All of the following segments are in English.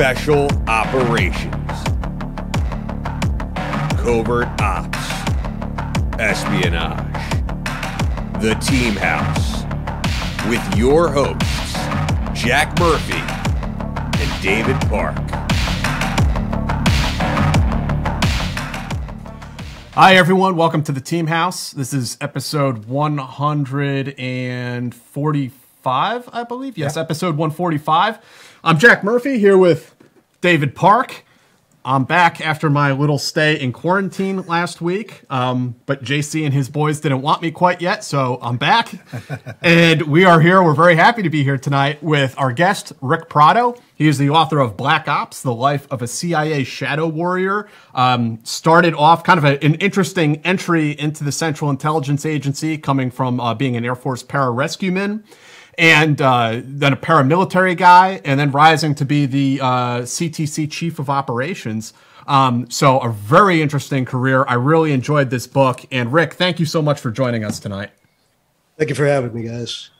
Special Operations, Covert Ops, Espionage, The Team House, with your hosts, Jack Murphy and David Park. Hi, everyone. Welcome to the Team House. This is episode 145, I believe. Yes, episode 145. I'm Jack Murphy here with David Park. I'm back after my little stay in quarantine last week, um, but JC and his boys didn't want me quite yet, so I'm back. and we are here. We're very happy to be here tonight with our guest, Ric Prado. He is the author of Black Ops, The Life of a CIA Shadow Warrior. Um, started off kind of a, an interesting entry into the Central Intelligence Agency, coming from uh, being an Air Force pararescueman and uh, then a paramilitary guy, and then rising to be the uh, CTC chief of operations. Um, so a very interesting career. I really enjoyed this book. And Ric, thank you so much for joining us tonight. Thank you for having me, guys.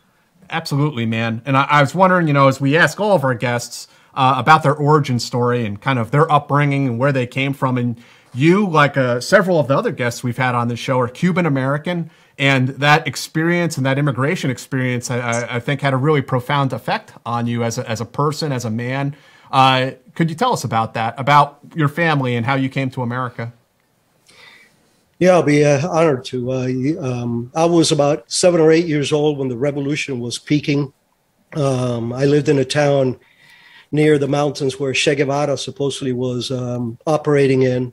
Absolutely, man. And I, I was wondering, you know, as we ask all of our guests uh, about their origin story and kind of their upbringing and where they came from, and you, like uh, several of the other guests we've had on this show, are Cuban American and that experience and that immigration experience, I, I, think, had a really profound effect on you as a, as a person, as a man. Uh, could you tell us about that, about your family and how you came to America? Yeah, I'll be uh, honored to. Uh, um, I was about seven or eight years old when the revolution was peaking. Um, I lived in a town near the mountains where Che Guevara supposedly was um, operating in.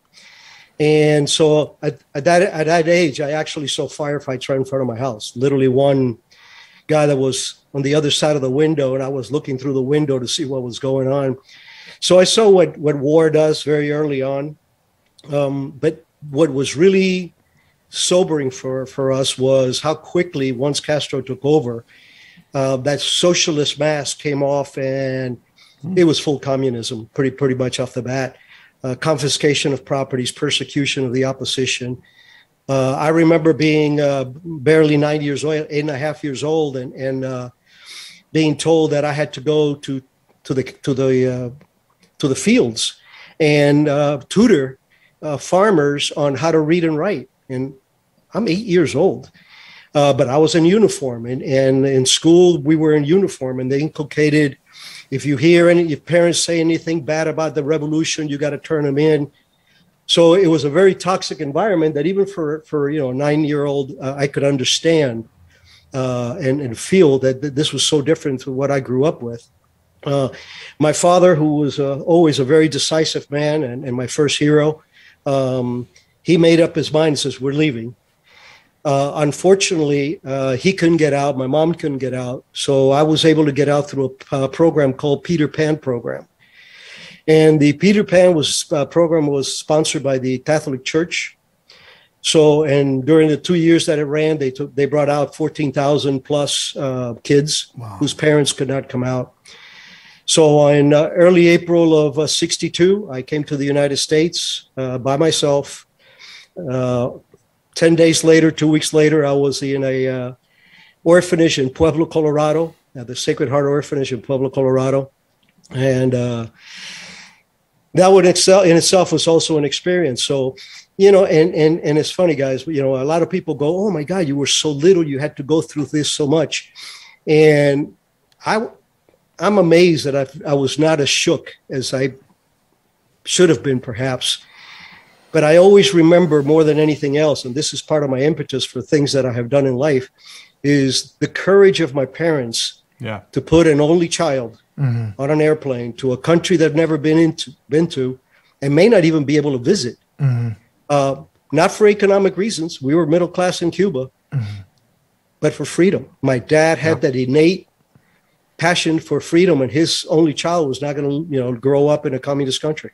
And so at, at, that at that age, I actually saw firefights right in front of my house. Literally, one guy that was on the other side of the window, and I was looking through the window to see what was going on. So I saw what what war does very early on. Um, but what was really sobering for for us was how quickly once Castro took over, uh, that socialist mask came off, and it was full communism pretty pretty much off the bat uh, confiscation of properties, persecution of the opposition. Uh, I remember being uh, barely nine years old, eight and a half years old, and and uh, being told that I had to go to to the to the uh, to the fields and uh, tutor farmers on how to read and write. And I'm eight years old, but I was in uniform, and and in school we were in uniform, and they inculcated if you hear any if parents say anything bad about the revolution, you got to turn them in. So it was a very toxic environment that even for for you know a nine year old uh, I could understand uh, and and feel that, that this was so different from what I grew up with. Uh, my father, who was uh, always a very decisive man and, and my first hero, um, he made up his mind and says, "We're leaving." Uh, unfortunately, uh, he couldn't get out. My mom couldn't get out. So I was able to get out through a uh, program called Peter Pan program. And the Peter Pan was uh, program was sponsored by the Catholic Church. So, and during the two years that it ran, they took they brought out fourteen thousand plus uh, kids wow. whose parents could not come out. So, in uh, early April of '62, I came to the United States by myself. 10 days later, two weeks later, I was in a uh, orphanage in Pueblo, Colorado, the Sacred Heart Orphanage in Pueblo, Colorado. And uh, that would excel in itself was also an experience. So, you know, and, and, and it's funny, guys, you know, a lot of people go, oh my God, you were so little, you had to go through this so much. And I, I'm amazed that I, I was not as shook as I should have been, perhaps but I always remember more than anything else, and this is part of my impetus for things that I have done in life, is the courage of my parents yeah. to put an only child mm-hmm. on an airplane to a country they've never been into, been to, and may not even be able to visit. Mm-hmm. Uh, not for economic reasons. We were middle class in Cuba, mm-hmm. but for freedom. My dad had yeah. that innate passion for freedom, and his only child was not going to, you know, grow up in a communist country.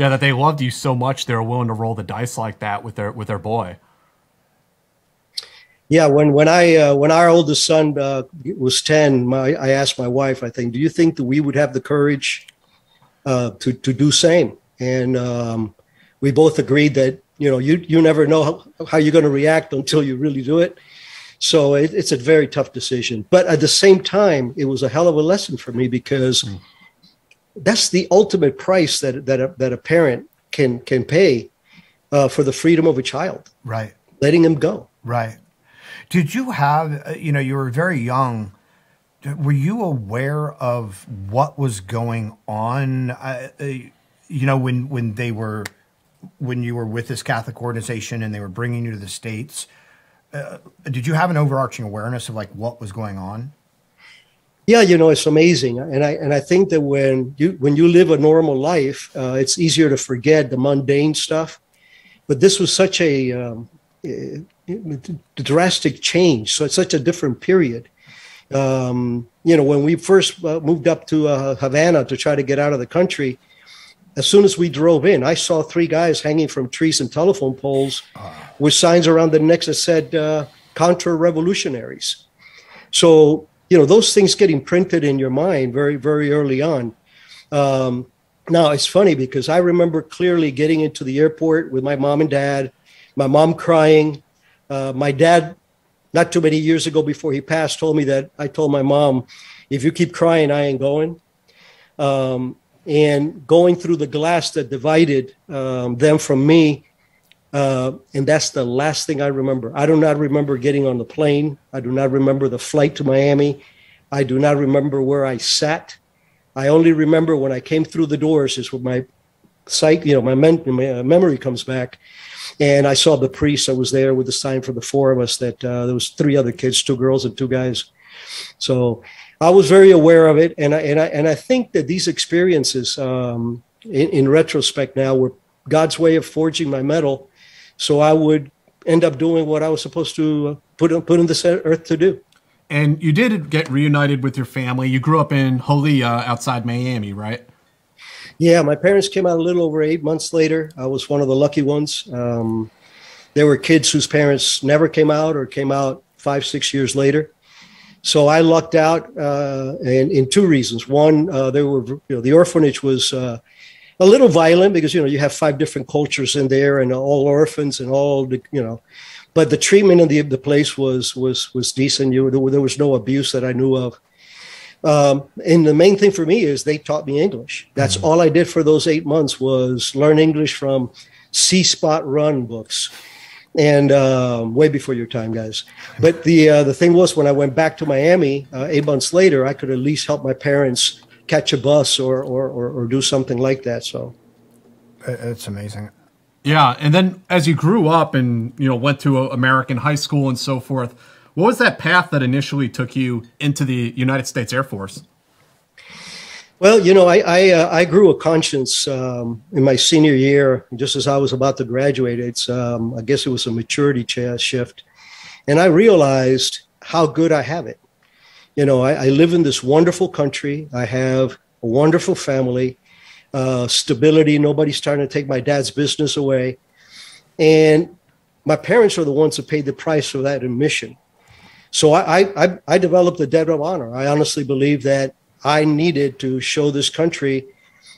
Yeah, that they loved you so much they were willing to roll the dice like that with their with their boy. Yeah, when when I uh, when our oldest son uh, was ten, my, I asked my wife, I think, do you think that we would have the courage uh, to to do same? And um, we both agreed that you know you you never know how, how you're going to react until you really do it. So it, it's a very tough decision, but at the same time, it was a hell of a lesson for me because. Mm that's the ultimate price that that a, that a parent can can pay uh, for the freedom of a child. Right. Letting him go. Right. Did you have? Uh, you know, you were very young. Were you aware of what was going on? Uh, uh, you know, when when they were when you were with this Catholic organization and they were bringing you to the states. Uh, did you have an overarching awareness of like what was going on? Yeah, you know, it's amazing, and I and I think that when you when you live a normal life, uh, it's easier to forget the mundane stuff. But this was such a, um, drastic change, so it's such a different period. Um, you know, when we first uh, moved up to uh, Havana to try to get out of the country, as soon as we drove in, I saw three guys hanging from trees and telephone poles with signs around their necks that said uh, "Contra Revolutionaries." So you know those things get imprinted in your mind very very early on. Um, now it's funny because i remember clearly getting into the airport with my mom and dad my mom crying. Uh, my dad not too many years ago before he passed told me that i told my mom if you keep crying i ain't going. Um, and going through the glass that divided um, them from me uh, and that's the last thing I remember. I do not remember getting on the plane. I do not remember the flight to Miami. I do not remember where I sat. I only remember when I came through the doors is when my sight, you know, my, men- my uh, memory comes back. And I saw the priest that was there with the sign for the four of us that uh, there was three other kids, two girls and two guys. So I was very aware of it. And I, and I, and I think that these experiences, um, in, in retrospect now, were God's way of forging my mettle so I would end up doing what I was supposed to uh, put put in this earth to do. And you did get reunited with your family. You grew up in Hialeah outside Miami, right? Yeah, my parents came out a little over eight months later. I was one of the lucky ones. Um, there were kids whose parents never came out or came out five, six years later. So I lucked out, uh, and in two reasons. One, uh, there were you know the orphanage was uh, a little violent because you know you have five different cultures in there and all orphans and all the you know but the treatment in the, the place was was was decent. You there was no abuse that i knew of. Um, and the main thing for me is they taught me english. That's mm-hmm. all i did for those eight months was learn english from See Spot Run books. And um, way before your time guys. But the uh, the thing was when i went back to miami uh, eight months later i could at least help my parents catch a bus or, or, or, or do something like that. So it's amazing. Yeah, and then as you grew up and you know went to American high school and so forth, what was that path that initially took you into the United States Air Force? Well, you know, I I, uh, I grew a conscience um, in my senior year, just as I was about to graduate. It's um, I guess it was a maturity shift, and I realized how good I have it you know, I, I live in this wonderful country. I have a wonderful family, uh, stability. Nobody's trying to take my dad's business away. And my parents are the ones who paid the price for that admission. So I, I, I developed a debt of honor. I honestly believe that I needed to show this country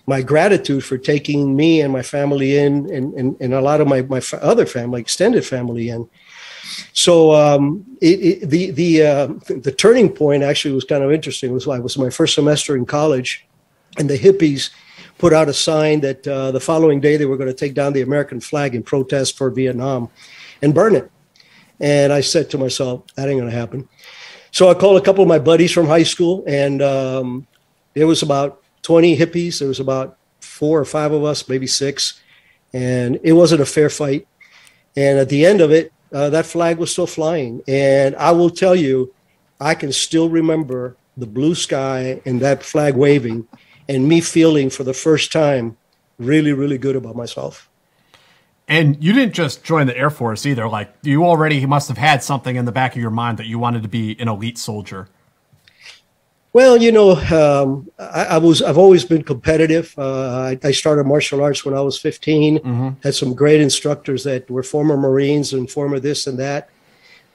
my gratitude for taking me and my family in and, and, and a lot of my, my other family, extended family in. So um, it, it, the the uh, the turning point actually was kind of interesting. It was I was my first semester in college, and the hippies put out a sign that uh, the following day they were going to take down the American flag in protest for Vietnam, and burn it. And I said to myself, that ain't going to happen. So I called a couple of my buddies from high school, and um, it was about 20 hippies. There was about four or five of us, maybe six, and it wasn't a fair fight. And at the end of it, uh, that flag was still flying. And I will tell you, I can still remember the blue sky and that flag waving and me feeling for the first time really, really good about myself. And you didn't just join the Air Force either. Like you already must have had something in the back of your mind that you wanted to be an elite soldier. Well, you know, um, I, I, was I've always been competitive. Uh, I, I, started martial arts when I was 15. Mm-hmm. Had some great instructors that were former Marines and former this and that.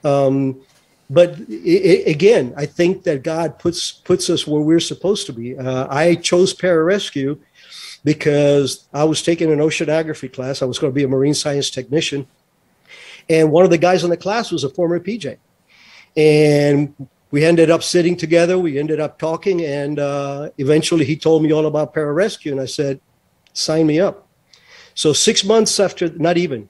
Um, but it, again, I think that God puts puts us where we're supposed to be. Uh, I chose pararescue because I was taking an oceanography class. I was going to be a marine science technician, and one of the guys in the class was a former PJ. And we ended up sitting together. We ended up talking, and uh, eventually he told me all about pararescue, and I said, "Sign me up." So six months after, not even,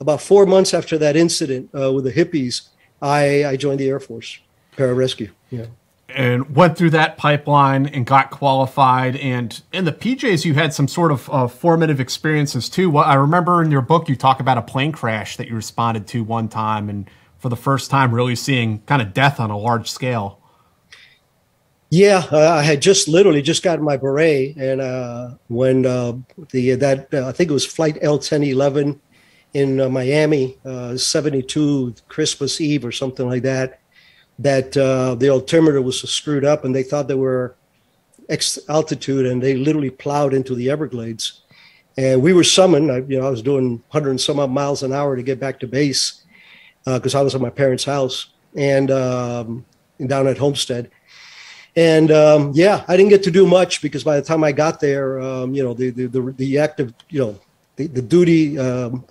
about four months after that incident uh, with the hippies, I, I joined the Air Force pararescue. Yeah. And went through that pipeline and got qualified. And in the PJs, you had some sort of uh, formative experiences too. What I remember in your book, you talk about a plane crash that you responded to one time, and for the first time, really seeing kind of death on a large scale. Yeah, uh, I had just literally just gotten my beret, and uh, when uh, the that uh, I think it was flight L ten eleven in uh, Miami, uh, seventy two Christmas Eve or something like that, that the altimeter was screwed up, and they thought they were X altitude, and they literally plowed into the Everglades, and we were summoned. I, you know, I was doing hundred and some odd miles an hour to get back to base because I was at my parents' house and um, down at Homestead and um, yeah, I didn't get to do much because by the time I got there, um, you know, the, the, the the active, you know, the, the duty um,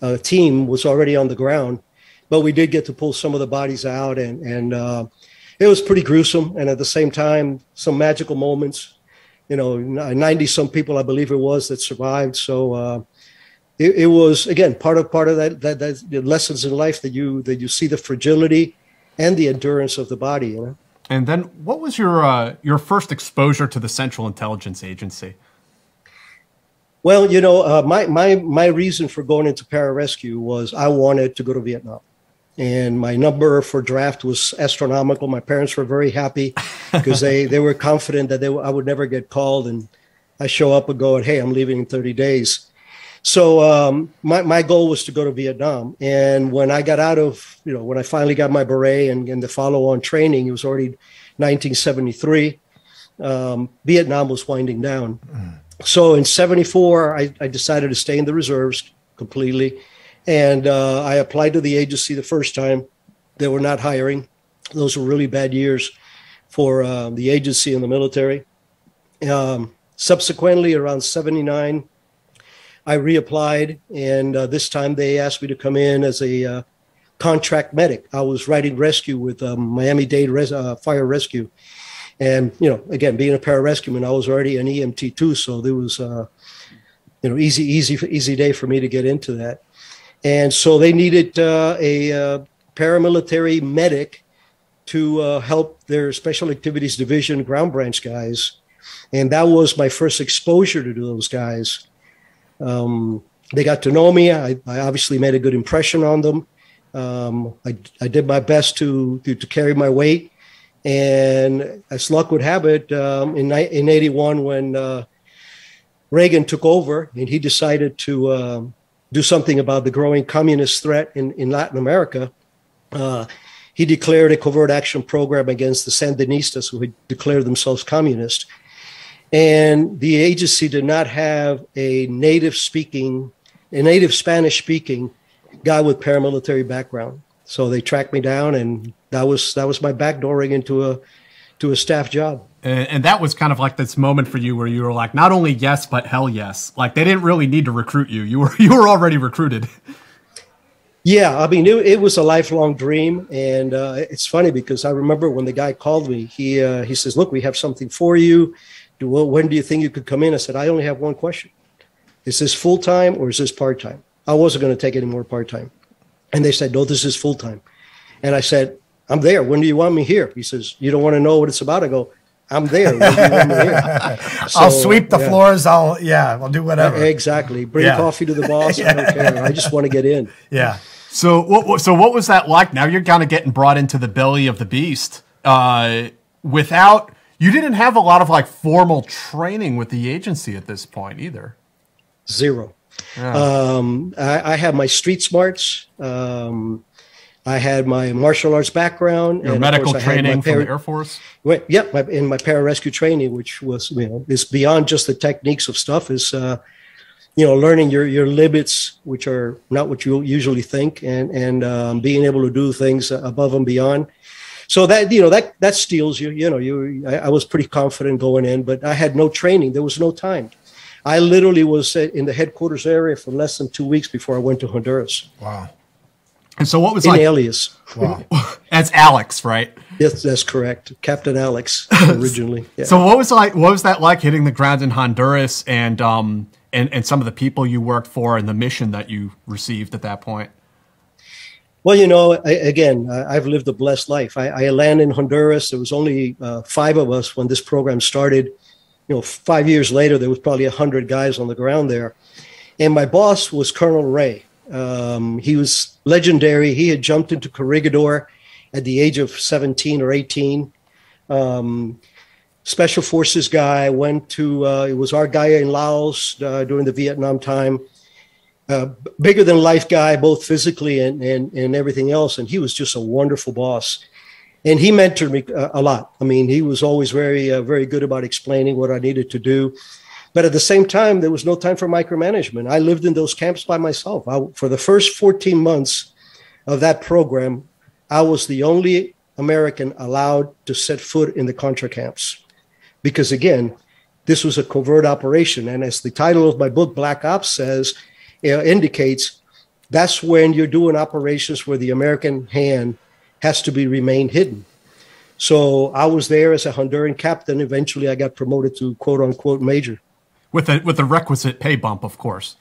uh, team was already on the ground, but we did get to pull some of the bodies out, and and uh, it was pretty gruesome, and at the same time, some magical moments. You know, ninety some people, I believe it was, that survived. So uh, it, it, was again part of part of that that, that lessons in life that you that you see the fragility and the endurance of the body. You know. And then, what was your uh, your first exposure to the Central Intelligence Agency? Well, you know, uh, my my my reason for going into pararescue was I wanted to go to Vietnam, and my number for draft was astronomical. My parents were very happy because they they were confident that they I would never get called, and I show up and go, "Hey, I'm leaving in 30 days." So um, my my goal was to go to Vietnam, and when I got out of you know when I finally got my beret and, and the follow on training, it was already 1973. Um, Vietnam was winding down. Mm. So in '74, I, I, decided to stay in the reserves completely, and uh, I applied to the agency the first time. They were not hiring; those were really bad years for uh, the agency and the military. Um, subsequently, around '79. I reapplied, and uh, this time they asked me to come in as a uh, contract medic. I was riding rescue with um, Miami Dade Res- uh, Fire Rescue, and you know, again, being a pararescueman, I was already an EMT too, so there was, uh, you know, easy, easy, easy day for me to get into that. And so they needed uh, a uh, paramilitary medic to help their special activities division ground branch guys, and that was my first exposure to those guys. Um, they got to know me. I, I, obviously made a good impression on them. Um, I, I, did my best to, to, to carry my weight, and as luck would have it, um, in in '81 when uh, Reagan took over and he decided to uh, do something about the growing communist threat in, in Latin America, uh, he declared a covert action program against the Sandinistas, who had declared themselves communist. And the agency did not have a native speaking, a native Spanish speaking guy with paramilitary background. So they tracked me down, and that was that was my backdooring into a to a staff job. And, and, that was kind of like this moment for you where you were like, not only yes, but hell yes. Like they didn't really need to recruit you. You were you were already recruited. Yeah, I mean, it, it was a lifelong dream, and uh, it's funny because I remember when the guy called me. He uh, he says, "Look, we have something for you well, when do you think you could come in? I said, I only have one question. Is this full time or is this part time? I wasn't going to take any more part time. And they said, no, this is full time. And I said, I'm there. When do you want me here? He says, you don't want to know what it's about. I go, I'm there. so, I'll sweep the yeah. floors. I'll, yeah, I'll do whatever. Exactly. Bring yeah. coffee to the boss. I don't care. I just want to get in. Yeah. So what, so what was that like? Now you're kind of getting brought into the belly of the beast uh, without you didn't have a lot of like formal training with the agency at this point either. Zero. Yeah. Um, I, I have my street smarts. Um, I had my martial arts background. Your medical training para- from the Air Force. Well, yeah, my, in my pararescue training, which was you know is beyond just the techniques of stuff. Is uh, you know learning your your limits, which are not what you usually think, and and um, being able to do things above and beyond so that you know that that steels you you know you I, I, was pretty confident going in but i had no training there was no time i literally was in the headquarters area for less than two weeks before i went to honduras wow and so what was in like alias wow. as alex right Yes, that's correct. Captain Alex originally. Yeah. So what was like? What was that like hitting the ground in Honduras and um and and some of the people you worked for and the mission that you received at that point? Well, you know, I, again, I've lived a blessed life. I, I landed in Honduras. There was only uh, five of us when this program started. You know, five years later, there was probably a hundred guys on the ground there, and my boss was Colonel Ray. Um, he was legendary. He had jumped into Corregidor at the age of 17 or 18. Um, special forces guy went to uh, it was our guy in Laos uh, during the Vietnam time. Uh, bigger than life guy, both physically and, and and everything else, and he was just a wonderful boss. And he mentored me uh, a lot. I mean, he was always very uh, very good about explaining what I needed to do. But at the same time, there was no time for micromanagement. I lived in those camps by myself. I, for the first 14 months of that program, I was the only American allowed to set foot in the Contra camps. Because again, this was a covert operation. And as the title of my book, Black Ops, says, indicates, that's when you're doing operations where the American hand has to be remained hidden. So I was there as a Honduran captain. Eventually, I got promoted to quote unquote major. With a with a requisite pay bump, of course.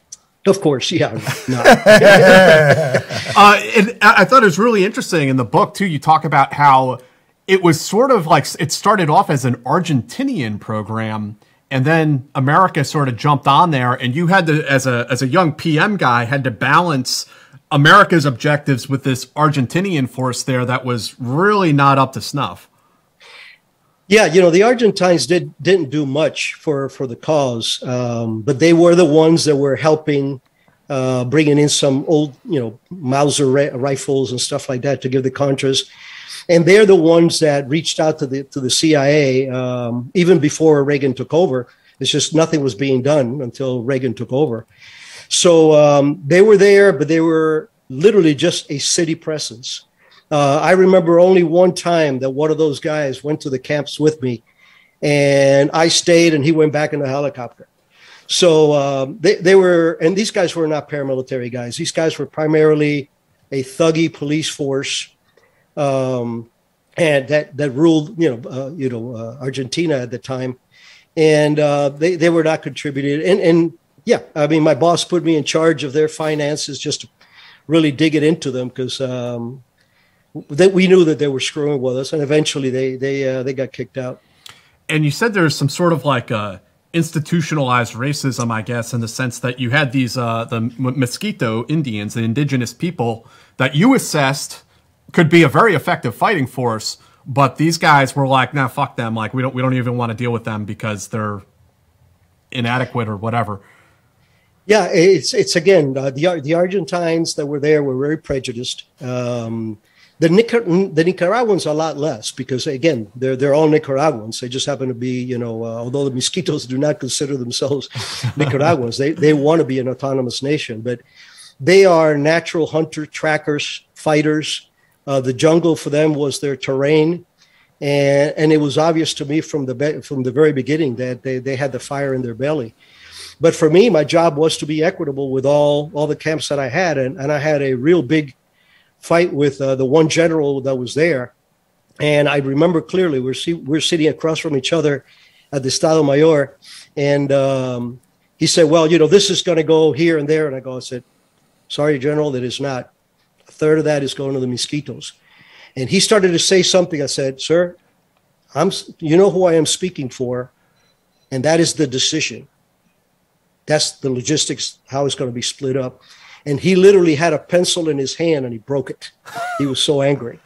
Of course, yeah. No. uh, and I thought it was really interesting in the book too. You talk about how it was sort of like it started off as an Argentinian program, and then America sort of jumped on there, and you had to, as a as a young PM guy, had to balance America's objectives with this Argentinian force there that was really not up to snuff. Yeah, you know the Argentines did didn't do much for for the cause, um, but they were the ones that were helping, uh, bringing in some old you know Mauser rifles and stuff like that to give the Contras, and they're the ones that reached out to the to the CIA um, even before Reagan took over. It's just nothing was being done until Reagan took over. So um, they were there, but they were literally just a city presence. Uh, I remember only one time that one of those guys went to the camps with me, and I stayed, and he went back in the helicopter. So um, they, they were, and these guys were not paramilitary guys. These guys were primarily a thuggy police force, um, and that that ruled, you know, uh, you know, uh, Argentina at the time, and uh, they they were not contributed. And and yeah, I mean, my boss put me in charge of their finances just to really dig it into them because um, that we knew that they were screwing with us, and eventually they they uh, they got kicked out. And you said there's some sort of like uh, institutionalized racism, I guess, in the sense that you had these uh, the Miskito Indians, the indigenous people that you assessed could be a very effective fighting force, but these guys were like, "Nah, fuck them. Like we don't we don't even want to deal with them because they're inadequate or whatever." Yeah, it's it's again uh, the the Argentines that were there were very prejudiced. Um, the, Nicar- the Nicaraguans a lot less because again they're they're all Nicaraguans. They just happen to be you know uh, although the Miskitos do not consider themselves Nicaraguans, they they want to be an autonomous nation, but they are natural hunter trackers fighters. Uh, the jungle for them was their terrain, and and it was obvious to me from the be- from the very beginning that they they had the fire in their belly. But for me, my job was to be equitable with all all the camps that I had, and, and I had a real big fight with uh, the one general that was there. And I remember clearly we're see, we're sitting across from each other at the Estado Mayor, and um, he said, "Well, you know, this is going to go here and there." And I go, "I said, sorry, General, that is not. Third of that is going to the Miskitos. And he started to say something. I said, "Sir, I'm. You know who I am speaking for, and that is the decision. That's the logistics. How it's going to be split up." and he literally had a pencil in his hand and he broke it. He was so angry.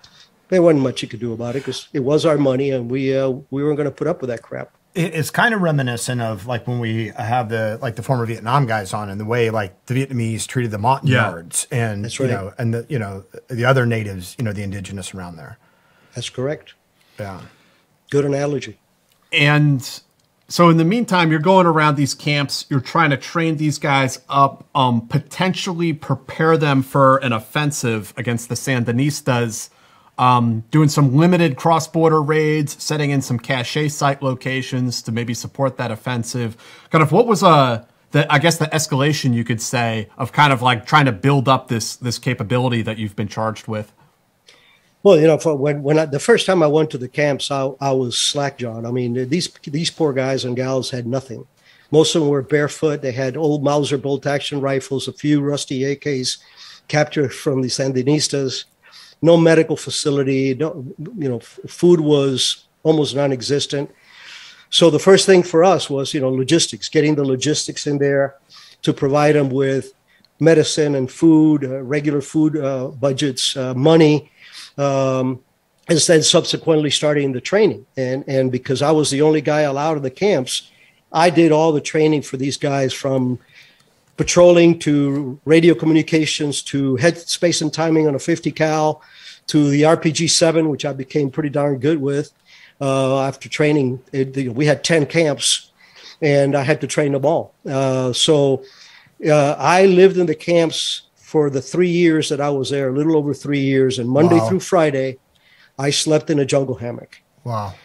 There wasn't much he could do about it because it was our money and we uh, we weren't going to put up with that crap. It's kind of reminiscent of like when we have the like the former Vietnam guys on and the way like the Vietnamese treated the Montagnards yeah. and right. you know and the you know the other natives you know the indigenous around there. That's correct. Yeah, good analogy. And so in the meantime, you're going around these camps. You're trying to train these guys up, um, potentially prepare them for an offensive against the Sandinistas. Um, doing some limited cross-border raids, setting in some cache site locations to maybe support that offensive. Kind of what was a uh, the, I guess the escalation you could say of kind of like trying to build up this this capability that you've been charged with. Well, you know, when when I, the first time I went to the camps, I, I was slack-jawed. I mean, these these poor guys and gals had nothing. Most of them were barefoot. They had old Mauser bolt-action rifles, a few rusty AKs captured from the Sandinistas. No medical facility. No, you know, food was almost non-existent. So the first thing for us was, you know, logistics, getting the logistics in there to provide them with medicine and food, uh, regular food uh, budgets, uh, money, um, and then subsequently starting the training. And and because I was the only guy allowed in the camps, I did all the training for these guys from patrolling to radio communications to head space and timing on a 50 cal to the RPG 7, which I became pretty darn good with. Uh, after training, it, we had 10 camps and I had to train them all. Uh, so uh, I lived in the camps for the three years that I was there, a little over three years. And Monday wow. through Friday, I slept in a jungle hammock. Wow.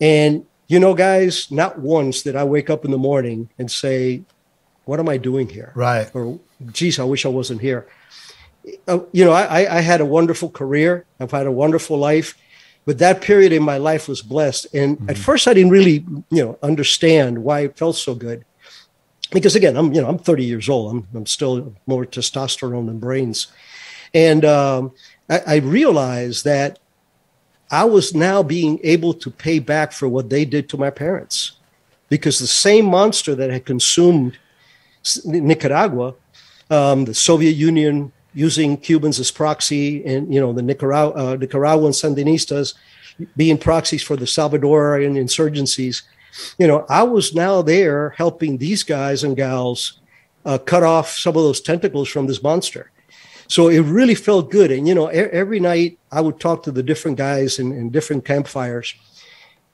And, you know, guys, not once did I wake up in the morning and say, what am I doing here? Right. Or, geez, I wish I wasn't here. Uh, you know, I, I had a wonderful career. I've had a wonderful life, but that period in my life was blessed. And mm-hmm. at first, I didn't really, you know, understand why it felt so good because again, I'm you know I'm 30 years old. I'm I'm still more testosterone than brains, and um, I, I realized that I was now being able to pay back for what they did to my parents, because the same monster that had consumed Nicaragua, um, the Soviet Union using Cubans as proxy, and you know the Nicaragua, uh, Nicaraguan Sandinistas being proxies for the Salvadorian insurgencies you know, I was now there helping these guys and gals uh, cut off some of those tentacles from this monster. So it really felt good. And, you know, every night I would talk to the different guys in, in different campfires.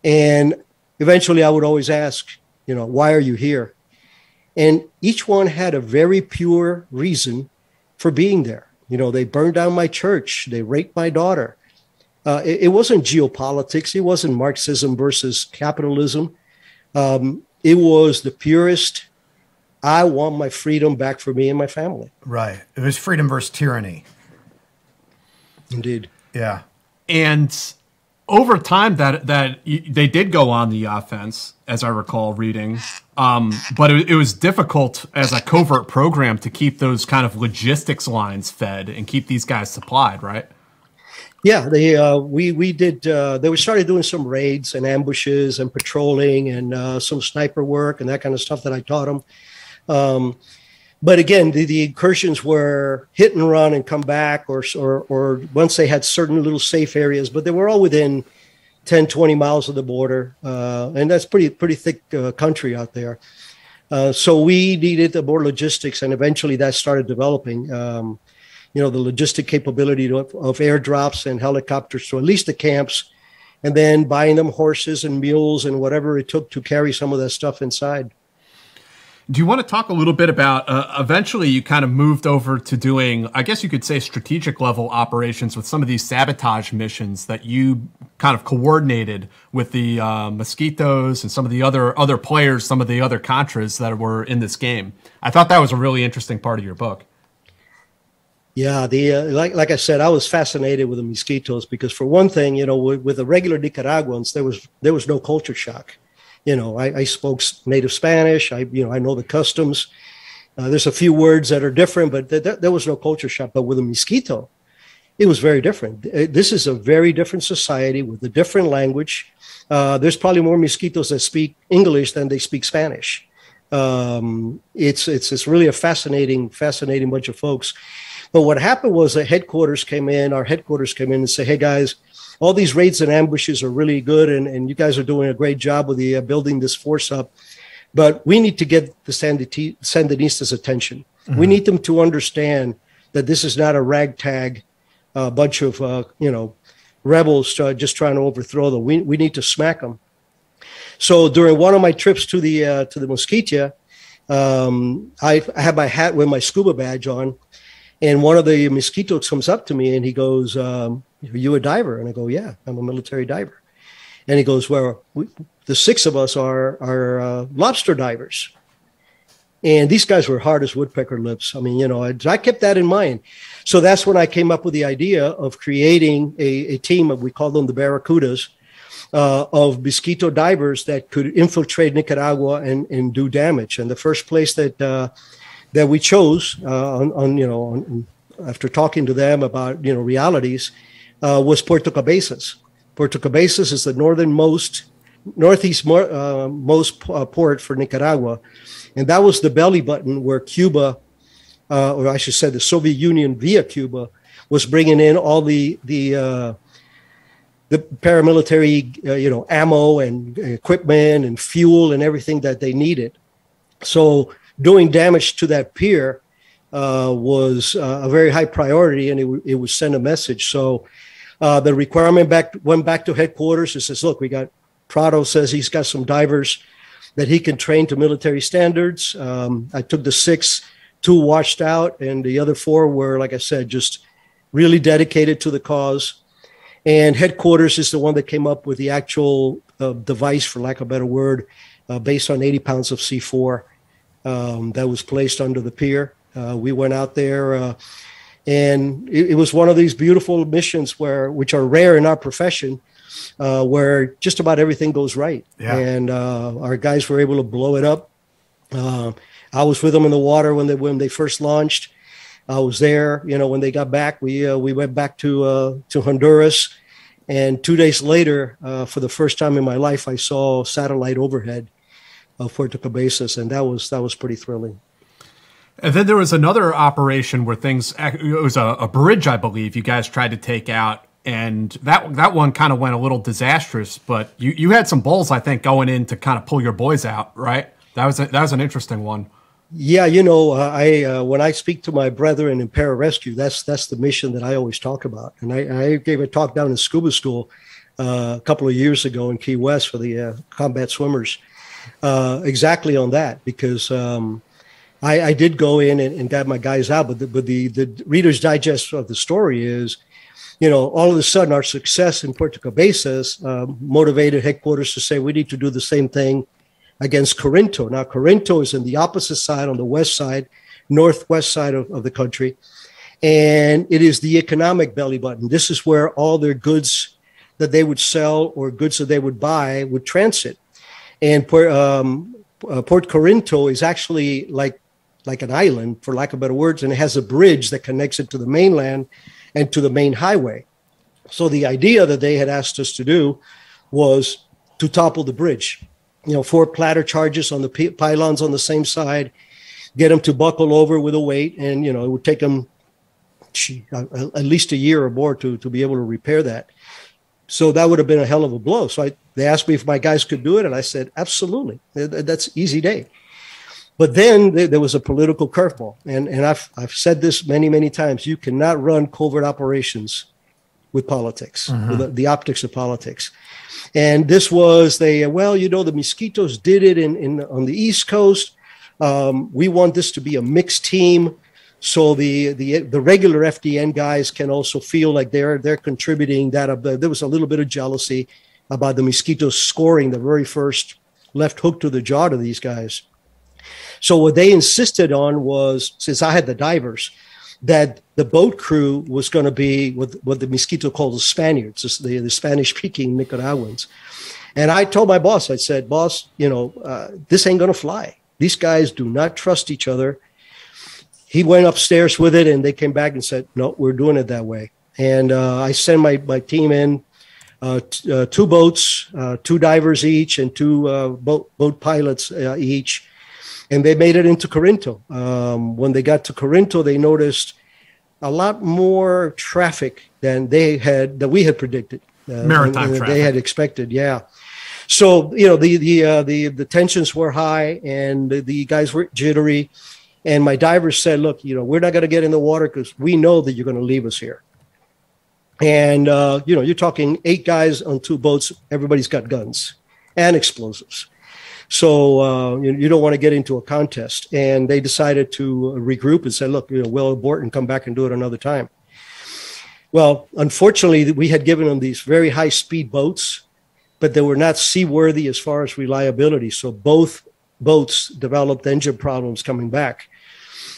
And eventually I would always ask, you know, why are you here? And each one had a very pure reason for being there. You know, they burned down my church, they raped my daughter. Uh, it, it, wasn't geopolitics, it wasn't Marxism versus capitalism. Um, it was the purest. I want my freedom back for me and my family. Right. It was freedom versus tyranny. Indeed. Yeah. And over time, that that they did go on the offense, as I recall reading. Um, but it, it was difficult as a covert program to keep those kind of logistics lines fed and keep these guys supplied, right? Yeah, they uh, we we did. Uh, they started doing some raids and ambushes and patrolling and uh, some sniper work and that kind of stuff that I taught them. Um, but again, the, the, incursions were hit and run and come back, or, or or once they had certain little safe areas, but they were all within 10, 20 miles of the border, uh, and that's pretty pretty thick uh, country out there. Uh, so we needed more logistics, and eventually that started developing. Um, you know, the logistic capability of, of airdrops and helicopters to at least the camps, and then buying them horses and mules and whatever it took to carry some of that stuff inside. Do you want to talk a little bit about? Uh, eventually, you kind of moved over to doing, I guess you could say, strategic level operations with some of these sabotage missions that you kind of coordinated with the uh, Miskitos and some of the other other players, some of the other contras that were in this game. I thought that was a really interesting part of your book. Yeah, the uh, like like I said, I was fascinated with the Miskitos because for one thing, you know, with, with the regular Nicaraguans, there was there was no culture shock. You know, I, I spoke native Spanish. I you know I know the customs. Uh, there's a few words that are different, but th- th- there was no culture shock. But with a Miskito, it was very different. This is a very different society with a different language. Uh, there's probably more Miskitos that speak English than they speak Spanish. Um, it's it's it's really a fascinating fascinating bunch of folks but what happened was the headquarters came in, our headquarters came in and said, hey guys, all these raids and ambushes are really good and, and you guys are doing a great job with the uh, building this force up. But we need to get the Sandinistas' attention. Mm-hmm. We need them to understand that this is not a ragtag uh, bunch of, uh, you know, rebels uh, just trying to overthrow them. We, we need to smack them. So during one of my trips to the uh, to the Mosquitia, um, I, I had my hat with my scuba badge on, and one of the Miskitos comes up to me and he goes, um, Are you a diver? And I go, Yeah, I'm a military diver. And he goes, Well, we, the six of us are, are uh, lobster divers. And these guys were hard as woodpecker lips. I mean, you know, I, I kept that in mind. So that's when I came up with the idea of creating a, a team of, we call them the Barracudas, uh, of Miskito divers that could infiltrate Nicaragua and, and do damage. And the first place that uh, that we chose uh, on, on, you know on, after talking to them about you know realities uh, was Puerto Cabezas. Puerto Cabezas is the northernmost northeast uh, most uh, port for Nicaragua, and that was the belly button where Cuba, or I should say the Soviet Union via Cuba, was bringing in all the the the paramilitary, uh, you know, ammo and equipment and fuel and everything that they needed. So doing damage to that pier uh, was uh, a very high priority, and it, w- it would send a message. So uh, the requirement back went back to headquarters. It says, "Look, we got Prado says he's got some divers that he can train to military standards." Um, I took the six, two washed out, and the other four were, like I said, just really dedicated to the cause. And headquarters is the one that came up with the actual uh, device, for lack of a better word, uh, based on 80 pounds of C4 um, that was placed under the pier. Uh, we went out there, uh, and it, it, was one of these beautiful missions where, which are rare in our profession, uh, where just about everything goes right. Yeah. And uh, our guys were able to blow it up. I was with them in the water when they when they first launched. I was there. You know, when they got back, we uh, we went back to uh, to Honduras, and two days later, uh, for the first time in my life, I saw satellite overhead of Puerto Cabezas, and that was that was pretty thrilling. And then there was another operation where things it was a, a bridge, I believe, you guys tried to take out, and that that one kind of went a little disastrous. But you you had some bulls, I think, going in to kind of pull your boys out, right? That was a, that was an interesting one. Yeah, you know, uh, I uh, when I speak to my brethren in pararescue, that's that's the mission that I always talk about. And I, I gave a talk down in scuba school uh, a couple of years ago in Key West for the uh, combat swimmers, uh, exactly on that because um, I, I, did go in and, and, got my guys out. But the, but the the Reader's Digest of the story is, you know, all of a sudden our success in Puerto Cabezas uh, motivated headquarters to say we need to do the same thing against Corinto. Now, Corinto is in the opposite side, on the west side, northwest side of, of the country. And it is the economic belly button. This is where all their goods that they would sell or goods that they would buy would transit. And um, uh, Port Corinto is actually like like an island, for lack of better words, and it has a bridge that connects it to the mainland and to the main highway. So the idea that they had asked us to do was to topple the bridge you know, four platter charges on the pylons on the same side, get them to buckle over with a weight, and you know, it would take them at least a year or more to to be able to repair that. So that would have been a hell of a blow. So I, they asked me if my guys could do it, and I said absolutely. That's easy day. But then there was a political curveball, and and I've I've said this many many times. You cannot run covert operations with politics, with mm-hmm. the, the optics of politics. And this was they well, you know, the Miskitos did it in, in on the East Coast. Um, we want this to be a mixed team, so the the the regular FDN guys can also feel like they're they're contributing. That uh, there was a little bit of jealousy about the Miskitos scoring the very first left hook to the jaw to these guys. So what they insisted on was, since I had the divers, that the boat crew was going to be what, what the Miskito called the Spaniards, the, the Spanish speaking Nicaraguans. And I told my boss, I said, boss, you know, uh, this ain't going to fly. These guys do not trust each other. He went upstairs with it and they came back and said, no, we're doing it that way. And uh, I sent my, my team in, uh, t- uh, two boats, uh, two divers each, and two uh, boat, boat pilots each and they made it into Corinto. Um, when they got to Corinto, they noticed a lot more traffic than they had that we had predicted. Uh, Maritime traffic. They had expected, yeah. So you know the the uh, the the tensions were high, and the, the guys were jittery. And my divers said, "Look, you know, we're not going to get in the water because we know that you're going to leave us here." And uh, you know, you're talking eight guys on two boats. Everybody's got guns and explosives. So uh, you, you, don't want to get into a contest. And they decided to regroup and say, look, you know, we'll abort and come back and do it another time. Well, unfortunately, we had given them these very high speed boats, but they were not seaworthy as far as reliability. So both boats developed engine problems coming back.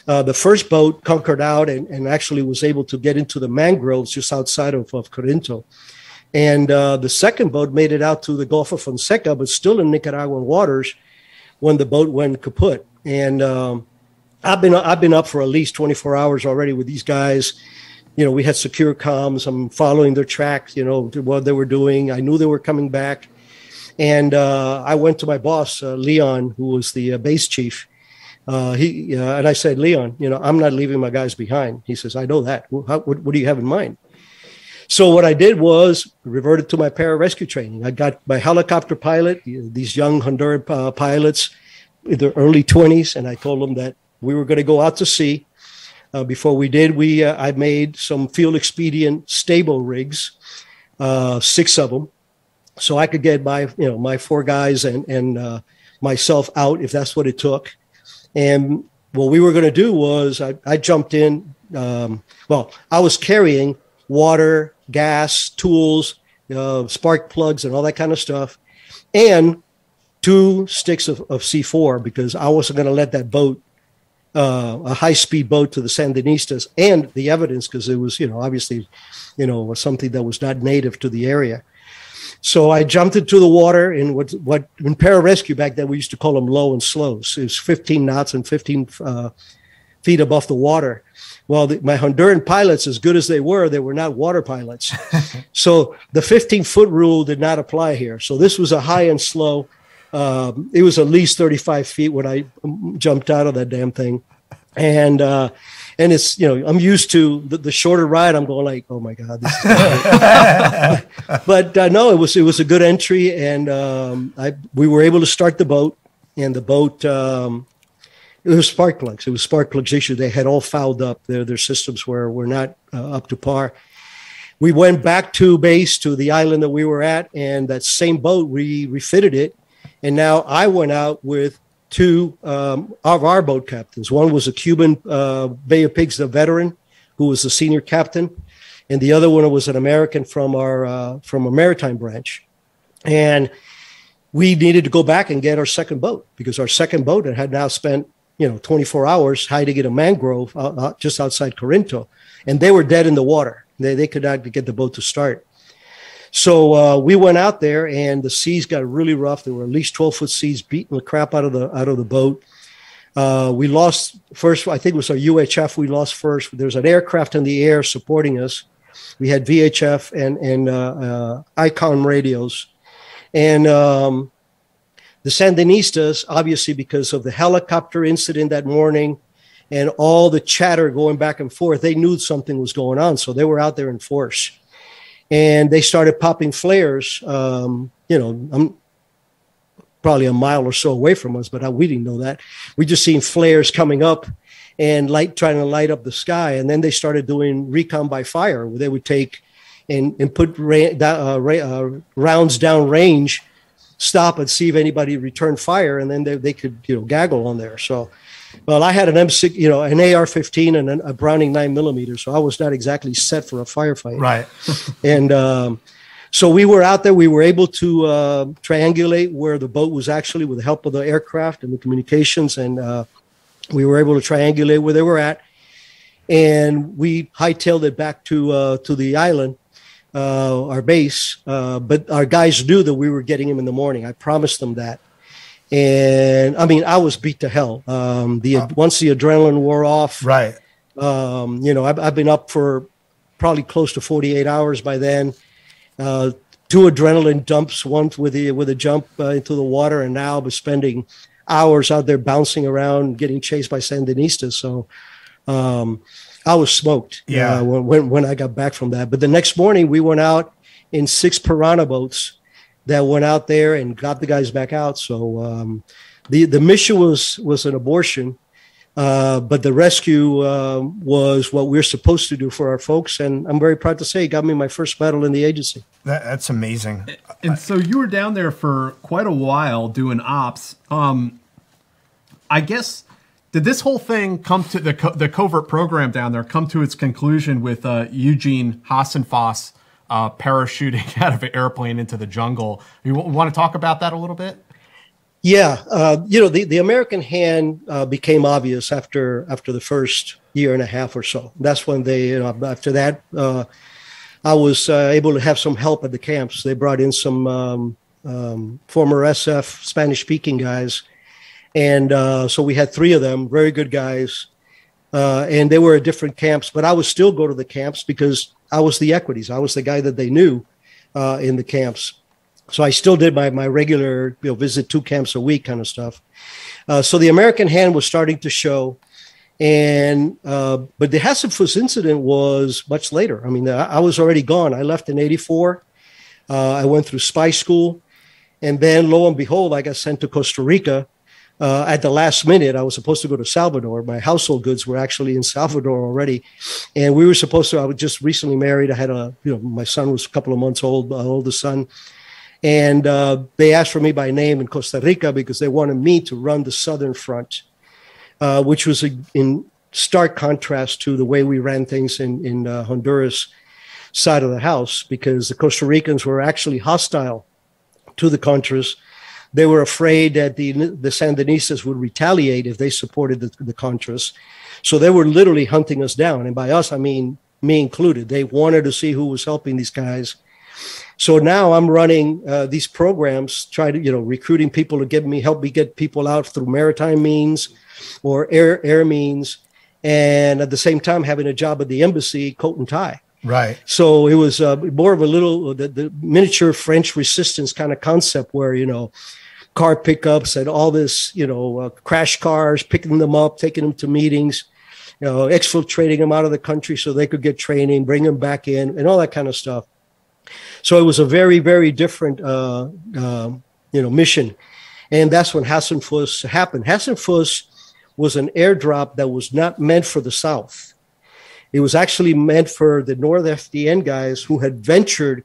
Uh, the first boat conquered out and, and actually was able to get into the mangroves just outside of, of Corinto. And uh, the second boat made it out to the Gulf of Fonseca, but still in Nicaraguan waters when the boat went kaput. And um, I've been I've been up for at least 24 hours already with these guys. You know, we had secure comms. I'm following their tracks. You know what they were doing. I knew they were coming back, and uh, I went to my boss uh, Leon, who was the uh, base chief. Uh, he uh, and I said, Leon, you know, I'm not leaving my guys behind. He says, I know that. How, what, what do you have in mind? So what I did was reverted to my pararescue training. I got my helicopter pilot, these young Honduran uh, pilots in their early 20s, and I told them that we were going to go out to sea. Uh, before we did, we uh, I made some field expedient STABO rigs, uh, six of them, so I could get my you know my four guys and and uh, myself out if that's what it took. And what we were going to do was I, I jumped in. Um, well, I was carrying water, gas, tools, uh, spark plugs, and all that kind of stuff, and two sticks of, of C4 because I wasn't going to let that boat, uh, a high speed boat to the Sandinistas, and the evidence because it was, you know, obviously, you know, something that was not native to the area. So I jumped into the water in what, what in pararescue back then we used to call them low and slows. It was 15 knots and 15 uh, feet above the water. Well, the, my Honduran pilots, as good as they were, they were not water pilots. so the 15 foot rule did not apply here. So this was a high and slow. Um, it was at least 35 feet when I jumped out of that damn thing. And, uh, and it's, you know, I'm used to the, the shorter ride. I'm going like, oh my God. but uh, no, it was, it was a good entry. And um, I, we were able to start the boat and the boat, um, it was spark plugs. It was spark plugs issue. They had all fouled up. Their their systems were were not uh, up to par. We went back to base to the island that we were at, and that same boat we refitted it, and now I went out with two um, of our boat captains. One was a Cuban uh, Bay of Pigs, veteran, who was the senior captain, and the other one was an American from our uh, from a maritime branch, and we needed to go back and get our second boat because our second boat had now spent you know 24 hours hiding in a mangrove uh, uh, just outside Corinto, and they were dead in the water. They they could not get the boat to start. So uh, we went out there, and the seas got really rough. There were at least 12 foot seas beating the crap out of the out of the boat. Uh, we lost first. I think it was our UHF. We lost first. There's an aircraft in the air supporting us. We had VHF and and uh, uh, ICOM radios, and um, the Sandinistas, obviously, because of the helicopter incident that morning and all the chatter going back and forth, they knew something was going on. So they were out there in force. And they started popping flares. Um, you know, I'm probably a mile or so away from us, but we didn't know that. We just seen flares coming up and light trying to light up the sky. And then they started doing recon by fire, where they would take and, and put ra- uh, ra- uh, rounds down range stop and see if anybody returned fire, and then they, they could you know gaggle on there. So, well, I had an M6, you know, an AR-15 and a Browning nine millimeter, so I was not exactly set for a firefight. Right. and um, so we were out there. We were able to uh, triangulate where the boat was actually with the help of the aircraft and the communications, and uh, we were able to triangulate where they were at. And we hightailed it back to uh, to the island uh, our base, uh, but our guys knew that we were getting him in the morning. I promised them that. And I mean, I was beat to hell. Um, the wow. once the adrenaline wore off, right? Um, you know, I've, I've, been up for probably close to 48 hours by then. Uh, two adrenaline dumps, one with the with a jump uh, into the water, and now I've spending hours out there bouncing around, getting chased by Sandinistas. So, um, I was smoked. Yeah. Uh, when, when I got back from that, but the next morning we went out in six piranha boats that went out there and got the guys back out. So um, the the mission was was an abortion, uh, but the rescue uh, was what we're supposed to do for our folks. And I'm very proud to say, it got me my first medal in the agency. That, that's amazing. And so you were down there for quite a while doing ops. Um, I guess did this whole thing come to the co- the covert program down there come to its conclusion with uh, Eugene Hasenfus uh, parachuting out of an airplane into the jungle? You want to talk about that a little bit? Yeah, uh, you know the, the American hand uh, became obvious after after the first year and a half or so. That's when they you know after that uh, I was uh, able to have some help at the camps. They brought in some um, um, former SF Spanish speaking guys, and uh, so we had three of them, very good guys, uh, and they were at different camps. But I would still go to the camps because I was the equities. I was the guy that they knew in the camps so I still did my my regular you know visit two camps a week kind of stuff. Uh, so the American hand was starting to show, and uh, but the Hasenfus incident was much later. I mean, I, I was already gone. I left in '84. Uh, I went through spy school, and then lo and behold, I got sent to Costa Rica. Uh, at the last minute, I was supposed to go to Salvador. My household goods were actually in Salvador already, and we were supposed to. I was just recently married. I had a, you know, my son was a couple of months old, my oldest son, and uh, they asked for me by name in Costa Rica because they wanted me to run the Southern Front, uh, which was in stark contrast to the way we ran things in, in uh, Honduras side of the house because the Costa Ricans were actually hostile to the Contras. They were afraid that the, the Sandinistas would retaliate if they supported the, the Contras. So they were literally hunting us down. And by us, I mean me included. They wanted to see who was helping these guys so now I'm running uh, these programs, trying to you know recruiting people to get me help me get people out through maritime means or air air means, and at the same time having a job at the embassy, coat and tie. Right. So it was uh, more of a little the, the miniature French resistance kind of concept where you know car pickups and all this you know uh, crash cars, picking them up, taking them to meetings. You know, exfiltrating them out of the country so they could get training, bring them back in, and all that kind of stuff. So it was a very, very different, uh, uh, you know, mission. And that's when Hasenfus happened. Hasenfus was an airdrop that was not meant for the South. It was actually meant for the North FDN guys who had ventured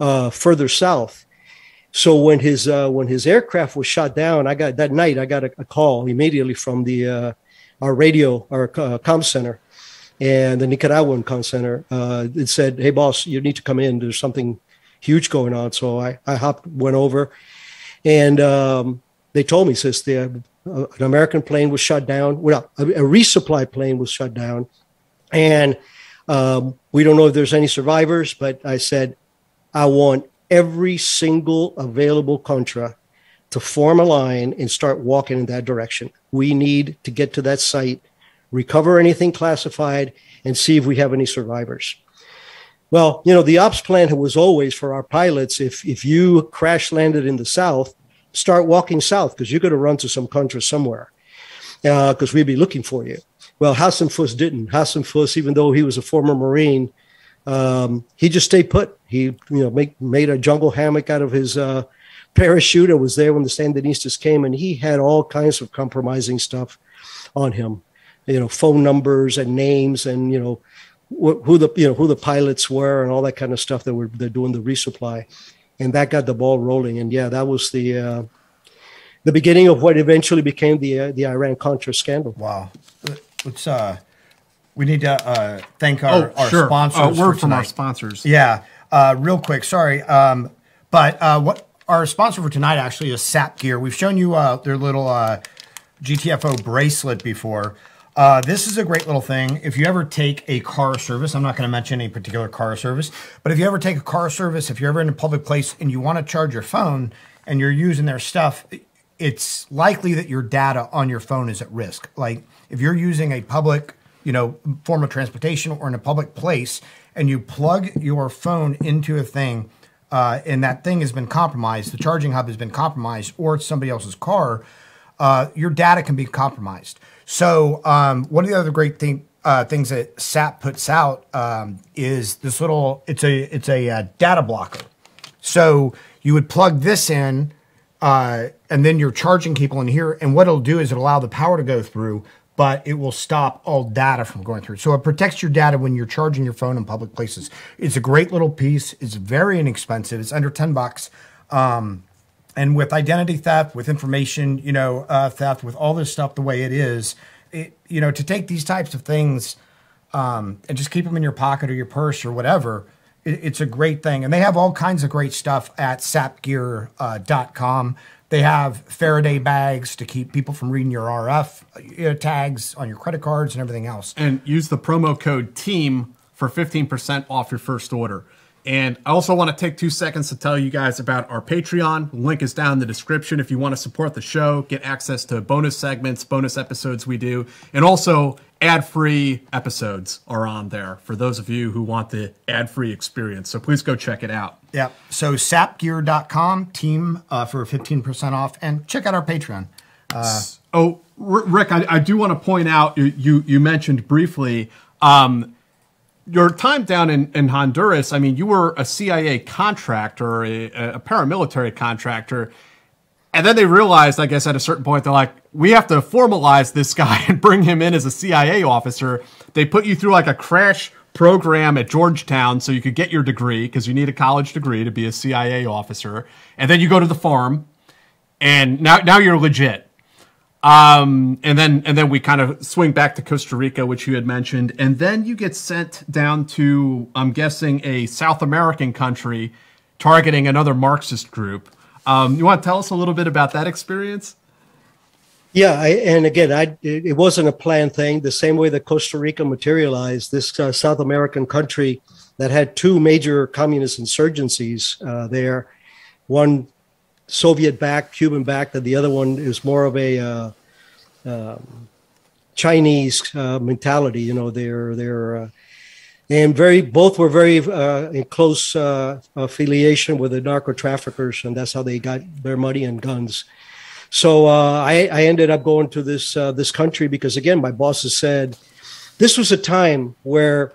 uh, further south. So when his uh, when his aircraft was shot down, I got that night I got a, a call immediately from the uh, our radio our uh, com center and the Nicaraguan com center. Uh, it said, "Hey boss, you need to come in. There's something huge going on. So I, I hopped, went over, and um, they told me, says the uh, an American plane was shot down. Well, a, a resupply plane was shot down, and um, we don't know if there's any survivors. But I said, I want every single available contra to form a line and start walking in that direction. We need to get to that site, recover anything classified, and see if we have any survivors. Well, you know, the ops plan was always for our pilots if if you crash landed in the south, start walking south because you're going to run to some country somewhere because uh, we'd be looking for you. Well, Hasenfus didn't. Hasenfus, even though he was a former Marine, um, he just stayed put. He, you know, make, made a jungle hammock out of his uh, parachute and was there when the Sandinistas came, and he had all kinds of compromising stuff on him. You know, phone numbers and names, and you know, who the you know who the pilots were and all that kind of stuff that were they're doing the resupply, and that got the ball rolling. And yeah, that was the uh, the beginning of what eventually became the uh, the Iran Contra scandal. Wow, let's uh, we need to uh, thank our, oh, our sure. sponsors. Uh, word from our sponsors. Yeah, uh, real quick. Sorry, um, but uh, what our sponsor for tonight actually is Sap Gear. We've shown you uh, their little uh, GTFO bracelet before. Uh, this is a great little thing. If you ever take a car service, I'm not going to mention any particular car service, but if you ever take a car service, if you're ever in a public place and you want to charge your phone and you're using their stuff, it's likely that your data on your phone is at risk. Like if you're using a public, you know, form of transportation or in a public place and you plug your phone into a thing uh, and that thing has been compromised, the charging hub has been compromised, or it's somebody else's car, uh, your data can be compromised. So um, one of the other great thing, uh, things that SAP puts out um, is this little. It's a it's a uh, data blocker. So you would plug this in, uh, and then you're charging people in here. And what it'll do is it'll allow the power to go through, but it will stop all data from going through. So it protects your data when you're charging your phone in public places. It's a great little piece. It's very inexpensive. It's under ten bucks. Um, and with identity theft, with information, you know, uh, theft, with all this stuff the way it is, it, you know, to take these types of things um, and just keep them in your pocket or your purse or whatever, it, it's a great thing. And they have all kinds of great stuff at sapgear.com. Uh, They have Faraday bags to keep people from reading your RF uh, tags on your credit cards and everything else. And use the promo code TEAM for 15% off your first order. And I also want to take two seconds to tell you guys about our Patreon. link is down in the description if you want to support the show, get access to bonus segments, bonus episodes we do, and also ad-free episodes are on there for those of you who want the ad-free experience. So please go check it out. Yeah. So sapgear.com team uh, for 15% off and check out our Patreon. Uh, oh, Ric, I, I, do want to point out you you, you mentioned briefly um, your time down in, in Honduras, I mean, you were a CIA contractor, a, a, paramilitary contractor. And then they realized, I guess, at a certain point, they're like, we have to formalize this guy and bring him in as a CIA officer. They put you through like a crash program at Georgetown so you could get your degree because you need a college degree to be a CIA officer. And then you go to the farm and now, now you're legit. Um, and then and then we kind of swing back to Costa Rica, which you had mentioned, and then you get sent down to I'm guessing a South American country, targeting another Marxist group. Um, you want to tell us a little bit about that experience? Yeah, I, and again, I it wasn't a planned thing. The same way that Costa Rica materialized, this uh, South American country that had two major communist insurgencies uh, there, one Soviet backed, Cuban backed, and the other one is more of a uh, um, Chinese uh, mentality. You know, they're they're uh, and very both were very uh, in close affiliation with the narco traffickers, and that's how they got their money and guns. So uh, I, I, ended up going to this this country because again, my bosses said this was a time where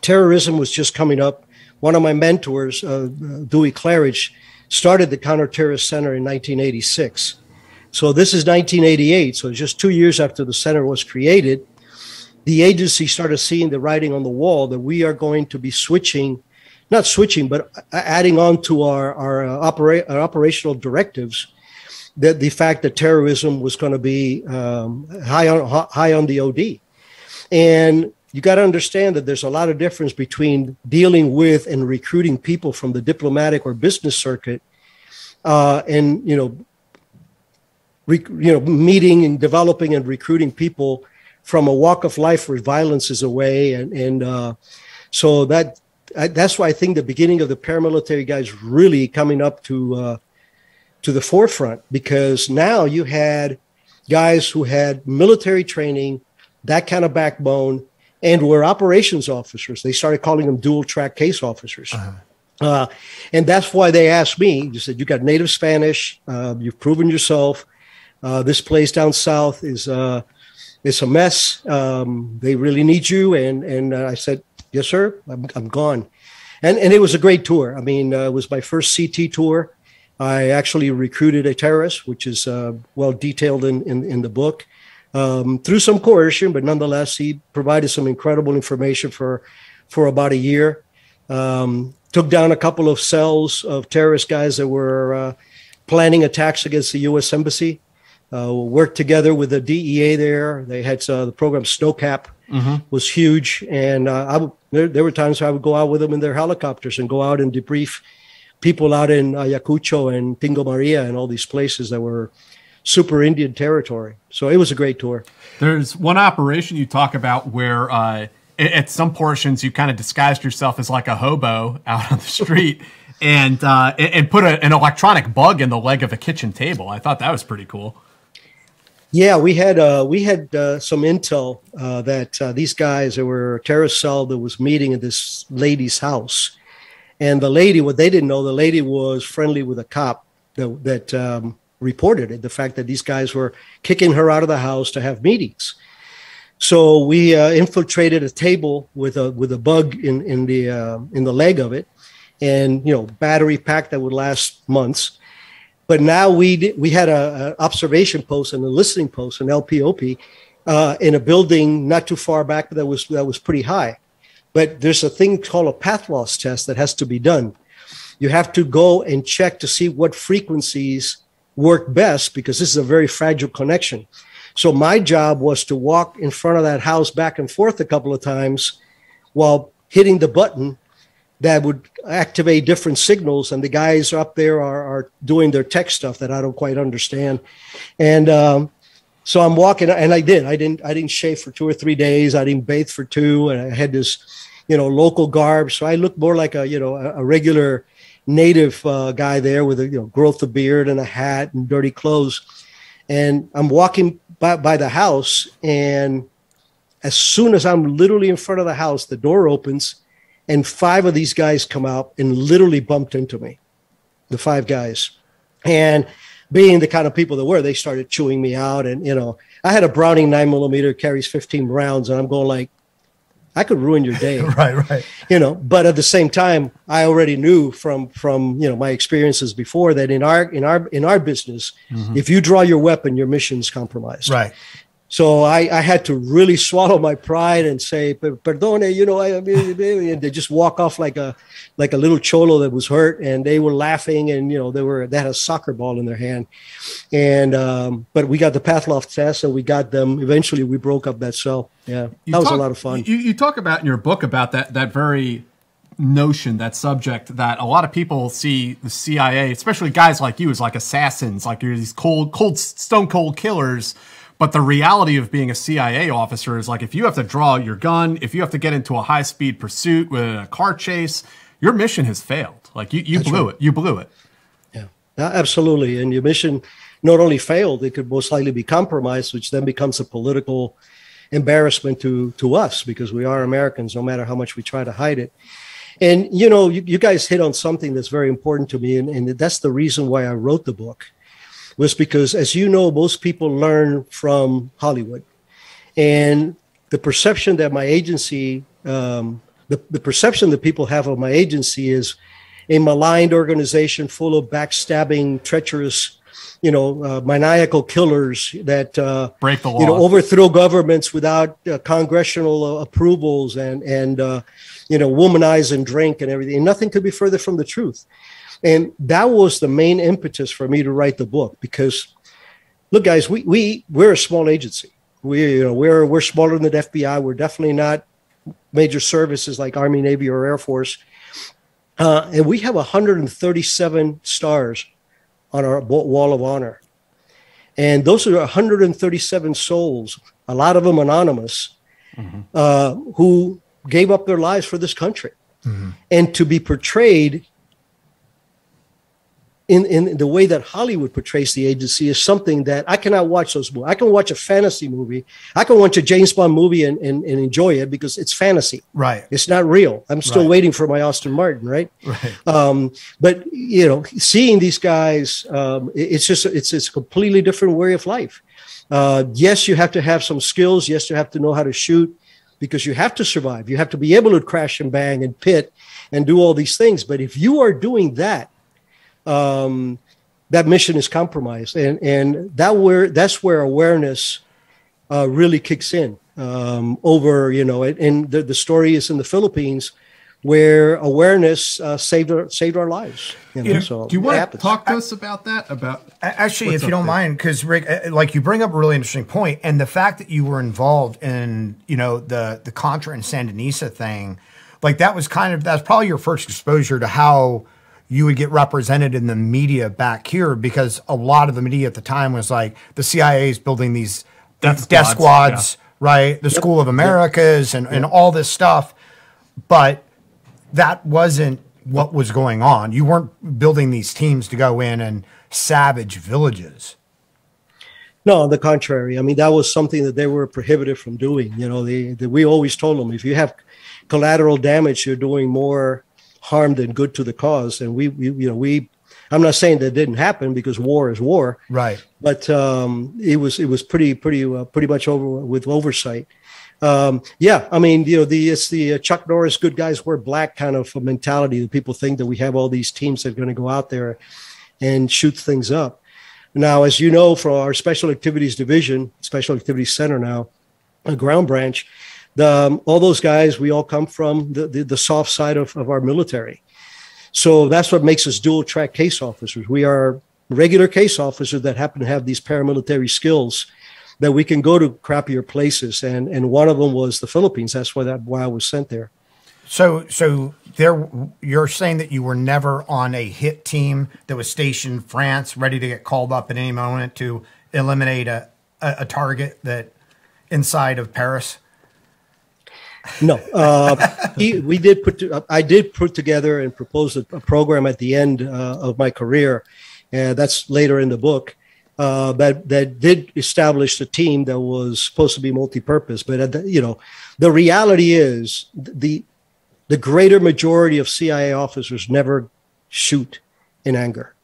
terrorism was just coming up. One of my mentors, Dewey Clarridge, started the Counterterrorist Center in 1986. So this is 1988. So just two years after the center was created, the agency started seeing the writing on the wall that we are going to be switching, not switching, but adding on to our, our, uh, opera, our operational directives that the fact that terrorism was going to be um, high on high on the OD. And you got to understand that there's a lot of difference between dealing with and recruiting people from the diplomatic or business circuit uh, and you know rec- you know meeting and developing and recruiting people from a walk of life where violence is away and and uh, so that I, that's why I think the beginning of the paramilitary guys really coming up to uh, to the forefront because now you had guys who had military training, that kind of backbone, and were operations officers. They started calling them dual track case officers. Uh-huh. Uh, and that's why they asked me. You said you got native Spanish. Uh, you've proven yourself. Uh, this place down south is uh, it's a mess. Um, they really need you. And and I said, yes, sir. I'm, I'm gone. And and it was a great tour. I mean, uh, it was my first CT tour. I actually recruited a terrorist, which is uh, well detailed in, in, in the book um, through some coercion, but nonetheless, he provided some incredible information for for about a year. Um, took down a couple of cells of terrorist guys that were uh, planning attacks against the U.S. embassy. Uh, worked together with the DEA there. They had uh, the program Snowcap mm-hmm. was huge, and uh, there, there, were times I would go out with them in their helicopters and go out and debrief people out in Ayacucho and Tingo Maria and all these places that were super Indian territory. So it was a great tour. There's one operation you talk about where uh, at some portions you kind of disguised yourself as like a hobo out on the street and uh, and put a, an electronic bug in the leg of a kitchen table. I thought that was pretty cool. Yeah, we had uh, we had uh, some intel uh, that uh, these guys there were a terrorist cell that was meeting at this lady's house, and the lady what they didn't know the lady was friendly with a cop that that um, reported it, the fact that these guys were kicking her out of the house to have meetings. So we uh, infiltrated a table with a with a bug in in the uh, in the leg of it, and you know battery pack that would last months. But now we we had a, a, observation post and a listening post, an LPOP, uh, in a building not too far back but that was that was pretty high. But there's a thing called a path loss test that has to be done. You have to go and check to see what frequencies work best because this is a very fragile connection. So my job was to walk in front of that house back and forth a couple of times while hitting the button that would activate different signals, and the guys up there are, are doing their tech stuff that I don't quite understand. And um, so I'm walking, and I did. I didn't. I didn't shave for two or three days. I didn't bathe for two, and I had this, you know, local garb. So I looked more like a, you know, a, a regular native uh, guy there with a you know growth of beard and a hat and dirty clothes. And I'm walking by, by the house, and as soon as I'm literally in front of the house, the door opens and five of these guys come out and literally bumped into me the five guys and being the kind of people that were they started chewing me out. And you know i had a browning 9 millimeter carries 15 rounds and i'm going like i could ruin your day. Right right. You know but at the same time i already knew from from you know my experiences before that in our in our in our business mm-hmm. if you draw your weapon your mission's compromised. Right so I, I had to really swallow my pride and say, "Perdone," you know. I, and they just walk off like a like a little cholo that was hurt, and they were laughing, and you know they were they had a soccer ball in their hand, and um, but we got the path loss test, and we got them. Eventually, we broke up that cell. Yeah, you that talk, was a lot of fun. You, you talk about in your book about that that very notion, that subject that a lot of people see the CIA, especially guys like you, as like assassins, like you're these cold, cold, stone cold killers but the reality of being a CIA officer is like if you have to draw your gun, if you have to get into a high speed pursuit with a car chase, your mission has failed. Like you, you blew right. it. You blew it. Yeah, absolutely. And your mission not only failed, it could most likely be compromised, which then becomes a political embarrassment to to us because we are Americans, no matter how much we try to hide it. And you know, you, you guys hit on something that's very important to me, and, and that's the reason why I wrote the book was because, as you know, most people learn from Hollywood. And the perception that my agency, um, the, the perception that people have of my agency is a maligned organization full of backstabbing, treacherous, you know, uh, maniacal killers that uh, break the law, you know, overthrow governments without uh, congressional uh, approvals and and uh, you know, womanize and drink and everything. And nothing could be further from the truth. And that was the main impetus for me to write the book because look, guys, we we we're a small agency. We you know we're we're smaller than the FBI. We're definitely not major services like Army, Navy, or Air Force. Uh, and we have 137 stars on our wall of honor. And those are 137 souls, a lot of them anonymous, mm-hmm. uh, who gave up their lives for this country. Mm-hmm. And to be portrayed in, in the way that Hollywood portrays the agency is something that I cannot watch those movies. I can watch a fantasy movie. I can watch a James Bond movie and, and, and enjoy it because it's fantasy. Right. It's not real. I'm still right. waiting for my Aston Martin. Right. Right. Um, but you know, seeing these guys, um, it, it's just it's it's a completely different way of life. Uh, yes, you have to have some skills. Yes, you have to know how to shoot because you have to survive. You have to be able to crash and bang and pit and do all these things. But if you are doing that um, that mission is compromised, and and that where that's where awareness uh, really kicks in um, over you know, and the, the story is in the Philippines where awareness uh, saved our saved our lives. You know, so do you want to talk to us about that? About actually, if you don't there? mind, because Ric, uh, like you bring up a really interesting point, and the fact that you were involved in you know the the Contra and Sandinista thing, like that was kind of that's probably your first exposure to how you would get represented in the media back here because a lot of the media at the time was like the CIA is building these death, death squads, squads yeah. right? The yep. School of Americas yep. and, and all this stuff. But that wasn't what was going on. You weren't building these teams to go in and savage villages. No, on the contrary. I mean, that was something that they were prohibited from doing. You know, they, they, we always told them if you have collateral damage, you're doing more harm than good to the cause. And we, we you know, we, I'm not saying that didn't happen because war is war, right? But um, it was it was pretty pretty uh, pretty much over with oversight. Um, yeah, I mean, you know, the it's the uh, Chuck Norris good guys wear black kind of mentality. That people think that we have all these teams that are going to go out there and shoot things up. Now, as you know, from our Special Activities Division, Special Activities Center now, a ground branch, the, um, all those guys, we all come from the, the, the soft side of, of our military. So that's what makes us dual track case officers. We are regular case officers that happen to have these paramilitary skills that we can go to crappier places. And, and one of them was the Philippines. That's why that why I was sent there. So, so there you're saying that you were never on a hit team that was stationed France, ready to get called up at any moment to eliminate a, a, a target that inside of Paris. No, uh, he, we did put. To, I did put together and propose a, a program at the end uh, of my career, and that's later in the book. Uh, that that did establish a team that was supposed to be multi-purpose. But the, you know, the reality is the the greater majority of CIA officers never shoot in anger.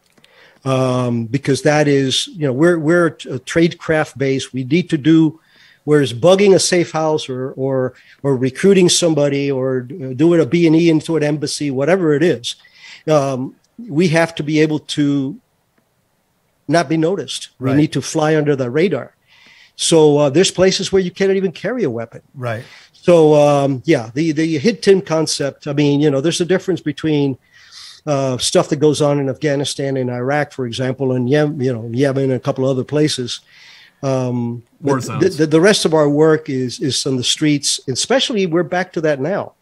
Um, because that is, you know, we're we're a trade craft base. We need to do Whereas bugging a safe house or or or recruiting somebody or doing a B and E into an embassy, whatever it is, um, we have to be able to not be noticed. Right. We need to fly under the radar. So uh, there's places where you can't even carry a weapon. Right. So um, yeah, the the hit team concept. I mean, you know, there's a difference between uh, stuff that goes on in Afghanistan and Iraq, for example, and Yemen, you know, Yemen and a couple of other places. Um, the, the, the, rest of our work is is on the streets, especially we're back to that now.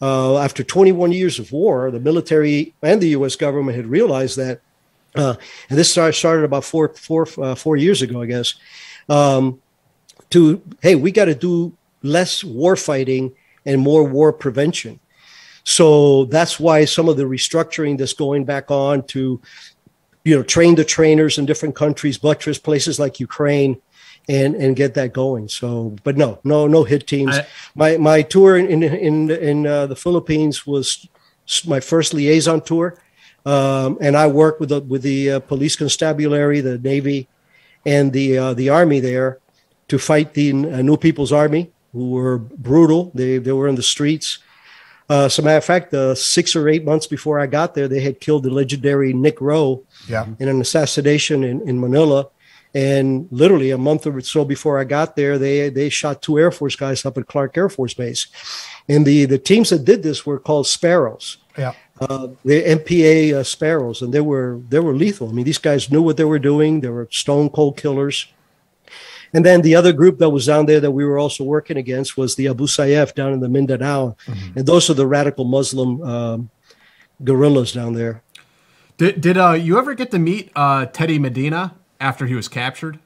Uh, after 21 years of war, the military and the U.S. government had realized that, uh, and this started, started about four, four, uh, four years ago, I guess. Um, to hey, we got to do less war fighting and more war prevention. So that's why some of the restructuring that's going back on to, you know, train the trainers in different countries, buttress places like Ukraine, and and get that going. So, but no, no, no hit teams. I, my my tour in in in uh, the Philippines was my first liaison tour, um, and I worked with the with the uh, police constabulary, the Navy, and the uh, the Army there to fight the uh, New People's Army, who were brutal. They they were in the streets. Uh, as a matter of fact, uh, six or eight months before I got there, they had killed the legendary Nick Rowe yeah. in an assassination in, in Manila and literally a month or so before I got there, they they shot two Air Force guys up at Clark Air Force Base, and the the teams that did this were called Sparrows. Yeah. Uh, the NPA uh, Sparrows, and they were they were lethal. I mean, these guys knew what they were doing. They were stone cold killers. And then the other group that was down there that we were also working against was the Abu Sayyaf down in the Mindanao, mm-hmm. and those are the radical Muslim um, guerrillas down there. Did did uh, you ever get to meet uh, Teddy Medina? After he was captured?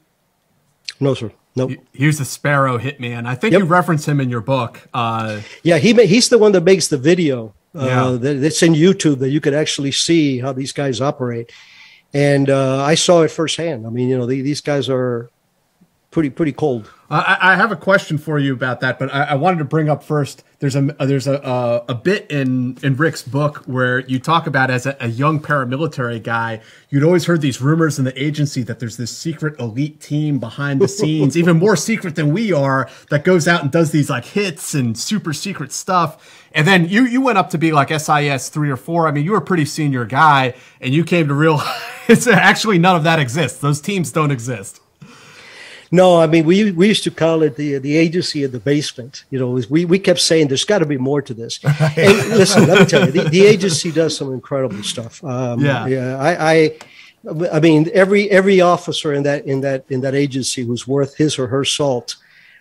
No, sir. No. Nope. was the Sparrow hitman. I think yep. you reference him in your book. Uh, yeah, he he's the one that makes the video. Uh, that's in YouTube that you could actually see how these guys operate. And uh, I saw it firsthand. I mean, you know, the, these guys are pretty pretty cold. Uh, I, I, have a question for you about that, but I, I wanted to bring up first. There's a there's a a, a bit in in Ric's book where you talk about as a, a, young paramilitary guy, you'd always heard these rumors in the agency that there's this secret elite team behind the scenes, even more secret than we are, that goes out and does these like hits and super secret stuff. And then you you went up to be like SIS three or four. I mean, you were a pretty senior guy, and you came to realize it's actually none of that exists. Those teams don't exist. No, I mean we we used to call it the the agency in the basement. You know, we we kept saying there's got to be more to this. and listen, let me tell you, the, the agency does some incredible stuff. Um, yeah, yeah. I, I I mean every every officer in that in that in that agency was worth his or her salt.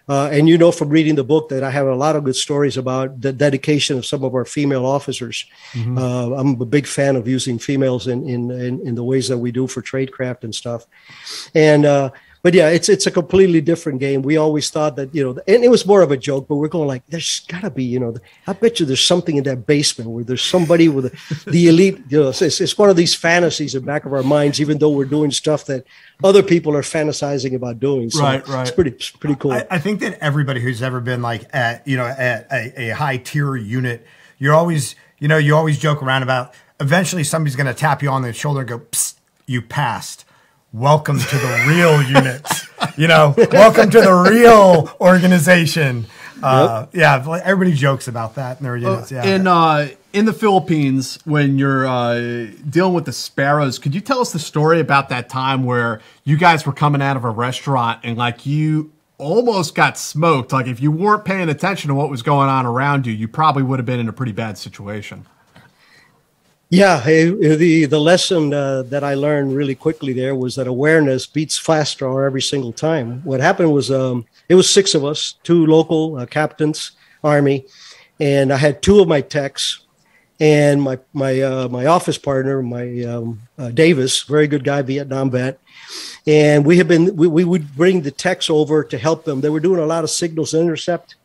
Uh, and you know from reading the book that I have a lot of good stories about the dedication of some of our female officers. Mm-hmm. Uh, I'm a big fan of using females in, in, in in the ways that we do for tradecraft and stuff. And uh, but yeah, it's it's a completely different game. We always thought that you know, and it was more of a joke, but we're going like, there's got to be, you know, I bet you there's something in that basement where there's somebody with a, the elite. You know, it's, it's one of these fantasies in the back of our minds, even though we're doing stuff that other people are fantasizing about doing. So right, right. It's pretty it's pretty cool. I, I, think that everybody who's ever been like at you know at a, a high tier unit, you're always you know you always joke around about eventually somebody's going to tap you on the shoulder and go, you passed welcome to the real units. You know, welcome to the real organization. Uh, yep. Yeah, everybody jokes about that in their units. Yeah. In uh, in the Philippines, when you're uh, dealing with the sparrows, could you tell us the story about that time where you guys were coming out of a restaurant and like you almost got smoked? Like if you weren't paying attention to what was going on around you, you probably would have been in a pretty bad situation. Yeah, the the lesson uh, that I learned really quickly there was that awareness beats faster every single time. What happened was um, it was six of us, two local uh, captains, army, and I had two of my techs, and my my uh, my office partner, my um, uh, Davis, very good guy, Vietnam vet, and we have been we, we would bring the techs over to help them. They were doing a lot of signals intercept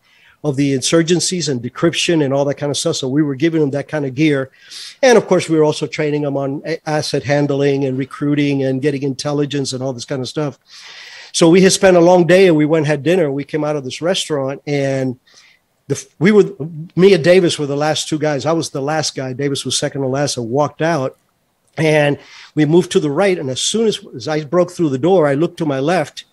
of the insurgencies and decryption and all that kind of stuff. So we were giving them that kind of gear, and of course we were also training them on asset handling and recruiting and getting intelligence and all this kind of stuff. So we had spent a long day and we went and had dinner. We came out of this restaurant and the we were me and Davis were the last two guys. I was the last guy. Davis was second to last. I walked out, and we moved to the right. And as soon as, as I broke through the door, I looked to my left,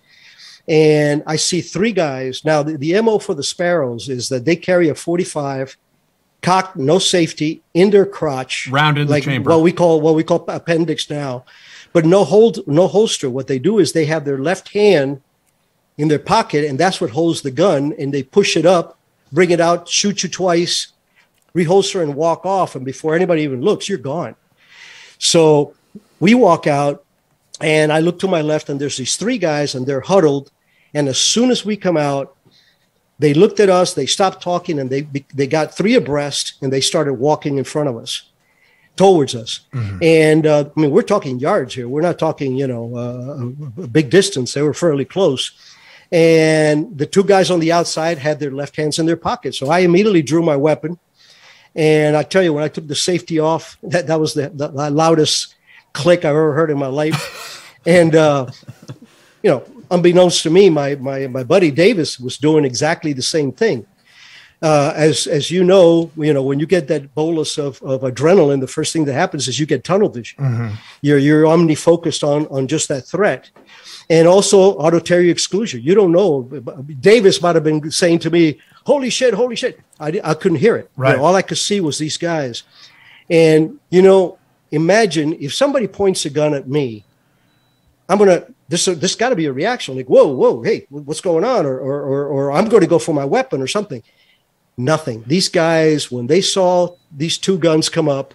and I see three guys. Now the, the mo for the Sparrows is that they carry a forty-five, cocked, no safety, in their crotch, round in like the chamber. What we call what we call appendix now, but no hold, no holster. What they do is they have their left hand in their pocket, and that's what holds the gun, and they push it up bring it out, shoot you twice, reholster and walk off. And before anybody even looks, you're gone. So we walk out and I look to my left and there's these three guys and they're huddled. And as soon as we come out, they looked at us, they stopped talking and they, they got three abreast and they started walking in front of us towards us. Mm-hmm. And uh, I mean, we're talking yards here. We're not talking, you know, uh, a big distance. They were fairly close and the two guys on the outside had their left hands in their pockets. So I immediately drew my weapon. And I tell you, when I took the safety off, that, that was the, the loudest click I've ever heard in my life. and, uh, you know, unbeknownst to me, my, my, my buddy Davis was doing exactly the same thing. Uh, as as you know, you know when you get that bolus of, of adrenaline, the first thing that happens is you get tunnel vision. Mm-hmm. You're you're omni focused on on just that threat, and also auditory exclusion. You don't know. Davis might have been saying to me, "Holy shit, holy shit!" I, I couldn't hear it. Right. You know, all I could see was these guys, and you know, imagine if somebody points a gun at me, I'm gonna this this got to be a reaction like, "Whoa, whoa, hey, what's going on?" Or or or, or I'm going to go for my weapon or something. Nothing. These guys, when they saw these two guns come up,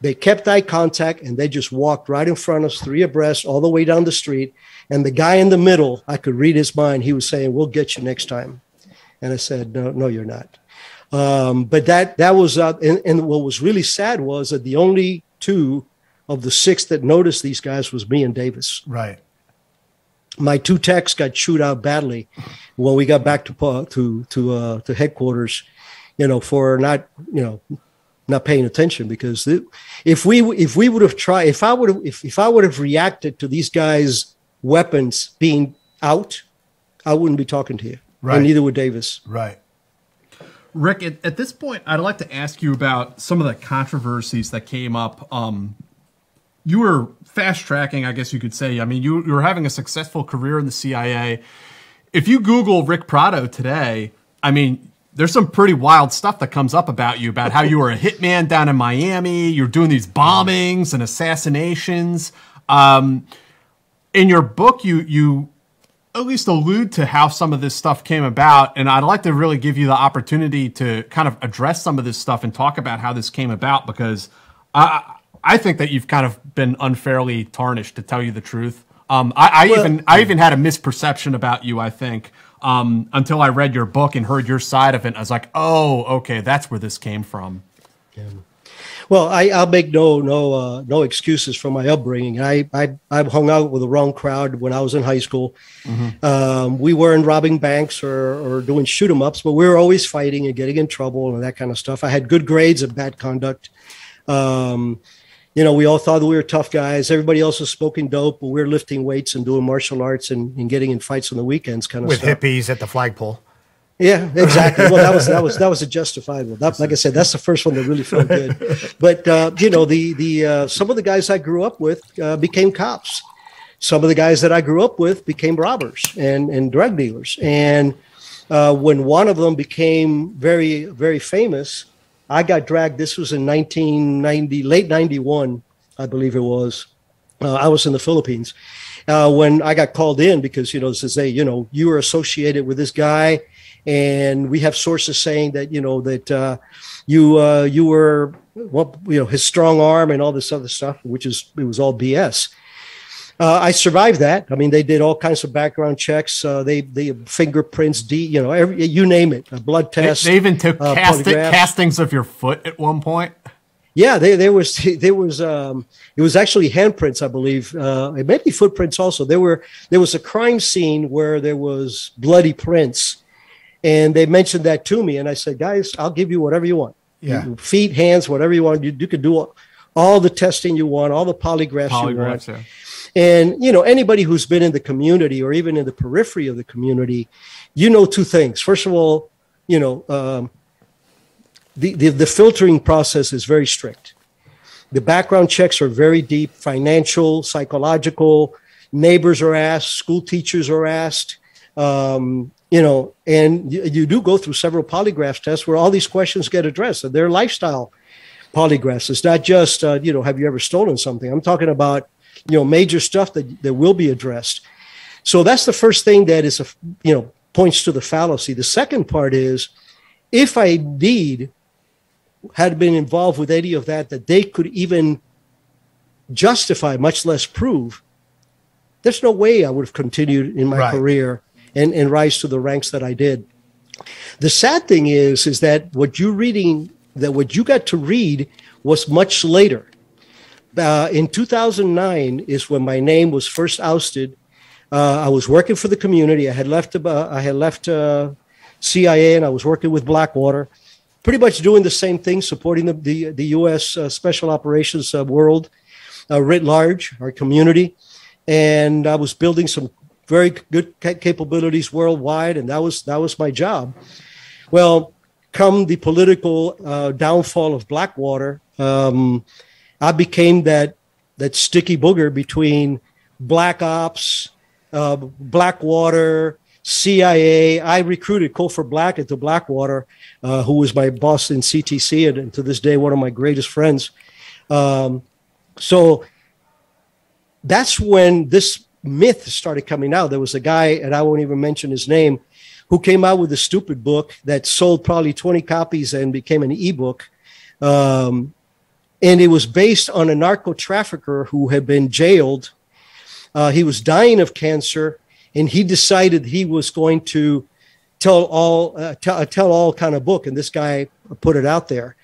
they kept eye contact and they just walked right in front of us, three abreast, all the way down the street. And the guy in the middle, I could read his mind. He was saying, "We'll get you next time," and I said, "No, no, you're not." Um, but that that was, uh, and, and what was really sad was that the only two of the six that noticed these guys was me and Davis. Right. My two techs got chewed out badly when we got back to uh, to to uh, to headquarters. You know, for not you know not paying attention because if we if we would have tried if I would have if, if I would have reacted to these guys weapons being out, I wouldn't be talking to you. Right. And neither would Davis. Right. Ric, at, at, this point, I'd like to ask you about some of the controversies that came up. Um, you were fast tracking, I guess you could say. I mean, you, you were having a successful career in the CIA. If you Google Ric Prado today, I mean, there's some pretty wild stuff that comes up about you about how you were a hitman down in Miami. You're doing these bombings and assassinations. Um, in your book, you you at least allude to how some of this stuff came about, and I'd like to really give you the opportunity to kind of address some of this stuff and talk about how this came about because I I think that you've kind of been unfairly tarnished, to tell you the truth. Um, I, I well, even I even had a misperception about you. I think um, until I read your book and heard your side of it, I was like, oh, okay, that's where this came from. Yeah. Well, I, will make no no uh, no excuses for my upbringing. I, I I hung out with the wrong crowd when I was in high school. Mm-hmm. Um, we weren't robbing banks or, or doing shoot 'em ups, but we were always fighting and getting in trouble and that kind of stuff. I had good grades and bad conduct. Um, you know, we all thought we were tough guys. Everybody else was smoking dope, but we are lifting weights and doing martial arts and, and getting in fights on the weekends, kind of with stuff. hippies at the flagpole. Yeah, exactly. Well, that was that was that was a justifiable. That, like I said, that's the first one that really felt good. But uh, you know, the the uh, some of the guys I grew up with uh, became cops. Some of the guys that I grew up with became robbers and and drug dealers. And uh, when one of them became very very famous, I got dragged. This was in 1990, late 91, I believe it was. Uh, I was in the Philippines. Uh, when I got called in because you know says hey you know you were associated with this guy and we have sources saying that you know that uh, you uh, you were well, you know his strong arm and all this other stuff, which is it was all BS. Uh, I survived that. I mean, they did all kinds of background checks. Uh, they they fingerprints, D, you know, every you name it, a blood test. They, they even took uh, cast- castings of your foot at one point. Yeah, there, there was there was um, it was actually handprints, I believe. Uh, it may be footprints also. There were there was a crime scene where there was bloody prints, and they mentioned that to me, and I said, guys, I'll give you whatever you want. Yeah. You- feet, hands, whatever you want. You, you could do all, all the testing you want, all the polygraphs, you want. Yeah. And you know, anybody who's been in the community or even in the periphery of the community, you know two things. First of all, you know, um, the, the the filtering process is very strict. The background checks are very deep, financial, psychological. Neighbors are asked, school teachers are asked. Um, you know, and you, you do go through several polygraph tests where all these questions get addressed. They're lifestyle polygraphs. It's not just, uh, you know, have you ever stolen something? I'm talking about, you know, major stuff that, that will be addressed. So that's the first thing that is, a, you know, points to the fallacy. The second part is if I indeed had been involved with any of that, that they could even justify, much less prove, there's no way I would have continued in my Right. career and, and rise to the ranks that I did. The sad thing is, is that what you're reading, that what you got to read was much later. Uh, in 2009 is when my name was first ousted. Uh, I was working for the community. I had left. Uh, I had left uh, CIA, and I was working with Blackwater, pretty much doing the same thing, supporting the the, the U.S. Uh, Special Operations world writ large, our community, and I was building some very good capabilities worldwide, and that was that was my job. Well, come the political downfall of Blackwater, um, I became that that sticky booger between Black Ops, uh, Blackwater, CIA. I recruited Cofer Black into Blackwater, uh, who was my boss in CTC, and, and to this day one of my greatest friends. Um, so that's when this myth started coming out. There was a guy, and I won't even mention his name, who came out with a stupid book that sold probably 20 copies and became an ebook. Um, and it was based on a narco trafficker who had been jailed. Uh, he was dying of cancer, and he decided he was going to tell all uh, tell, tell all kind of book. And this guy put it out there.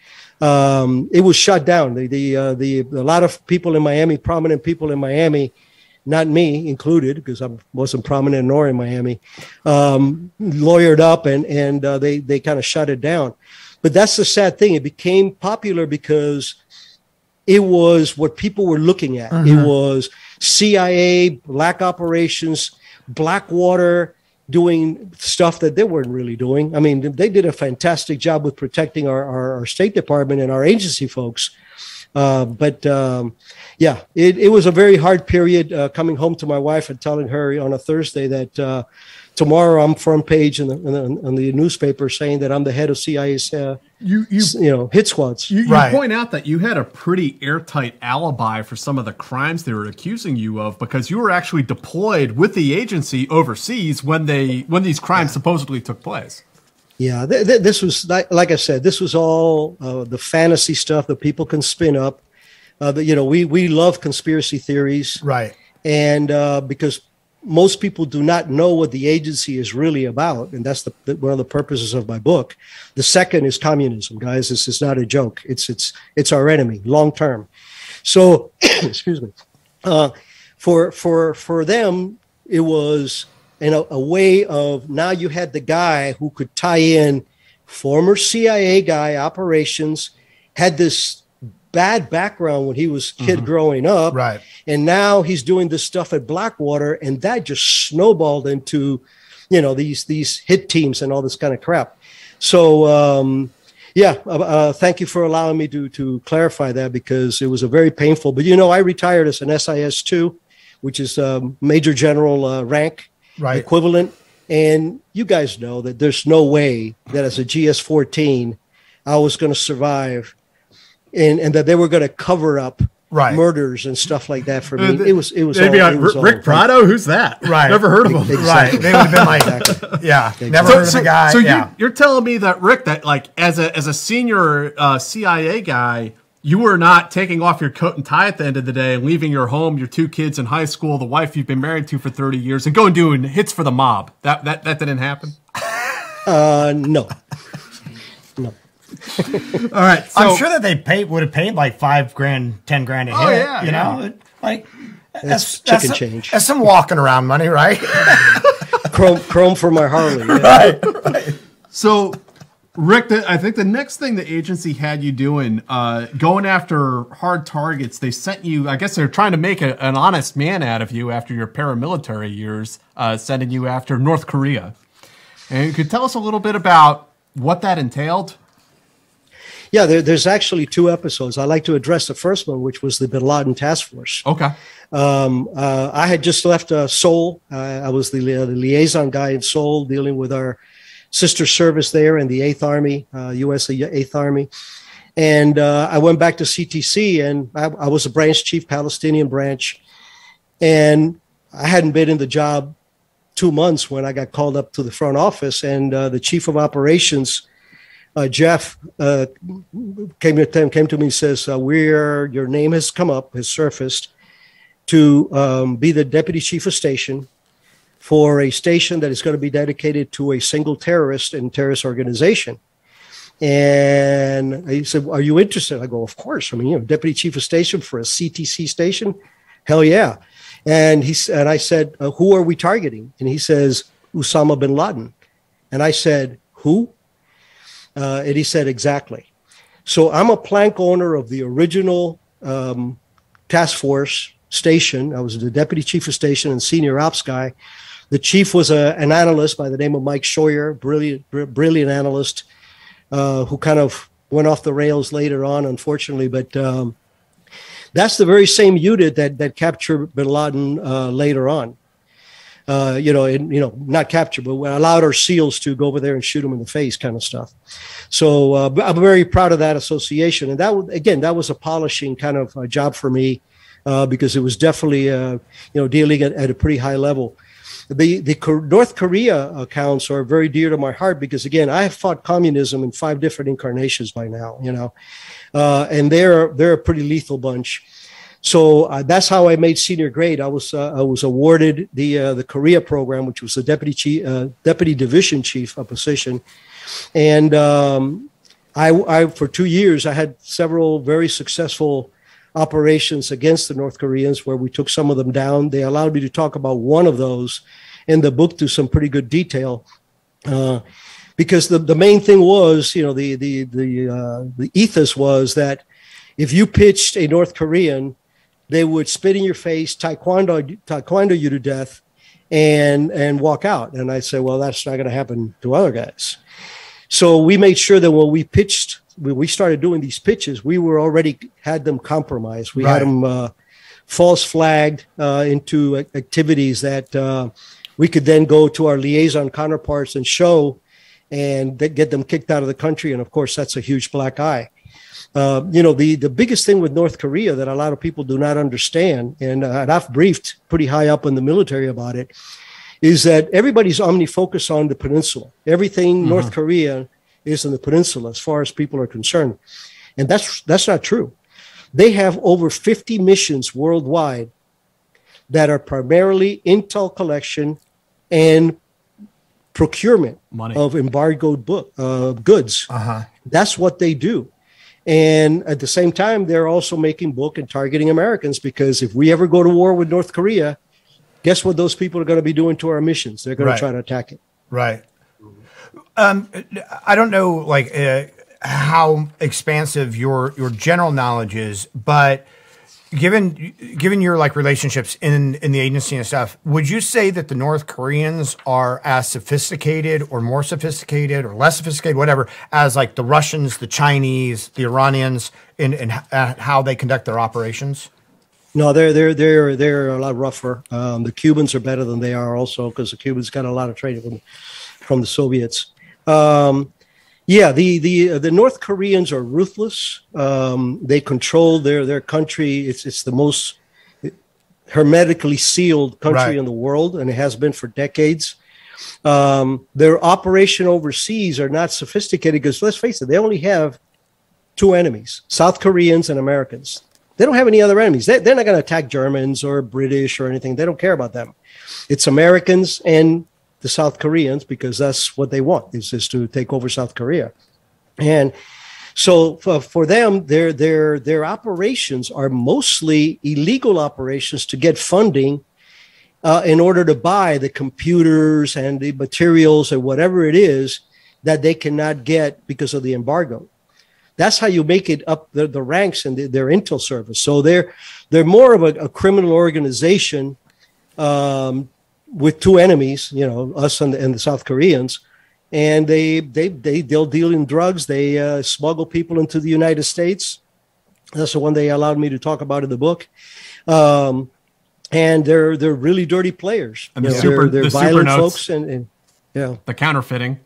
Um, it was shut down. The the, uh, the a lot of people in Miami, prominent people in Miami, not me included, because I wasn't prominent nor in Miami, um, lawyered up and and uh, they they kind of shut it down. But that's the sad thing. It became popular because it was what people were looking at. It was CIA, black operations, Blackwater doing stuff that they weren't really doing. I mean, they did a fantastic job with protecting our, our, our State Department and our agency folks. Uh, but um, yeah, it, it was a very hard period uh, coming home to my wife and telling her on a Thursday that uh, tomorrow I'm front page in the, in the, in the newspaper saying that I'm the head of CIA's, uh, You you you know, hit squads. You, you Right. point out that you had a pretty airtight alibi for some of the crimes they were accusing you of because you were actually deployed with the agency overseas when they when these crimes supposedly took place. Yeah, th- th- this was like, like I said, this was all uh, the fantasy stuff that people can spin up. Uh, that you know, we we love conspiracy theories, Right. and uh, because most people do not know what the agency is really about, and that's the, the one of the purposes of my book. The second is communism, guys. This is not a joke. It's it's it's our enemy long term. So, excuse me. Uh, for for for them, it was in a, a way of now you had the guy who could tie in former CIA guy operations had this bad background when he was a kid growing up Right. and now he's doing this stuff at Blackwater, and that just snowballed into, you know, these these hit teams and all this kind of crap. So um, yeah, uh, uh, thank you for allowing me to to clarify that because it was a very painful. But you know, I retired as an SIS two, which is um, Major General uh, rank Right. equivalent, and you guys know that there's no way that as a GS fourteen, I was going to survive, and and that they were going to cover up Right. murders and stuff like that for me. It was it was Maybe all, on it was all- Ric Prado. Who's that? Right. Never heard of him. Exactly. Right. They would have been like, yeah, never heard of the guy. So yeah. you, you're telling me that Ric, that like as a as a senior uh, CIA guy, you were not taking off your coat and tie at the end of the day and leaving your home, your two kids in high school, the wife you've been married to for 30 years, and going doing hits for the mob. That that that didn't happen. Uh, no. All right. So, I'm sure that they paid would have paid like five grand, ten grand a Oh, hit. yeah, you yeah. know, like That's chicken some- change. That's some walking around money, right? Chrome, chrome for my Harley. yeah. right, right. so Ric, the, I think the next thing the agency had you doing, uh, going after hard targets, they sent you. I guess they're trying to make a, an honest man out of you after your paramilitary years, uh, sending you after North Korea. And you could tell us a little bit about what that entailed. Yeah, there, there's actually two episodes. I like to address the first one, which was the Bin Laden Task Force. Okay. Um, uh, I had just left uh, Seoul. Uh, I was the, the liaison guy in Seoul, dealing with our sister service there in the Eighth Army, uh, U.S. Eighth Army. And uh, I went back to CTC, and I, I was a branch chief, Palestinian branch. And I hadn't been in the job two months when I got called up to the front office, and uh, the chief of operations, uh, Jeff, uh, came to came to me and says, uh, "We're your name has come up, has surfaced." to um, be the deputy chief of station for a station that is going to be dedicated to a single terrorist and terrorist organization. And he said, Are you interested? I go, Of course. I mean, you know, deputy chief of station for a CTC station? Hell yeah. And he and I said, uh, Who are we targeting? And he says, Osama bin Laden. And I said, Who? Uh, and he said, Exactly. So I'm a plank owner of the original um, task force station. I was the deputy chief of station and senior ops guy. The chief was a, an analyst by the name of Mike Scheuer, brilliant, br- brilliant analyst, uh, who kind of went off the rails later on, unfortunately. But um, that's the very same unit that that captured Bin Laden uh, later on. Uh, you know, and, you know, not capture, but we allowed our SEALs to go over there and shoot them in the face, kind of stuff. So uh, I'm very proud of that association, and that again, that was a polishing kind of uh, job for me uh, because it was definitely uh, you know dealing at, at a pretty high level. The the North Korea accounts are very dear to my heart because again, I have fought communism in five different incarnations by now, you know, uh, and they're they're a pretty lethal bunch. So uh, that's how I made senior grade. I was uh, I was awarded the uh, the Korea program, which was the deputy chief, uh, deputy division chief position, and um, I, I for two years I had several very successful operations against the North Koreans where we took some of them down. They allowed me to talk about one of those in the book to some pretty good detail. Uh, because the, the main thing was, you know, the the the uh, the ethos was that if you pitched a North Korean, they would spit in your face, taekwondo taekwondo you to death, and and walk out. And I said, well, that's not going to happen to other guys. So we made sure that when we pitched, when we started doing these pitches, we were already had them compromised. We Right. had them uh, false flagged uh, into activities that uh, we could then go to our liaison counterparts and show and get them kicked out of the country. And of course, that's a huge black eye. Uh, you know, the, the biggest thing with North Korea that a lot of people do not understand, and, uh, and I've briefed pretty high up in the military about it, is that everybody's omni-focused on the peninsula. Everything North Korea is in the peninsula as far as people are concerned. And that's that's not true. They have over 50 missions worldwide that are primarily intel collection and procurement Money. of embargoed book, uh, goods. Uh-huh. That's what they do. And at the same time, they're also making book and targeting Americans because if we ever go to war with North Korea, guess what those people are going to be doing to our missions? They're going Right. to try to attack it. Right. Um, I don't know, like uh, how expansive your your general knowledge is, but given given your like relationships in in the agency and stuff, would you say that the North Koreans are as sophisticated or more sophisticated or less sophisticated, whatever, as like the Russians, the Chinese, the Iranians, in in uh, how they conduct their operations? No, they're they're they're they're a lot rougher. Um, the Cubans are better than they are also because the Cubans got a lot of training from from the Soviets. Um, yeah, the the the North Koreans are ruthless. Um, they control their their country. It's it's the most hermetically sealed country Right. in the world, and it has been for decades. Um, their operation overseas are not sophisticated because let's face it, they only have two enemies: South Koreans and Americans. They don't have any other enemies. They, they're not going to attack Germans or British or anything. They don't care about them. It's Americans and the South Koreans because that's what they want is, is to take over South Korea. And So for, for them, their their their operations are mostly illegal operations to get funding uh, in order to buy the computers and the materials or whatever it is that they cannot get because of the embargo. That's how you make it up the, the ranks in the, their intel service. So they're they're more of a, a criminal organization um, with two enemies, you know, us and the, and the South Koreans, and they they they they'll deal in drugs. They uh, smuggle people into the United States. That's the one they allowed me to talk about in the book. Um, and they're they're really dirty players. You know, super- they're, they're super violent folks, and, and yeah. The counterfeiting.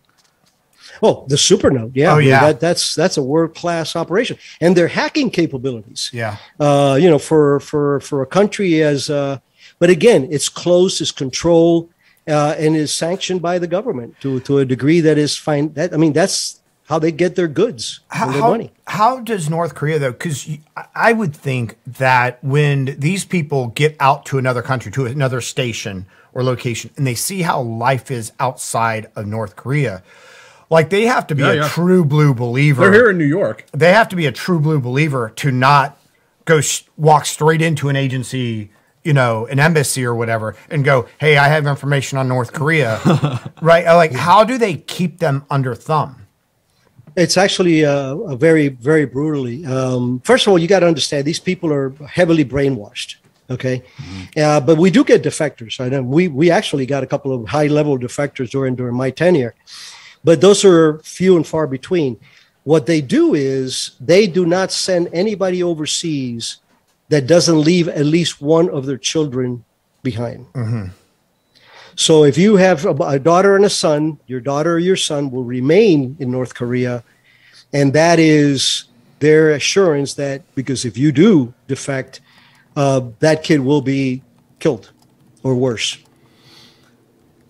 Oh, the Supernote, yeah, Oh, I mean, yeah. that, that's that's a world class operation, and their hacking capabilities. Yeah. uh, you know, for for for a country as, uh, but again, it's closed, it's controlled, uh, and is sanctioned by the government to to a degree that is fine. That I mean, that's how they get their goods How, and their how, money. how does North Korea though? Because I would think that when these people get out to another country, to another station or location, and they see how life is outside of North Korea, like they have to be Yeah, a yeah. true blue believer. They're here in New York. they have to be a true blue believer to not go s walk straight into an agency, you know, an embassy or whatever, and go, "Hey, I have information on North Korea," right? Like, how do they keep them under thumb? It's actually uh, a very, very brutally. Um, first of all, you got to understand these people are heavily brainwashed. Okay, uh, but we do get defectors. I know we we actually got a couple of high level defectors during during my tenure, but those are few and far between. What they do is they do not send anybody overseas that doesn't leave at least one of their children behind. So if you have a, a daughter and a son, your daughter or your son will remain in North Korea, and that is their assurance that because if you do defect, uh, that kid will be killed or worse.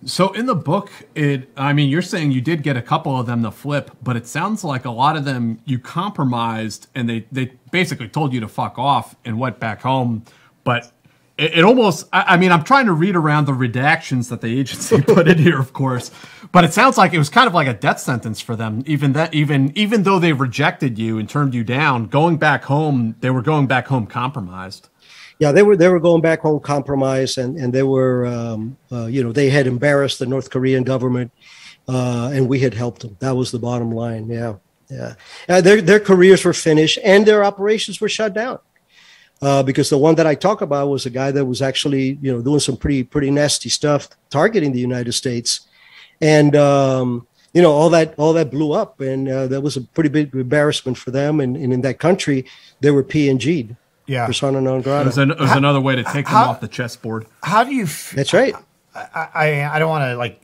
So in the book, it I mean, you're saying you did get a couple of them to flip, but it sounds like a lot of them you compromised and they they basically told you to fuck off and went back home. But it, it almost I, I mean, I'm trying to read around the redactions that the agency put in here, of course. But it sounds like it was kind of like a death sentence for them. Even that even even though they rejected you and turned you down, going back home, they were going back home compromised. Yeah, they were they were going back home compromise, and and they were um, uh, you know they had embarrassed the North Korean government, uh, and we had helped them. That was the bottom line. Yeah, yeah. Uh, their their careers were finished, and their operations were shut down. Uh, because the one that I talk about was a guy that was actually, you know, doing some pretty pretty nasty stuff, targeting the United States, and um, you know all that all that blew up, and uh, that was a pretty big embarrassment for them. And, and in that country, they were P and G'd, Yeah. persona non It grata. was, an, it was another way to take them off the chessboard. How do you? F- That's right. I, I I don't want to like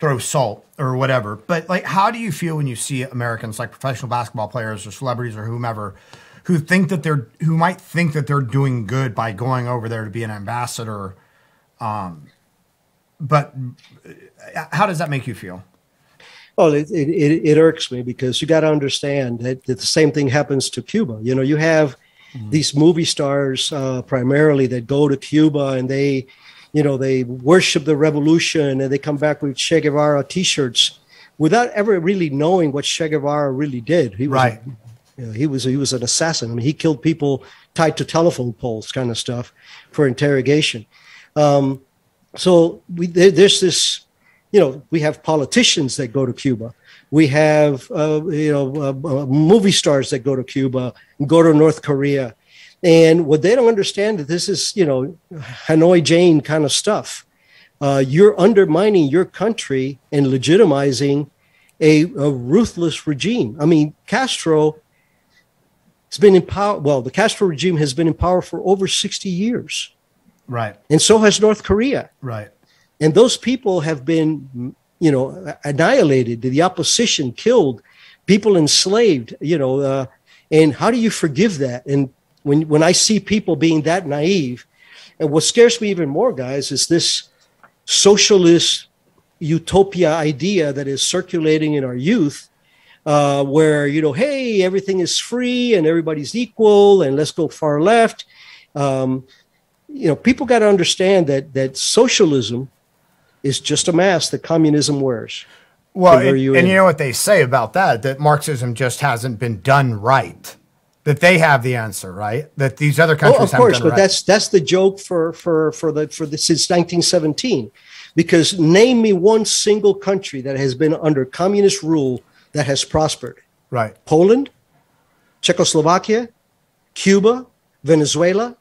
throw salt or whatever, but like, how do you feel when you see Americans like professional basketball players or celebrities or whomever who think that they're who might think that they're doing good by going over there to be an ambassador, um, but uh, how does that make you feel? Well, it, it, it, it irks me because you got to understand that, that the same thing happens to Cuba. You know, you have these movie stars uh, primarily that go to Cuba and they, you know, they worship the revolution and they come back with Che Guevara T-shirts without ever really knowing what Che Guevara really did. He was Right. you know, he was he was an assassin. I mean, he killed people tied to telephone poles, kind of stuff, for interrogation. Um, so we there, there's this, you know, we have politicians that go to Cuba. We have uh, you know uh, uh, movie stars that go to Cuba and go to North Korea, and what they don't understand that this is you know Hanoi Jane kind of stuff. Uh, you're undermining your country and legitimizing a, a ruthless regime. I mean, Castro has been in power. Well, the Castro regime has been in power for over 60 years, Right. and so has North Korea. Right. And those people have been, you know, annihilated. The opposition killed, people enslaved. You know, uh, and how do you forgive that? And when when I see people being that naive, and what scares me even more, guys, is this socialist utopia idea that is circulating in our youth uh, where you know hey everything is free and everybody's equal and let's go far left um, you know people got to understand that that socialism is just a mask that communism wears Well, you and in. you know what they say about that? That Marxism just hasn't been done right. That they have the answer, right? That these other Oh, countries of haven't course, but right. that's that's the joke for for for the for the since 1917, because name me one single country that has been under communist rule that has prospered. right. Poland, Czechoslovakia, Cuba, Venezuela.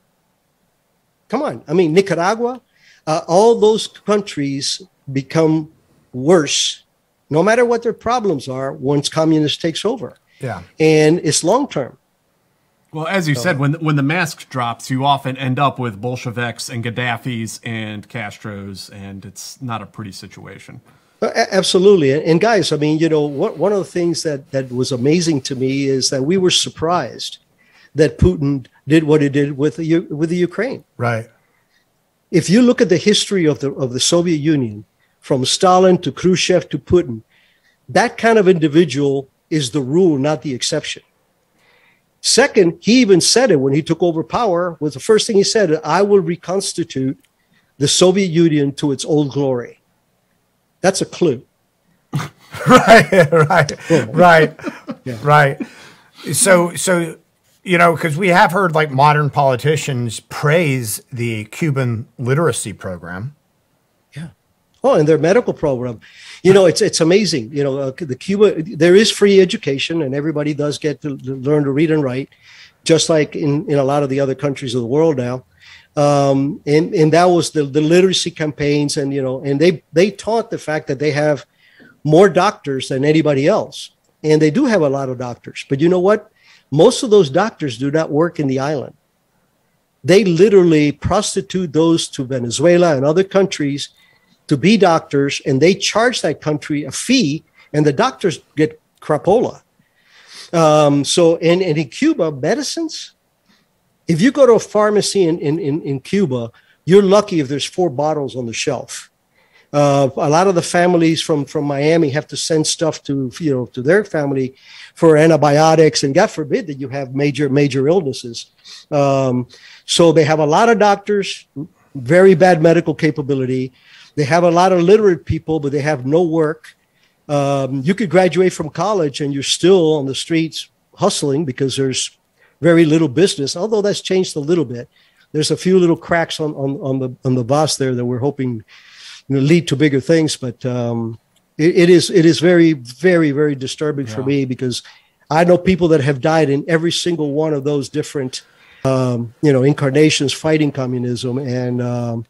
Come on, I mean Nicaragua. Uh, all those countries become worse, no matter what their problems are, once communist takes over, Yeah. and it's long term. Well, as you said, when when the mask drops, you often end up with Bolsheviks and Gaddafis and Castros, and it's not a pretty situation. Uh, Absolutely, and, and guys, I mean, you know, one of the things that that was amazing to me is that we were surprised that Putin did what he did with the with the Ukraine. Right. If you look at the history of the of the Soviet Union, from Stalin to Khrushchev to Putin, that kind of individual is the rule, not the exception. Second, he even said it when he took over power. Was the first thing he said, "I will reconstitute the Soviet Union to its old glory." That's a clue. right, right, right, right. So, so you know, because we have heard like modern politicians praise the Cuban literacy program. Yeah. Oh, and their medical program, you know, it's it's amazing. You know, uh, the Cuba there is free education, and everybody does get to learn to read and write, just like in in a lot of the other countries of the world now. Um, and and that was the the literacy campaigns, and you know, and they they taught the fact that they have more doctors than anybody else, and they do have a lot of doctors. But you know what? Most of those doctors do not work in the island. They literally prostitute those to Venezuela and other countries to be doctors and they charge that country a fee and the doctors get crapola um, so and, and in cuba medicines if you go to a pharmacy in, in, in, in cuba you're lucky if there's four bottles on the shelf uh, a lot of the families from, from miami have to send stuff to you know to their family for antibiotics and god forbid that you have major major illnesses um, so they have a lot of doctors very bad medical capability they have a lot of literate people, but they have no work. Um, you could graduate from college and you're still on the streets hustling because there's very little business. Although that's changed a little bit. There's a few little cracks on on, on the on the boss there that we're hoping you know, lead to bigger things. But um, it, it is it is very very very disturbing for me because I know people that have died in every single one of those different um, you know incarnations fighting communism and. Um,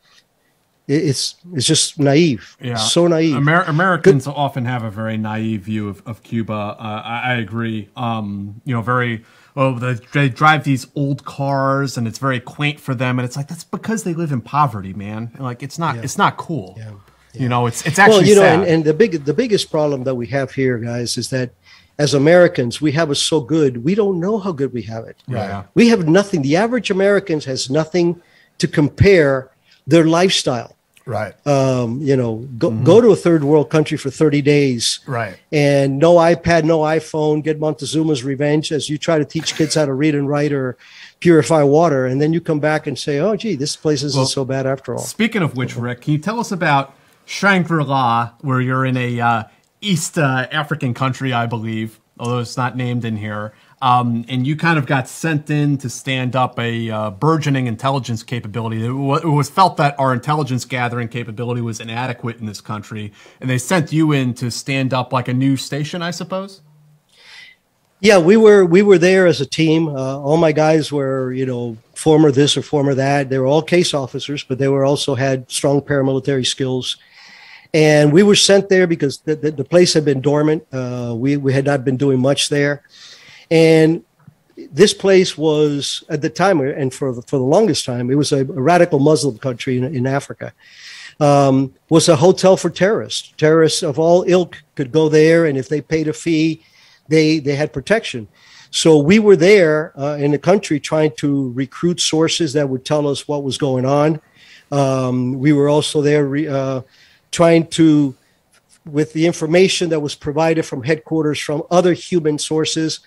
it- it's it's just naive. Yeah, so naive. Amer- Americans often have a very naive view of, of Cuba. Uh, I, I agree. Um, you know, very. Oh, they, they drive these old cars, and it's very quaint for them. And it's like that's because they live in poverty, man. Like it's not. It's not cool. Yeah, You know, it's it's actually well, you know, sad. and, and the big the biggest problem that we have here, guys, is that as Americans, we have it so good, we don't know how good we have it. Yeah. We have nothing. The average Americans has nothing to compare their lifestyle. Right. Um, you know, go, Mm-hmm. go to a third world country for 30 days. Right. And no iPad, no iPhone, get Montezuma's revenge as you try to teach kids how to read and write or purify water. And then you come back and say, oh, gee, this place isn't Well, so bad after all. Speaking of which, Ric, can you tell us about Shangri-La, where you're in a uh, East uh, African country, I believe, although it's not named in here, um, and you kind of got sent in to stand up a uh, burgeoning intelligence capability. It, it was felt that our intelligence gathering capability was inadequate in this country, and they sent you in to stand up like a new station, I suppose. Yeah, we were we were there as a team. Uh, all my guys were, you know, former this or former that. They were all case officers, but they were also had strong paramilitary skills. And we were sent there because the, the, the place had been dormant. Uh, we we had not been doing much there, and this place was at the time, and for the, for the longest time, it was a, a radical Muslim country in, in Africa. Um, was a hotel for terrorists. Terrorists of all ilk could go there, and if they paid a fee, they they had protection. So we were there uh, in the country trying to recruit sources that would tell us what was going on. Um, we were also there re, uh, trying to, with the information that was provided from headquarters from other human sources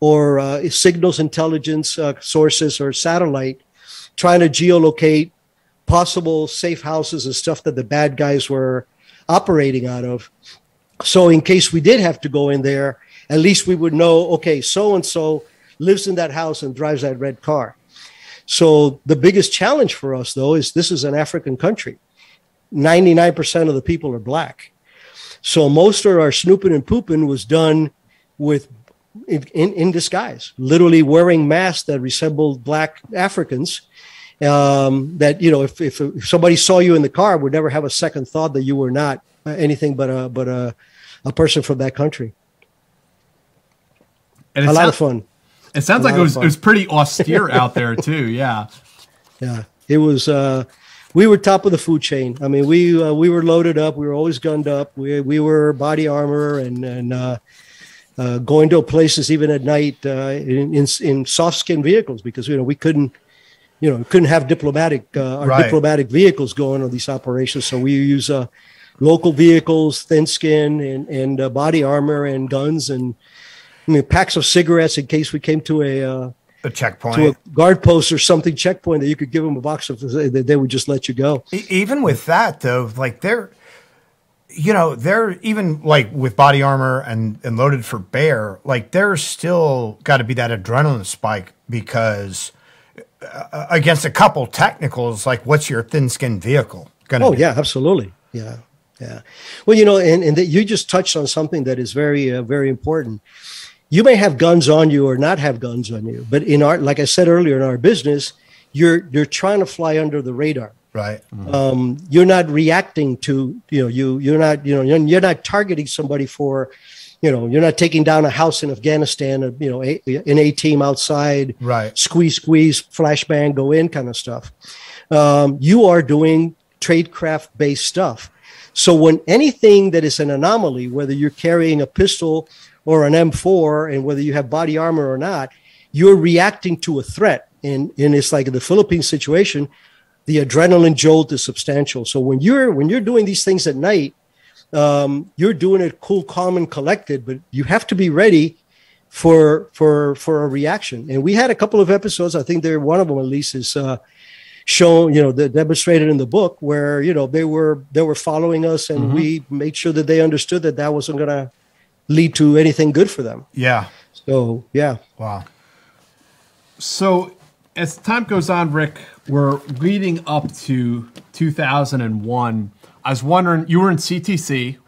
or uh, signals intelligence uh, sources or satellite, trying to geolocate possible safe houses and stuff that the bad guys were operating out of So in case we did have to go in there, at least we would know, okay, so and so lives in that house and drives that red car. So the biggest challenge for us, though, is this is an African country. 99% of the people are black. So most of our snooping and pooping was done with in, in, in disguise, literally wearing masks that resembled black Africans. Um, that you know, if, if, if somebody saw you in the car, would never have a second thought that you were not anything but a but a, a person from that country. And a lot of fun. It sounds like it was it was pretty austere out there too. Yeah. Yeah, it was. Uh, we were top of the food chain. I mean, we uh, we were loaded up. We were always gunned up. We we were body armor and and uh, uh, going to places even at night uh, in, in, in soft skin vehicles because you know we couldn't you know couldn't have diplomatic uh, our right. diplomatic vehicles going on these operations. So we use uh, local vehicles, thin skin, and and body armor and guns and I mean packs of cigarettes in case we came to a a checkpoint to a guard post or something checkpoint that you could give them a box of they would just let you go even with that though like they're you know they're even like with body armor and and loaded for bear like there's still got to be that adrenaline spike because uh, against a couple technicals like what's your thin skinned vehicle gonna oh be? yeah absolutely. Yeah yeah. Well you know and, and that you just touched on something that is very uh, very important. You may have guns on you or not have guns on you but in our like i said earlier in our business you're you're trying to fly under the radar right mm-hmm. um, you're not reacting to you know you you're not you know you're, you're, not targeting somebody for you know you're not taking down a house in afghanistan uh, you know a, an a team outside right squeeze squeeze flashbang go in kind of stuff um, you are doing tradecraft based stuff so when anything that is an anomaly whether you're carrying a pistol or an M4, and whether you have body armor or not, you're reacting to a threat. And, and it's like in the Philippine situation, the adrenaline jolt is substantial. So when you're when you're doing these things at night, um, you're doing it cool, calm, and collected, but you have to be ready for for for a reaction. And we had a couple of episodes. I think they're one of them at least is uh, shown, you know, the, demonstrated in the book where you know they were they were following us, and mm-hmm. we made sure that they understood that that wasn't going to lead to anything good for them. Yeah. So yeah. Wow. So as time goes on, Ric, we're leading up to 2001. I was wondering, you were in CTC.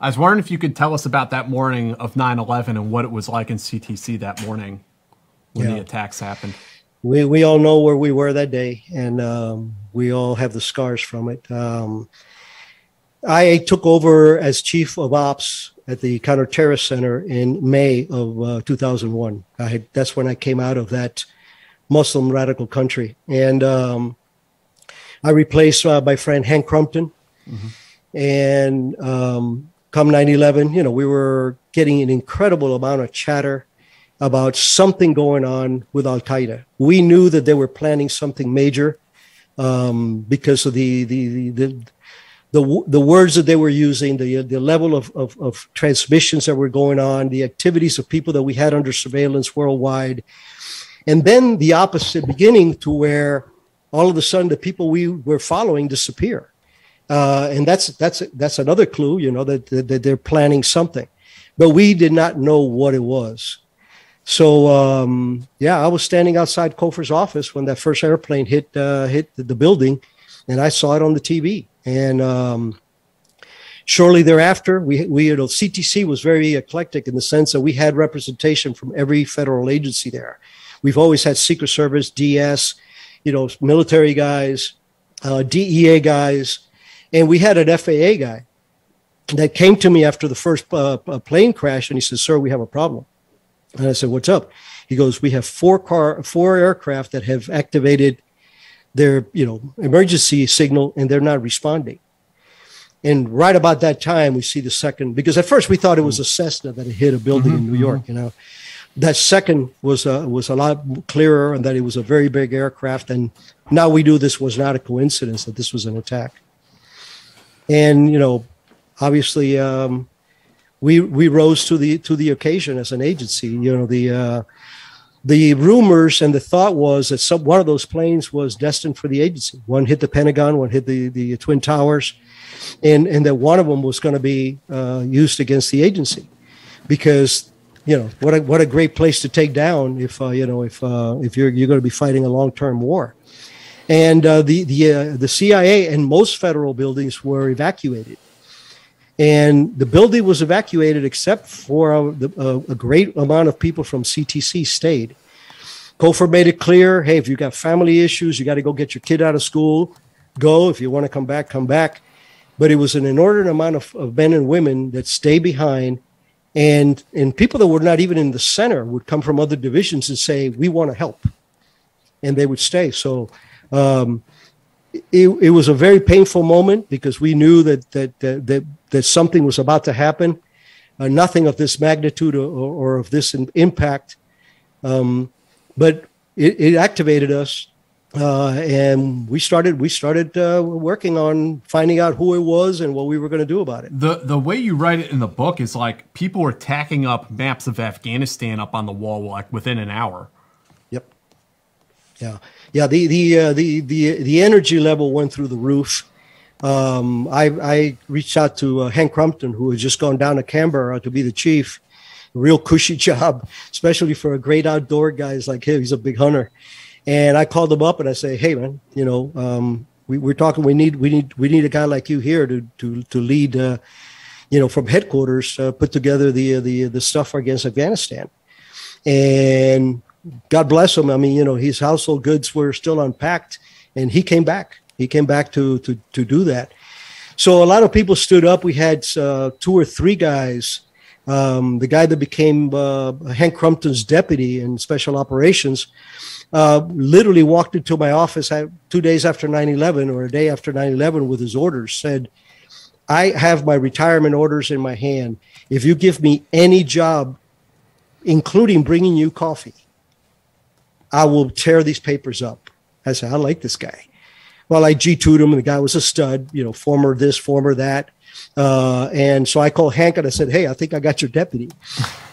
I was wondering if you could tell us about that morning of 9 11 and what it was like in CTC that morning when yeah. the attacks happened. We, we all know where we were that day, and um, we all have the scars from it. Um, I took over as chief of ops at the Counter-Terrorist Center in May of uh, 2001. Had, that's when I came out of that Muslim radical country. And um, I replaced uh, my friend Hank Crumpton. Mm-hmm. And um, come 9 11, you know, we were getting an incredible amount of chatter about something going on with Al Qaeda. We knew that they were planning something major um, because of the, the, the, the the the words that they were using, the the level of, of, of transmissions that were going on, the activities of people that we had under surveillance worldwide, and then the opposite beginning to where all of a sudden the people we were following disappear, uh, and that's that's that's another clue, you know, that, that, they're planning something, but we did not know what it was. So um, yeah, I was standing outside Cofer's office when that first airplane hit uh, hit the, the building, and I saw it on the TV and um, shortly thereafter, we, we you know, CTC was very eclectic in the sense that we had representation from every federal agency there. We've always had Secret Service, DS, you know, military guys, uh, DEA guys, and we had an FAA guy that came to me after the first uh, plane crash, and he said, "Sir, we have a problem." And I said, "What's up?" He goes, "We have four car, four aircraft that have activated their you know emergency signal and they're not responding and right about that time we see the second because at first we thought it was a cessna that had hit a building mm-hmm, in new mm-hmm. york you know that second was uh, was a lot clearer and that it was a very big aircraft. And now we knew this was not a coincidence that this was an attack. And you know obviously um, we we rose to the to the occasion as an agency. You know the uh, the rumors and the thought was that some one of those planes was destined for the agency. One hit the Pentagon, one hit the the Twin Towers, and and that one of them was going to be uh, used against the agency, because you know what a what a great place to take down if uh, you know if uh, if you're you're going to be fighting a long term war, and uh, the the uh, the CIA and most federal buildings were evacuated and the building was evacuated except for a, a, a, great amount of people from CTC stayed. Cofer made it clear, hey, if you got family issues, you got to go get your kid out of school. Go. If you want to come back, come back. But it was an inordinate amount of, of men and women that stay behind, and and people that were not even in the center would come from other divisions and say, we want to help, and they would stay. So. Um, it, it was a very painful moment because we knew that that that that, that something was about to happen. Uh, nothing of this magnitude or, or of this impact, um, but it, it, activated us, uh, and we started we started uh, working on finding out who it was and what we were going to do about it. The the way you write it in the book is like people were tacking up maps of Afghanistan up on the wall like within an hour. Yep. Yeah yeah, the the uh, the the the energy level went through the roof. Um, I I reached out to uh, Hank Crumpton, who had just gone down to Canberra to be the chief. real cushy job, especially for a great outdoor guy like him. He's a big hunter, and I called him up and I say, "Hey, man, you know, um, we, we're talking. We need we need we need a guy like you here to to to lead." Uh, you know, from headquarters, uh, put together the the the stuff against Afghanistan, and God bless him. I mean, you know, his household goods were still unpacked, and he came back. He came back to to to do that. So a lot of people stood up. We had uh, two or three guys. Um, the guy that became uh, Hank Crumpton's deputy in special operations uh, literally walked into my office two days after 9/11 or a day after 9/11 with his orders. Said, "I have my retirement orders in my hand. If you give me any job, including bringing you coffee." I will tear these papers up. I said, I like this guy. Well, I G2'd him, and the guy was a stud, you know, former this, former that. Uh, and so I called Hank and I said, Hey, I think I got your deputy.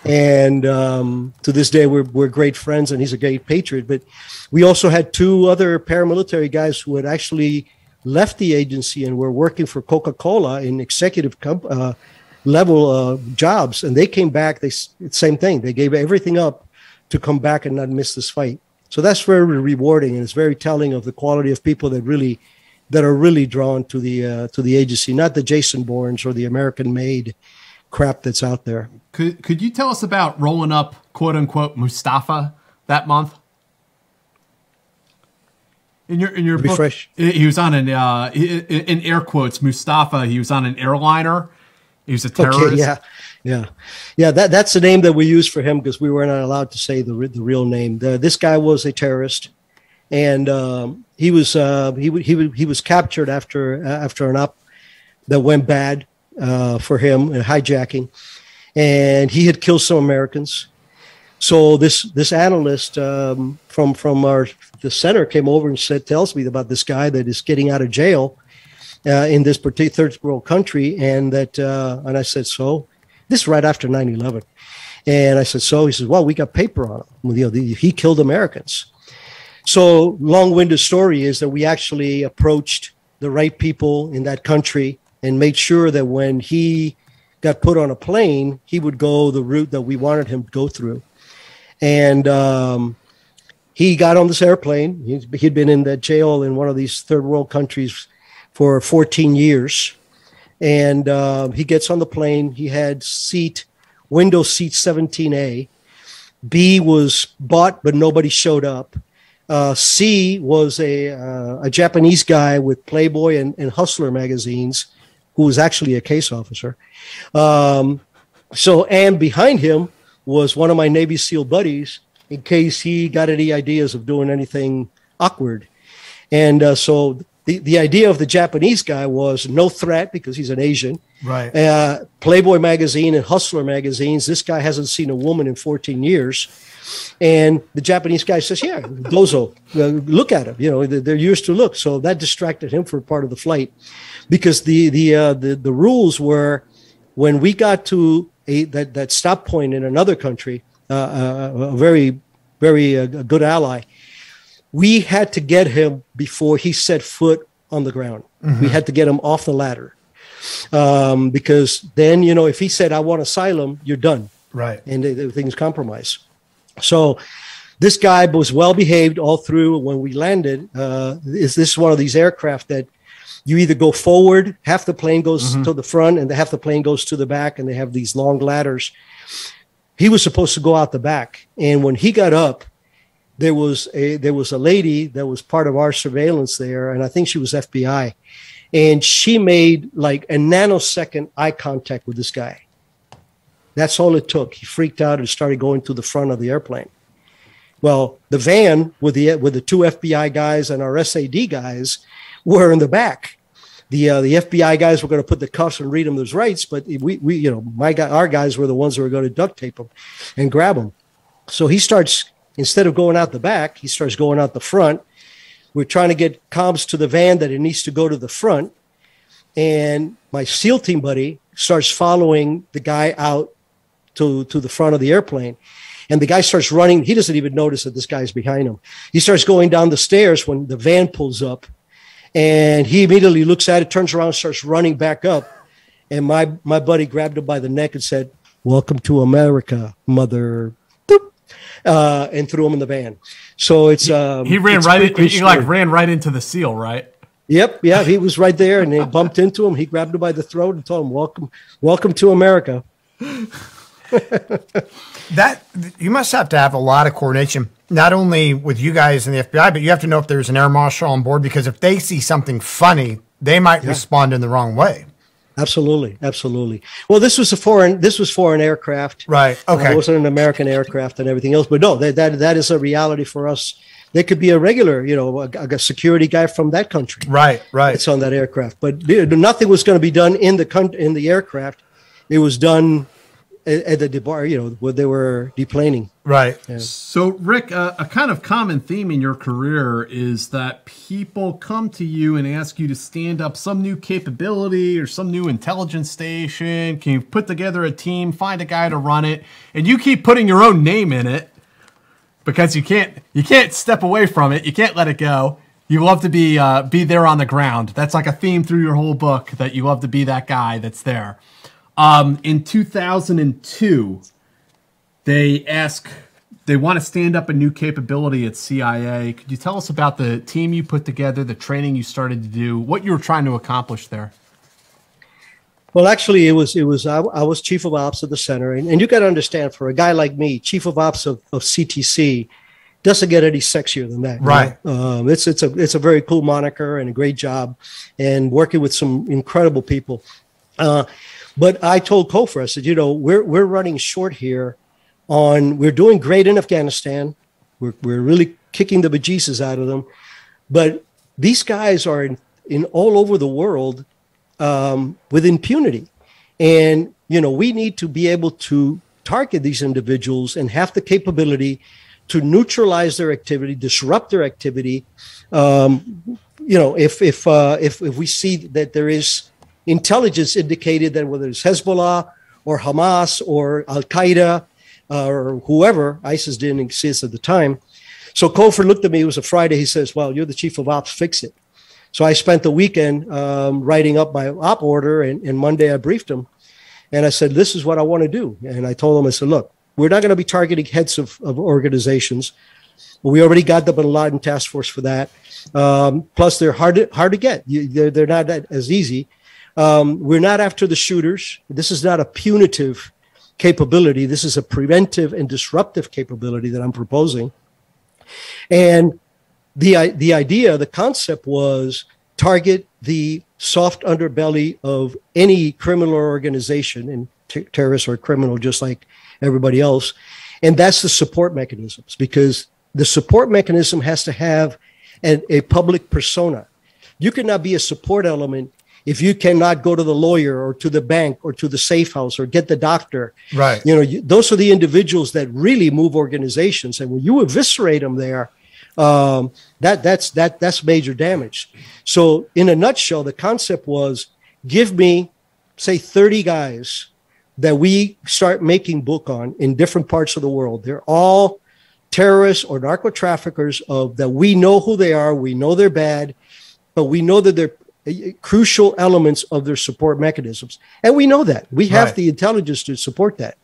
and um, to this day, we're, we're great friends, and he's a great patriot. But we also had two other paramilitary guys who had actually left the agency and were working for Coca Cola in executive comp- uh, level uh, jobs. And they came back, they same thing. They gave everything up to come back and not miss this fight. So that's very rewarding, and it's very telling of the quality of people that really that are really drawn to the uh, to the agency, not the Jason Bournes or the American made crap that's out there. Could could you tell us about rolling up quote unquote Mustafa that month? In your in your book, fresh. he was on an uh, in air quotes Mustafa. He was on an airliner. He was a terrorist. Okay, yeah, yeah, yeah. That that's the name that we used for him because we were not allowed to say the the real name. The, this guy was a terrorist, and um, he was uh, he he he was captured after after an op that went bad uh, for him, a hijacking, and he had killed some Americans. So this this analyst um, from from our the center came over and said tells me about this guy that is getting out of jail uh, in this particular third world country, and that uh, and I said so this is right after 9 11. And I said, So? He says, Well, we got paper on him. You know, the, he killed Americans. So, long winded story is that we actually approached the right people in that country and made sure that when he got put on a plane, he would go the route that we wanted him to go through. And um, he got on this airplane. He'd been in that jail in one of these third world countries for 14 years and uh, he gets on the plane. He had seat window seat 17A. B was bought, but nobody showed up. Uh, C was a uh, a Japanese guy with Playboy and, and, Hustler magazines, who was actually a case officer. Um, so, and behind him was one of my Navy SEAL buddies, in case he got any ideas of doing anything awkward. And uh, so the, the idea of the Japanese guy was no threat because he's an Asian. Right. Uh, Playboy magazine and Hustler magazines. This guy hasn't seen a woman in 14 years. And the Japanese guy says, "Yeah, Gozo, uh, look at him. You know, they're used to look." So that distracted him for part of the flight, because the the uh, the, the rules were when we got to a that that stop point in another country, uh, uh, a very very uh, good ally. We had to get him before he set foot on the ground. Mm-hmm. We had to get him off the ladder um, because then you know if he said I want asylum, you're done, right? And things compromised. So this guy was well behaved all through when we landed. Uh, is this one of these aircraft that you either go forward, half the plane goes mm-hmm. to the front, and half the plane goes to the back, and they have these long ladders. He was supposed to go out the back, and when he got up, there was a there was a lady that was part of our surveillance there, and I think she was FBI, and she made like a nanosecond eye contact with this guy. That's all it took. He freaked out and started going to the front of the airplane. Well, the van with the with the two FBI guys and our SAD guys were in the back. The uh, the FBI guys were going to put the cuffs and read him those rights, but we we you know my guy our guys were the ones who were going to duct tape him and grab him. So he starts instead of going out the back, he starts going out the front. We're trying to get comms to the van that it needs to go to the front, and my SEAL team buddy starts following the guy out to to the front of the airplane and the guy starts running. He doesn't even notice that this guy's behind him. He starts going down the stairs when the van pulls up, and he immediately looks at it, turns around, starts running back up. And my my buddy grabbed him by the neck and said, "Welcome to America, mother." Uh, and threw him in the van. So it's um, he ran right. In, he like ran right into the seal, right? Yep, yeah, he was right there, and they bumped into him. He grabbed him by the throat and told him, "Welcome, welcome to America." that you must have to have a lot of coordination, not only with you guys and the FBI, but you have to know if there's an air marshal on board because if they see something funny, they might yeah. respond in the wrong way. Absolutely, absolutely. Well, this was a foreign. This was foreign aircraft, right? Okay, uh, it wasn't an American aircraft and everything else. But no, that that, that is a reality for us. There could be a regular, you know, a, a security guy from that country, right? Right. It's on that aircraft, but nothing was going to be done in the in the aircraft. It was done at, the debar, you know, where they were deplaning. Right. Yeah. So, Ric, uh, a kind of common theme in your career is that people come to you and ask you to stand up some new capability or some new intelligence station. Can you put together a team, find a guy to run it, and you keep putting your own name in it because you can't you can't step away from it. You can't let it go. You love to be uh, be there on the ground. That's like a theme through your whole book that you love to be that guy that's there. Um, in 2002, they ask, they want to stand up a new capability at CIA. Could you tell us about the team you put together, the training you started to do, what you were trying to accomplish there? Well, actually, it was it was I, I was chief of ops of the center, and, and you got to understand, for a guy like me, chief of ops of, of CTC doesn't get any sexier than that. Right. Um, it's it's a it's a very cool moniker and a great job, and working with some incredible people. Uh, but I told Cofer, I said, you know, we're we're running short here on we're doing great in Afghanistan. We're we're really kicking the bejesus out of them. But these guys are in, in all over the world um, with impunity. And, you know, we need to be able to target these individuals and have the capability to neutralize their activity, disrupt their activity. Um, you know, if if uh, if if we see that there is intelligence indicated that whether it's Hezbollah or Hamas or Al Qaeda uh, or whoever, ISIS didn't exist at the time. So Cofer looked at me, it was a Friday. He says, Well, you're the chief of ops, fix it. So I spent the weekend um, writing up my op order, and, and Monday I briefed him. And I said, This is what I want to do. And I told him, I said, Look, we're not going to be targeting heads of, of organizations. We already got the Bin Laden task force for that. Um, plus, they're hard to, hard to get. You, they're, they're not as easy. Um, we're not after the shooters. This is not a punitive capability. This is a preventive and disruptive capability that I'm proposing. And the, the idea, the concept was target the soft underbelly of any criminal organization, and t- terrorists are criminal just like everybody else. And that's the support mechanisms because the support mechanism has to have an, a public persona. You cannot be a support element if you cannot go to the lawyer or to the bank or to the safe house or get the doctor right. you know you, those are the individuals that really move organizations. And when you eviscerate them there um, that that's that that's major damage. So in a nutshell the concept was give me say 30 guys that we start making book on in different parts of the world. They're all terrorists or narco traffickers of that we know who they are, we know they're bad, but we know that they're crucial elements of their support mechanisms. And we know that. We have Right. the intelligence to support that.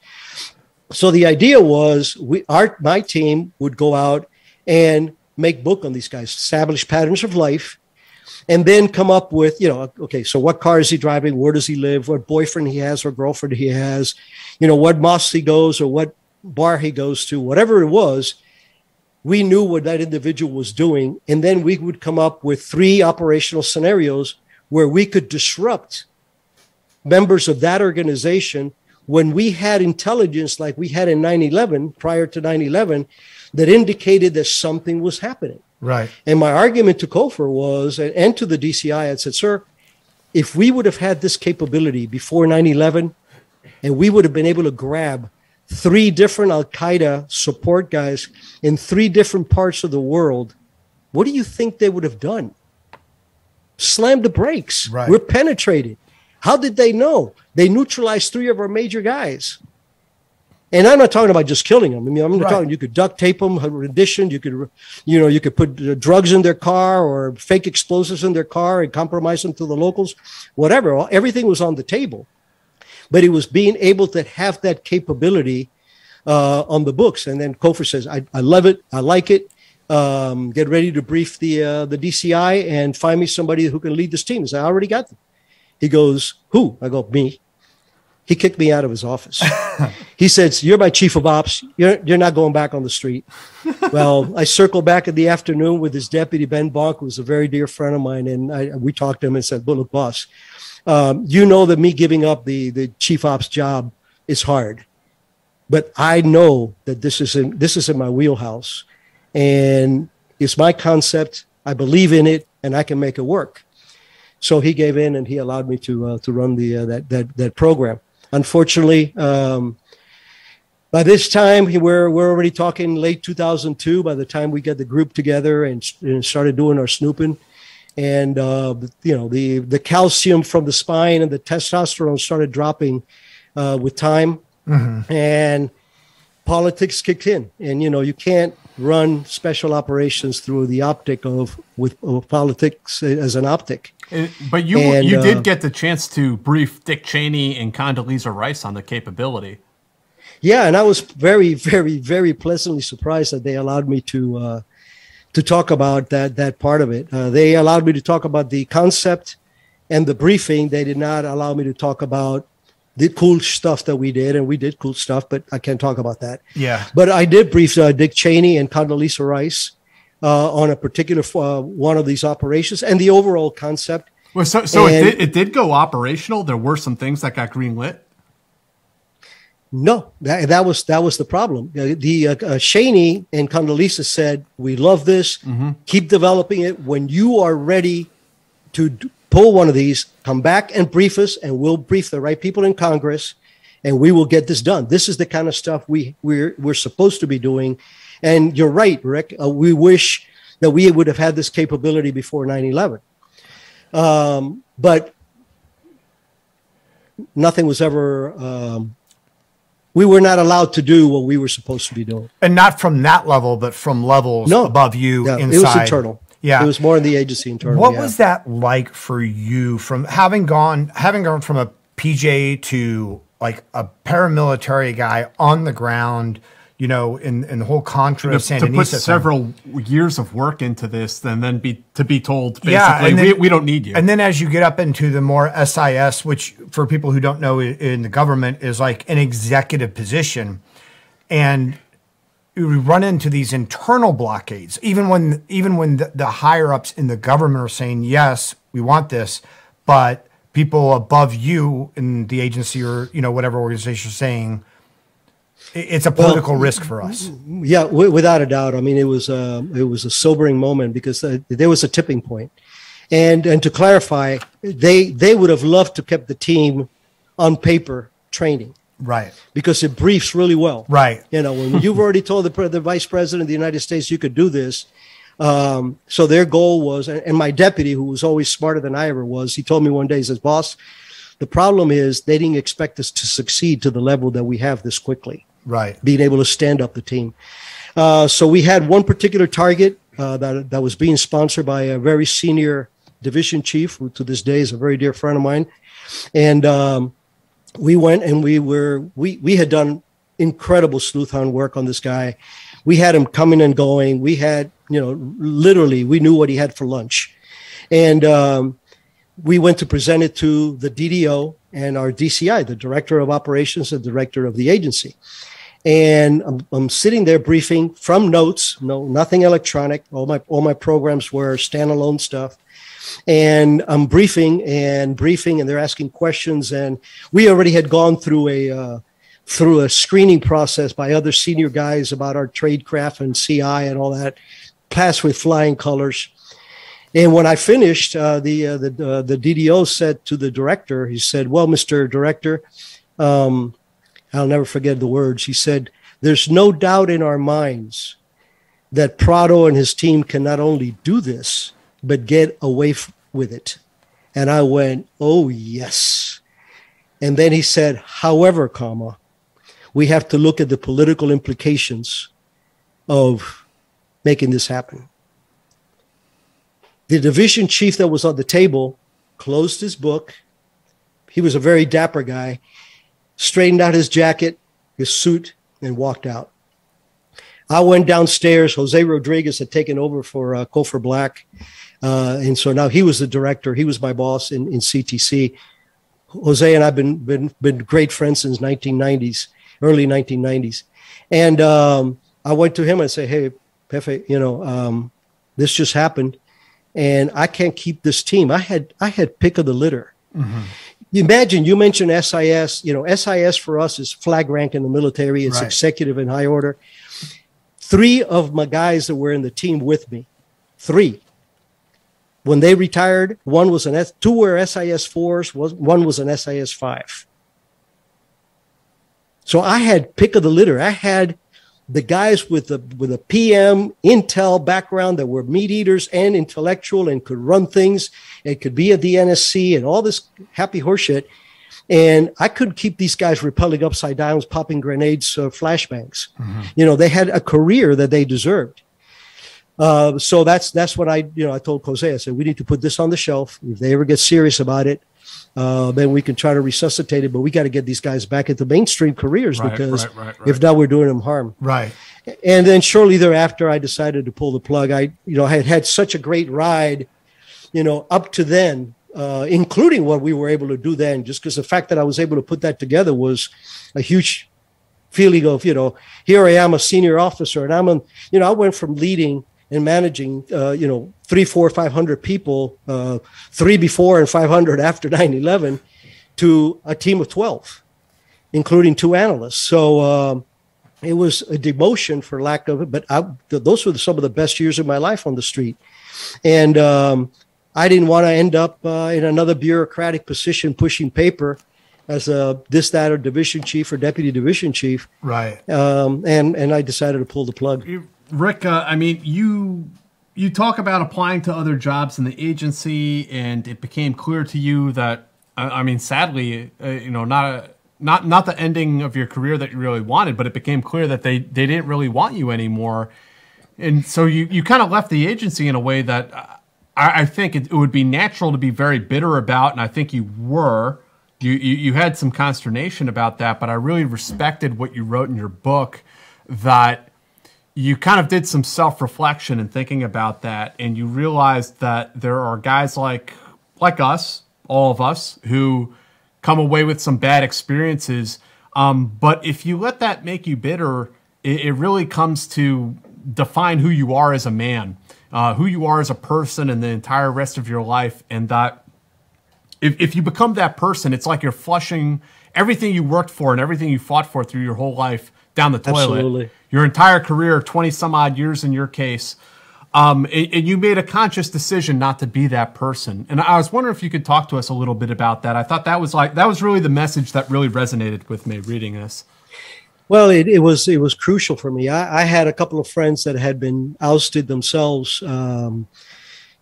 So the idea was we our my team would go out and make book on these guys, establish patterns of life, and then come up with, you know, okay, so what car is he driving? Where does he live? What boyfriend he has or girlfriend he has? You know, what mosque he goes or what bar he goes to, whatever it was. We knew what that individual was doing, and then we would come up with three operational scenarios where we could disrupt members of that organization when we had intelligence like we had in 9-11 prior to 9-11 that indicated that something was happening Right. and my argument to Cofer was, and and to the DCI, I said, sir, if we would have had this capability before 9 11, and we would have been able to grab three different Al Qaeda support guys in three different parts of the world, what do you think they would have done? Slammed the brakes. Right. We're penetrated. How did they know? They neutralized three of our major guys. And I'm not talking about just killing them. I mean, I'm not Right. talking. You could duct tape them, rendition. You could, you know, you could put uh, drugs in their car or fake explosives in their car and compromise them to the locals, whatever. Everything was on the table, but it was being able to have that capability uh, on the books. And then Cofer says, "I, I love it. I like it. Um, get ready to brief the uh, the DCI and find me somebody who can lead this team." I "I already got them." He goes, "Who?" I go, "Me." He kicked me out of his office. he says, "You're my chief of ops. You're you're not going back on the street." well, I circled back in the afternoon with his deputy Ben Bonk, who was a very dear friend of mine, and I, we talked to him and said, "Well, look, boss, um, you know that me giving up the the chief ops job is hard, but I know that this is in this is in my wheelhouse, and it's my concept. I believe in it, and I can make it work." So he gave in, and he allowed me to uh, to run the uh, that that that program. Unfortunately, um, by this time we're we're already talking late 2002. By the time we got the group together and, and started doing our snooping, and uh, you know the the calcium from the spine and the testosterone started dropping uh, with time, and politics kicked in. And you know you can't run special operations through the optic of with of politics as an optic. Uh, But you And, you uh, did get the chance to brief Dick Cheney and Condoleezza Rice on the capability. Yeah, and I was very, very, very pleasantly surprised that they allowed me to uh, to talk about that that part of it. Uh, they allowed me to talk about the concept and the briefing. They did not allow me to talk about the cool stuff that we did, and we did cool stuff, but I can't talk about that. Yeah. But I did brief uh, Dick Cheney and Condoleezza Rice uh, on a particular uh, one of these operations and the overall concept. Well, so so it did, it did go operational. There were some things that got greenlit. No, that, that was that was the problem. Uh, the uh, uh, Cheney and Condoleezza said, "We love this. Keep developing it. When you are ready to d- pull one of these, come back and brief us, and we'll brief the right people in Congress, and we will get this done. This is the kind of stuff we we're we're supposed to be doing." And you're right, Ric. Uh, we wish that we would have had this capability before 9/11, um, but nothing was ever. Um, we were not allowed to do what we were supposed to be doing. And not from that level, but from levels No. above you Yeah, inside. it was internal. Yeah. it was more in the agency internal. What yeah. was that like for you from having gone having gone from a PJ to like a paramilitary guy on the ground, you know, in, in the whole Contra To, Sandinista to put thing? several years of work into this, and then be to be told basically Yeah, then- we, we don't need you. And then as you get up into the more SIS, which for people who don't know in the government is like an executive position, and you run into these internal blockades, even when even when the, the higher ups in the government are saying yes, we want this, but people above you in the agency or you know whatever organization are saying it's a political risk for us. Yeah, w- without a doubt. I mean, it was uh, it was a sobering moment because uh, there was a tipping point, and and to clarify, they they would have loved to kept the team on paper training Right. because it briefs really well. Right. You know, when you've already told the, the vice president of the United States you could do this. Um, so their goal was, and, and my deputy, who was always smarter than I ever was, he told me one day, he says, boss, the problem is they didn't expect us to succeed to the level that we have this quickly Right. being able to stand up the team. Uh, so we had one particular target uh, that that was being sponsored by a very senior division chief, who to this day is a very dear friend of mine, and um, we went and we were we we had done incredible sleuth hound work on this guy. We had him coming and going. We had you know literally we knew what he had for lunch, and um, we went to present it to the DDO and our DCI, the director of operations and director of the agency. And I'm, I'm sitting there briefing from notes, no nothing electronic. All my all my programs were standalone stuff and I'm briefing and briefing, and they're asking questions. And we already had gone through a uh, through a screening process by other senior guys about our tradecraft and CI and all that, passed with flying colors. And when I finished, uh, the uh, the uh, the DDO said to the director, he said, "Well, Mr. Director, um, I'll never forget the words. He said, "There's no doubt in our minds that Prado and his team can not only do this, but get away f- with it." And I went, "Oh yes." And then he said, "However, comma, we have to look at the political implications of making this happen." The division chief that was on the table closed his book. He was a very dapper guy, straightened out his jacket, his suit, and walked out. I went downstairs. Jose Rodriguez had taken over for uh, Cofer Black. Uh, and so now he was the director. He was my boss in, in CTC. Jose and I've been, been, been great friends since 1990s, early 1990s. And um, I went to him and said, Hey, Pepe, you know, um, this just happened and I can't keep this team. I had I had pick of the litter. Mm-hmm. Imagine you mentioned SIS. You know, SIS for us is flag rank in the military. It's right. executive in high order. Three of my guys that were in the team with me, three. When they retired, one was an S, two were SIS fours, was one was an SIS five. So I had pick of the litter. I had the guys with the with a PM Intel background that were meat eaters and intellectual and could run things and could be at the NSC and all this happy horseshit. And I couldn't keep these guys repelling upside downs, popping grenades, uh, flashbangs. Mm-hmm. You know, they had a career that they deserved. Uh, so that's that's what I you know I told Jose I said we need to put this on the shelf. If they ever get serious about it, uh, then we can try to resuscitate it. But we got to get these guys back into mainstream careers right, because right, right, if not, we're doing them harm. Right. And then shortly thereafter, I decided to pull the plug. I, you know, I had had such a great ride, you know, up to then, uh, including what we were able to do then. Just because the fact that I was able to put that together was a huge feeling of, you know, here I am, a senior officer, and I'm, a, you know, I went from leading and managing, uh, you know, three, four, five hundred people, uh, three before and 500 after 9 11, to a team of 12, including two analysts. So um, it was a demotion for lack of it, but I, those were some of the best years of my life on the street. And um, I didn't want to end up uh, in another bureaucratic position pushing paper as a this, that, or division chief or deputy division chief. Right. Um, and, and I decided to pull the plug. Ric, uh, I mean, you you talk about applying to other jobs in the agency, and it became clear to you that, I mean, sadly, uh, you know, not a, not not the ending of your career that you really wanted, but it became clear that they they didn't really want you anymore, and so you you kind of left the agency in a way that uh, I, I think it, it, would be natural to be very bitter about, and I think you were. You, you you had some consternation about that, but I really respected what you wrote in your book that you kind of did some self reflection and thinking about that, and you realized that there are guys like like us, all of us, who come away with some bad experiences. Um, but if you let that make you bitter, it, it, really comes to define who you are as a man, uh, who you are as a person, and the entire rest of your life. And that if, if you become that person, it's like you're flushing everything you worked for and everything you fought for through your whole life down the toilet. Absolutely your entire career, 20 some odd years in your case. Um, and, you made a conscious decision not to be that person. And I was wondering if you could talk to us a little bit about that. I thought that was like that was really the message that really resonated with me reading this. Well, it, it was it was crucial for me. I, I, had a couple of friends that had been ousted themselves, um,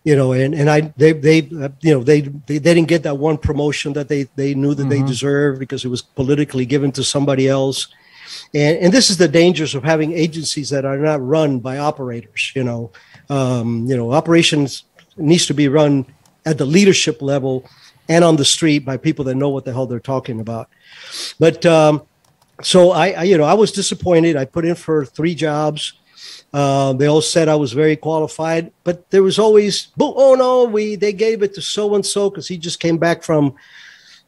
you know, and, and I they they uh, you know they, they, they didn't get that one promotion that they they knew that mm-hmm. they deserved because it was politically given to somebody else And, and this is the dangers of having agencies that are not run by operators. You know, um, you know, operations needs to be run at the leadership level and on the street by people that know what the hell they're talking about. But um, so I, I, you know, I was disappointed. I put in for three jobs. Uh, they all said I was very qualified, but there was always, oh no, we they gave it to so and so because he just came back from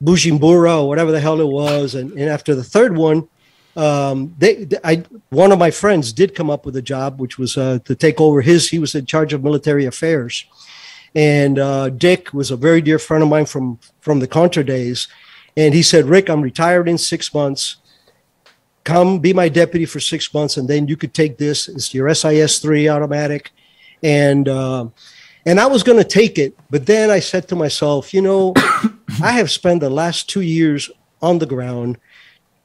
Bujumbura or whatever the hell it was. And, and after the third one, um, they, I, one of my friends did come up with a job, which was uh, to take over his. He was in charge of military affairs, and uh, Dick was a very dear friend of mine from from the Contra days, and he said, "Ric, I'm retired in six months. Come be my deputy for six months, and then you could take this. It's your SIS three automatic." And uh, and I was going to take it, but then I said to myself, you know, I have spent the last two years on the ground.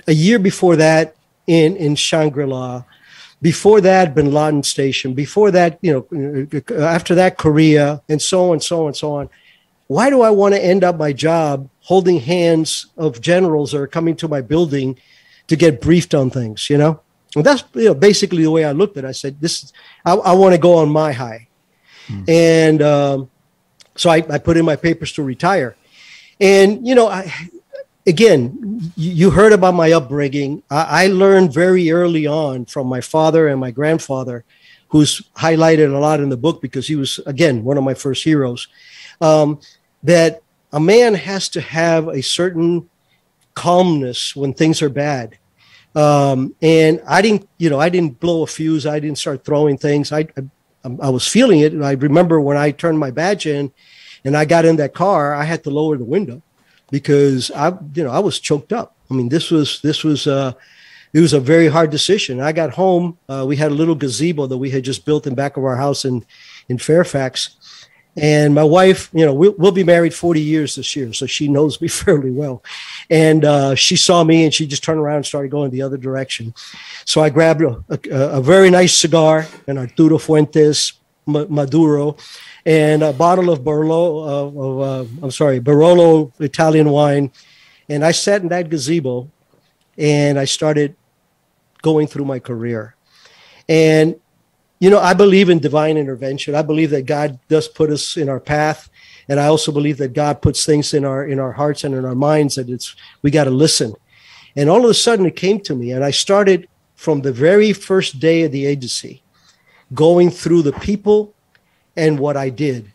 A year before that, in in Shangri La before that, Bin Laden Station. Before that, you know, after that, Korea, and so on, so on, so on. Why do I want to end up my job holding hands of generals that are coming to my building to get briefed on things? You know, and that's you know basically the way I looked at. it. I said, "This, I, I want to go on my high," hmm. and um, so I, I put in my papers to retire. And you know, I again, you heard about my upbringing. I, learned very early on from my father and my grandfather, who's highlighted a lot in the book because he was, again, one of my first heroes, um, that a man has to have a certain calmness when things are bad. Um, and I didn't, you know, I didn't blow a fuse. I didn't start throwing things. I, I, I was feeling it. And I remember when I turned my badge in and I got in that car, I had to lower the window because I, you know, I was choked up. I mean, this was this was uh, it was a very hard decision. I got home. Uh, we had a little gazebo that we had just built in back of our house in in Fairfax, and my wife, you know, we'll, we'll be married 40 years this year, so she knows me fairly well. And uh, she saw me, and she just turned around and started going the other direction. So I grabbed a, a, a very nice cigar, an Arturo Fuentes Maduro, and a bottle of Barolo, of, of uh, I'm sorry, Barolo Italian wine. And I sat in that gazebo and I started going through my career. And, you know, I believe in divine intervention. I believe that God does put us in our path. And I also believe that God puts things in our in our hearts and in our minds that it's we got to listen. And all of a sudden it came to me and I started from the very first day of the agency going through the people and what I did.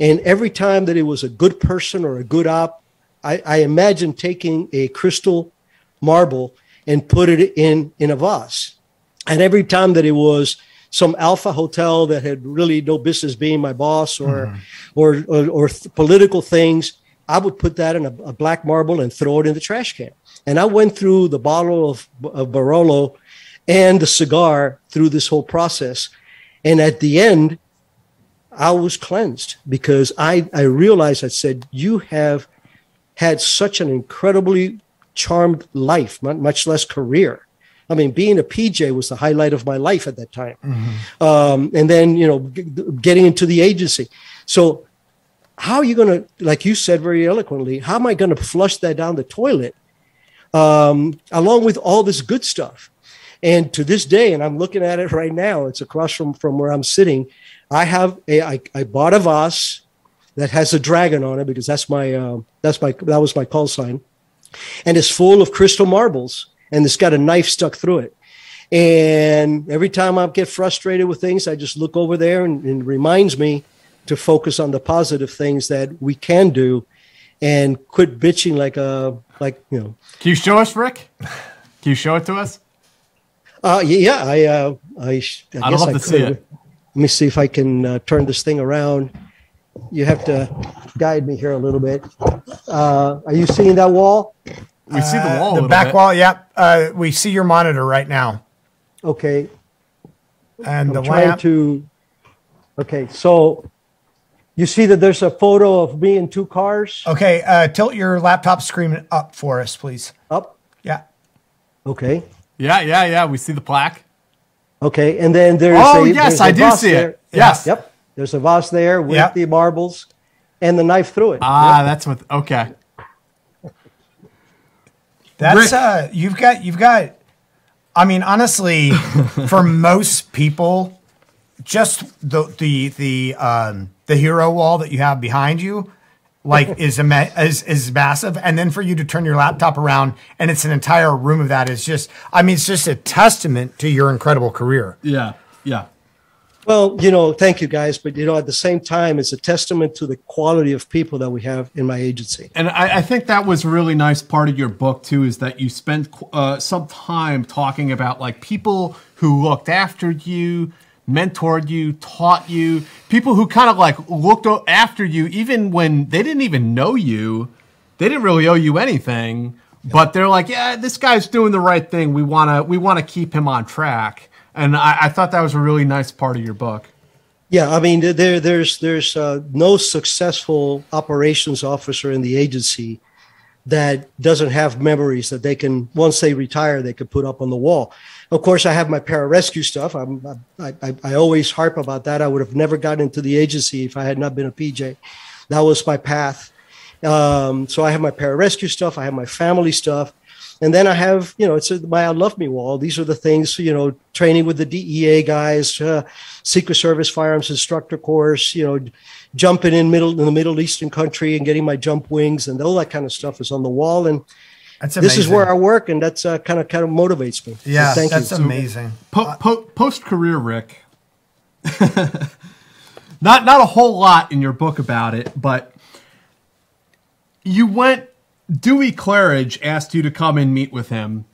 And every time that it was a good person or a good op, I, I imagine taking a crystal marble and put it in in a vase. And every time that it was some alpha hotel that had really no business being my boss or mm-hmm. or, or, or th- political things, I would put that in a, a, black marble and throw it in the trash can. And I went through the bottle of, of Barolo and the cigar through this whole process. And at the end, I was cleansed because I, I realized I said, You have had such an incredibly charmed life, much less career. I mean, being a PJ was the highlight of my life at that time. Mm-hmm. Um, and then, you know, g- getting into the agency. So, how are you going to, like you said very eloquently, how am I going to flush that down the toilet um, along with all this good stuff? And to this day, and I'm looking at it right now, it's across from, from where I'm sitting. I have a I, I bought a vase that has a dragon on it because that's my uh, that's my that was my call sign, and it's full of crystal marbles and it's got a knife stuck through it. And every time I get frustrated with things, I just look over there and, and it reminds me to focus on the positive things that we can do and quit bitching like a like you know. Can you show us, Ric? Can you show it to us? Uh, yeah, I uh, I, I I'd love I to could. see it. Let me see if I can uh, turn this thing around. You have to guide me here a little bit. Uh, are you seeing that wall? We see the wall. Uh, the back bit. wall. Yep. Uh, we see your monitor right now. Okay. And I'm the trying lamp. to. Okay, so you see that there's a photo of me in two cars. Okay, uh, tilt your laptop screen up for us, please. Up. Yeah. Okay. Yeah, yeah, yeah. We see the plaque. Okay, and then there's oh a, yes, there's I do see there. it. Yes. Yep. There's a vase there with yep. the marbles and the knife through it. Ah, yep. that's what. Okay. That's uh, you've got you've got I mean, honestly, for most people, just the the the um, the hero wall that you have behind you, like is a is is massive, and then for you to turn your laptop around and it's an entire room of that is just. I mean, it's just a testament to your incredible career. Yeah, yeah. Well, you know, thank you guys, but you know, at the same time, it's a testament to the quality of people that we have in my agency. And I, I think that was a really nice part of your book too, is that you spent uh, some time talking about like people who looked after you, mentored you, taught you, people who kind of like looked after you even when they didn't even know you, they didn't really owe you anything, but they're like, yeah, this guy's doing the right thing. We wanna we wanna keep him on track and I, I, thought that was a really nice part of your book. Yeah, I mean, there, there's there's uh, no successful operations officer in the agency that doesn't have memories that they can once they retire they could put up on the wall. Of course, I have my pararescue stuff. I'm, I, I, I always harp about that. I would have never gotten into the agency if I had not been a PJ. That was my path. Um, so I have my pararescue stuff. I have my family stuff. And then I have, you know, it's a, my I Love Me wall. These are the things, you know, training with the DEA guys, uh, Secret Service firearms instructor course, you know, jumping in middle in the Middle Eastern country and getting my jump wings and all that kind of stuff is on the wall. And this is where I work, and that's uh, kind of kind of motivates me. Yeah, so that's you. amazing. Po- po- Post career, Ric. not not a whole lot in your book about it, but you went Dewey Clarridge asked you to come and meet with him.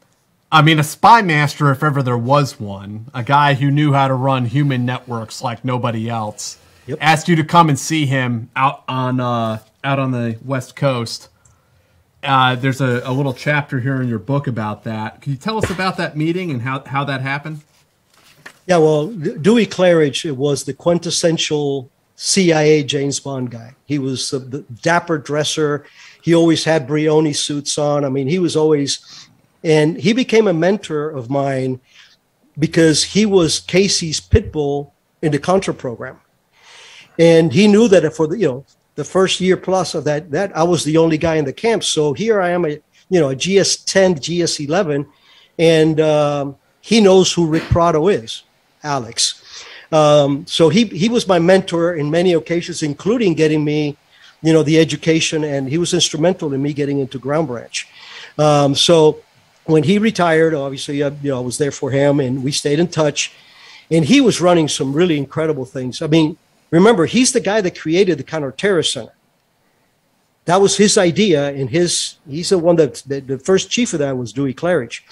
I mean, a spy master, if ever there was one, a guy who knew how to run human networks like nobody else, yep. asked you to come and see him out on uh, out on the West Coast. Uh, there's a, a, little chapter here in your book about that. Can you tell us about that meeting and how, how that happened? Yeah, well, Dewey Clarridge was the quintessential CIA James Bond guy. He was the dapper dresser. He always had Brioni suits on. I mean, he was always, and he became a mentor of mine because he was Casey's pit bull in the Contra program, and he knew that for the you know the first year plus of that that I was the only guy in the camp. So here I am, a you know a GS ten, GS eleven, and um, he knows who Ric Prado is, Alex. Um, so he he was my mentor in many occasions, including getting me you know, the education, and he was instrumental in me getting into Ground Branch. Um, so when he retired, obviously, I, you know, I was there for him, and we stayed in touch. And he was running some really incredible things. I mean, remember, he's the guy that created the counterterrorist center. That was his idea, and his he's the one that the, the first chief of that was Dewey Clarridge.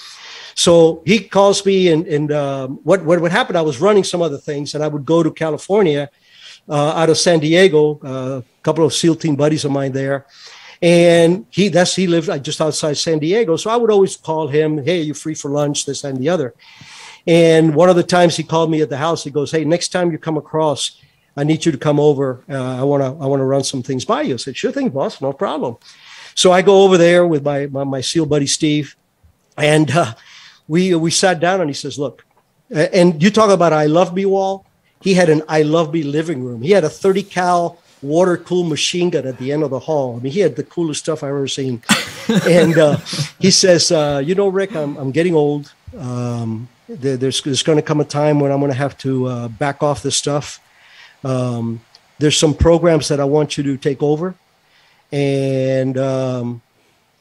So he calls me, and and um, what what would happen? I was running some other things, and I would go to California uh, out of San Diego, uh, a couple of SEAL team buddies of mine there. And he that's he lived just outside San Diego. So I would always call him, hey, you free for lunch, this and the other. And one of the times he called me at the house, he goes, Hey, next time you come across, I need you to come over. Uh, I wanna I wanna run some things by you. I said, Sure thing, boss, no problem. So I go over there with my my, my SEAL buddy Steve, and uh, we we sat down and he says, Look, and you talk about I love me wall. He had an I Love Me living room. He had a 30 cal water cooled machine gun at the end of the hall. I mean, he had the coolest stuff I've ever seen. and uh, he says, uh, You know, Ric, I'm, I'm getting old. Um, there, there's, there's going to come a time when I'm going to have to uh, back off this stuff. Um, there's some programs that I want you to take over. And, um,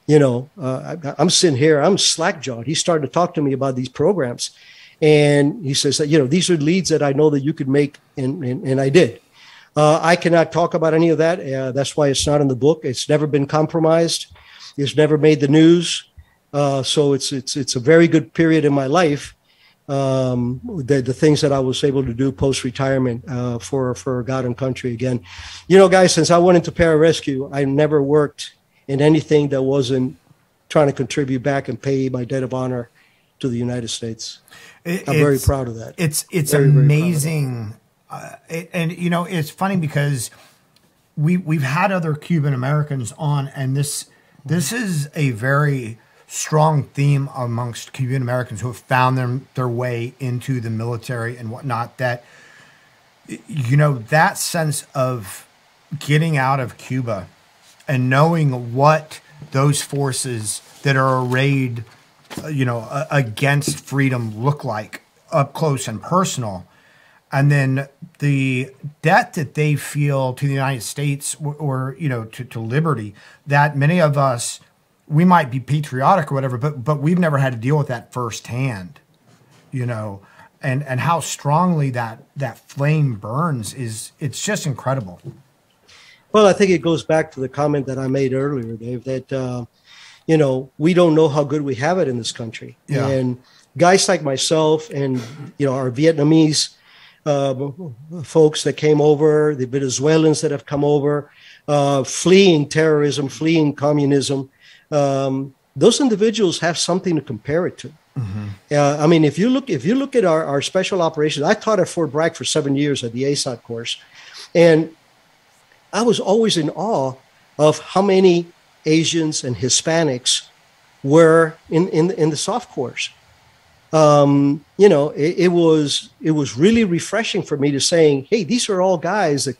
you know, uh, I, I'm sitting here, I'm slack jawed. He started to talk to me about these programs. And he says that, you know, these are leads that I know that you could make, and, and, and I did. Uh, I cannot talk about any of that. Uh, that's why it's not in the book. It's never been compromised. It's never made the news. Uh, so it's it's it's a very good period in my life. Um, the, the things that I was able to do post retirement uh, for for God and country again. You know, guys, since I went into pararescue, I never worked in anything that wasn't trying to contribute back and pay my debt of honor to the United States. It, I'm very proud of that. It's it's very, amazing, very uh, it, and you know it's funny because we we've had other Cuban Americans on, and this this is a very strong theme amongst Cuban Americans who have found them their way into the military and whatnot. That you know that sense of getting out of Cuba and knowing what those forces that are arrayed uh, you know, against freedom look like up close and personal? And then the debt that they feel to the United States or, or you know, to, to liberty that many of us, we might be patriotic or whatever, but, but we've never had to deal with that firsthand, you know, and, and how strongly that, that flame burns is, it's just incredible. Well, I think it goes back to the comment that I made earlier, Dave, that, uh, you know, we don't know how good we have it in this country. Yeah. And guys like myself and, you know, our Vietnamese uh, folks that came over, the Venezuelans that have come over, uh, fleeing terrorism, fleeing communism, um, those individuals have something to compare it to. Uh, I mean, if you look if you look at our, our special operations, I taught at Fort Bragg for seven years at the ASOT course, and I was always in awe of how many Asians and Hispanics were in in, in the soft course. Um, you know, it, it was it was really refreshing for me to saying, hey, these are all guys that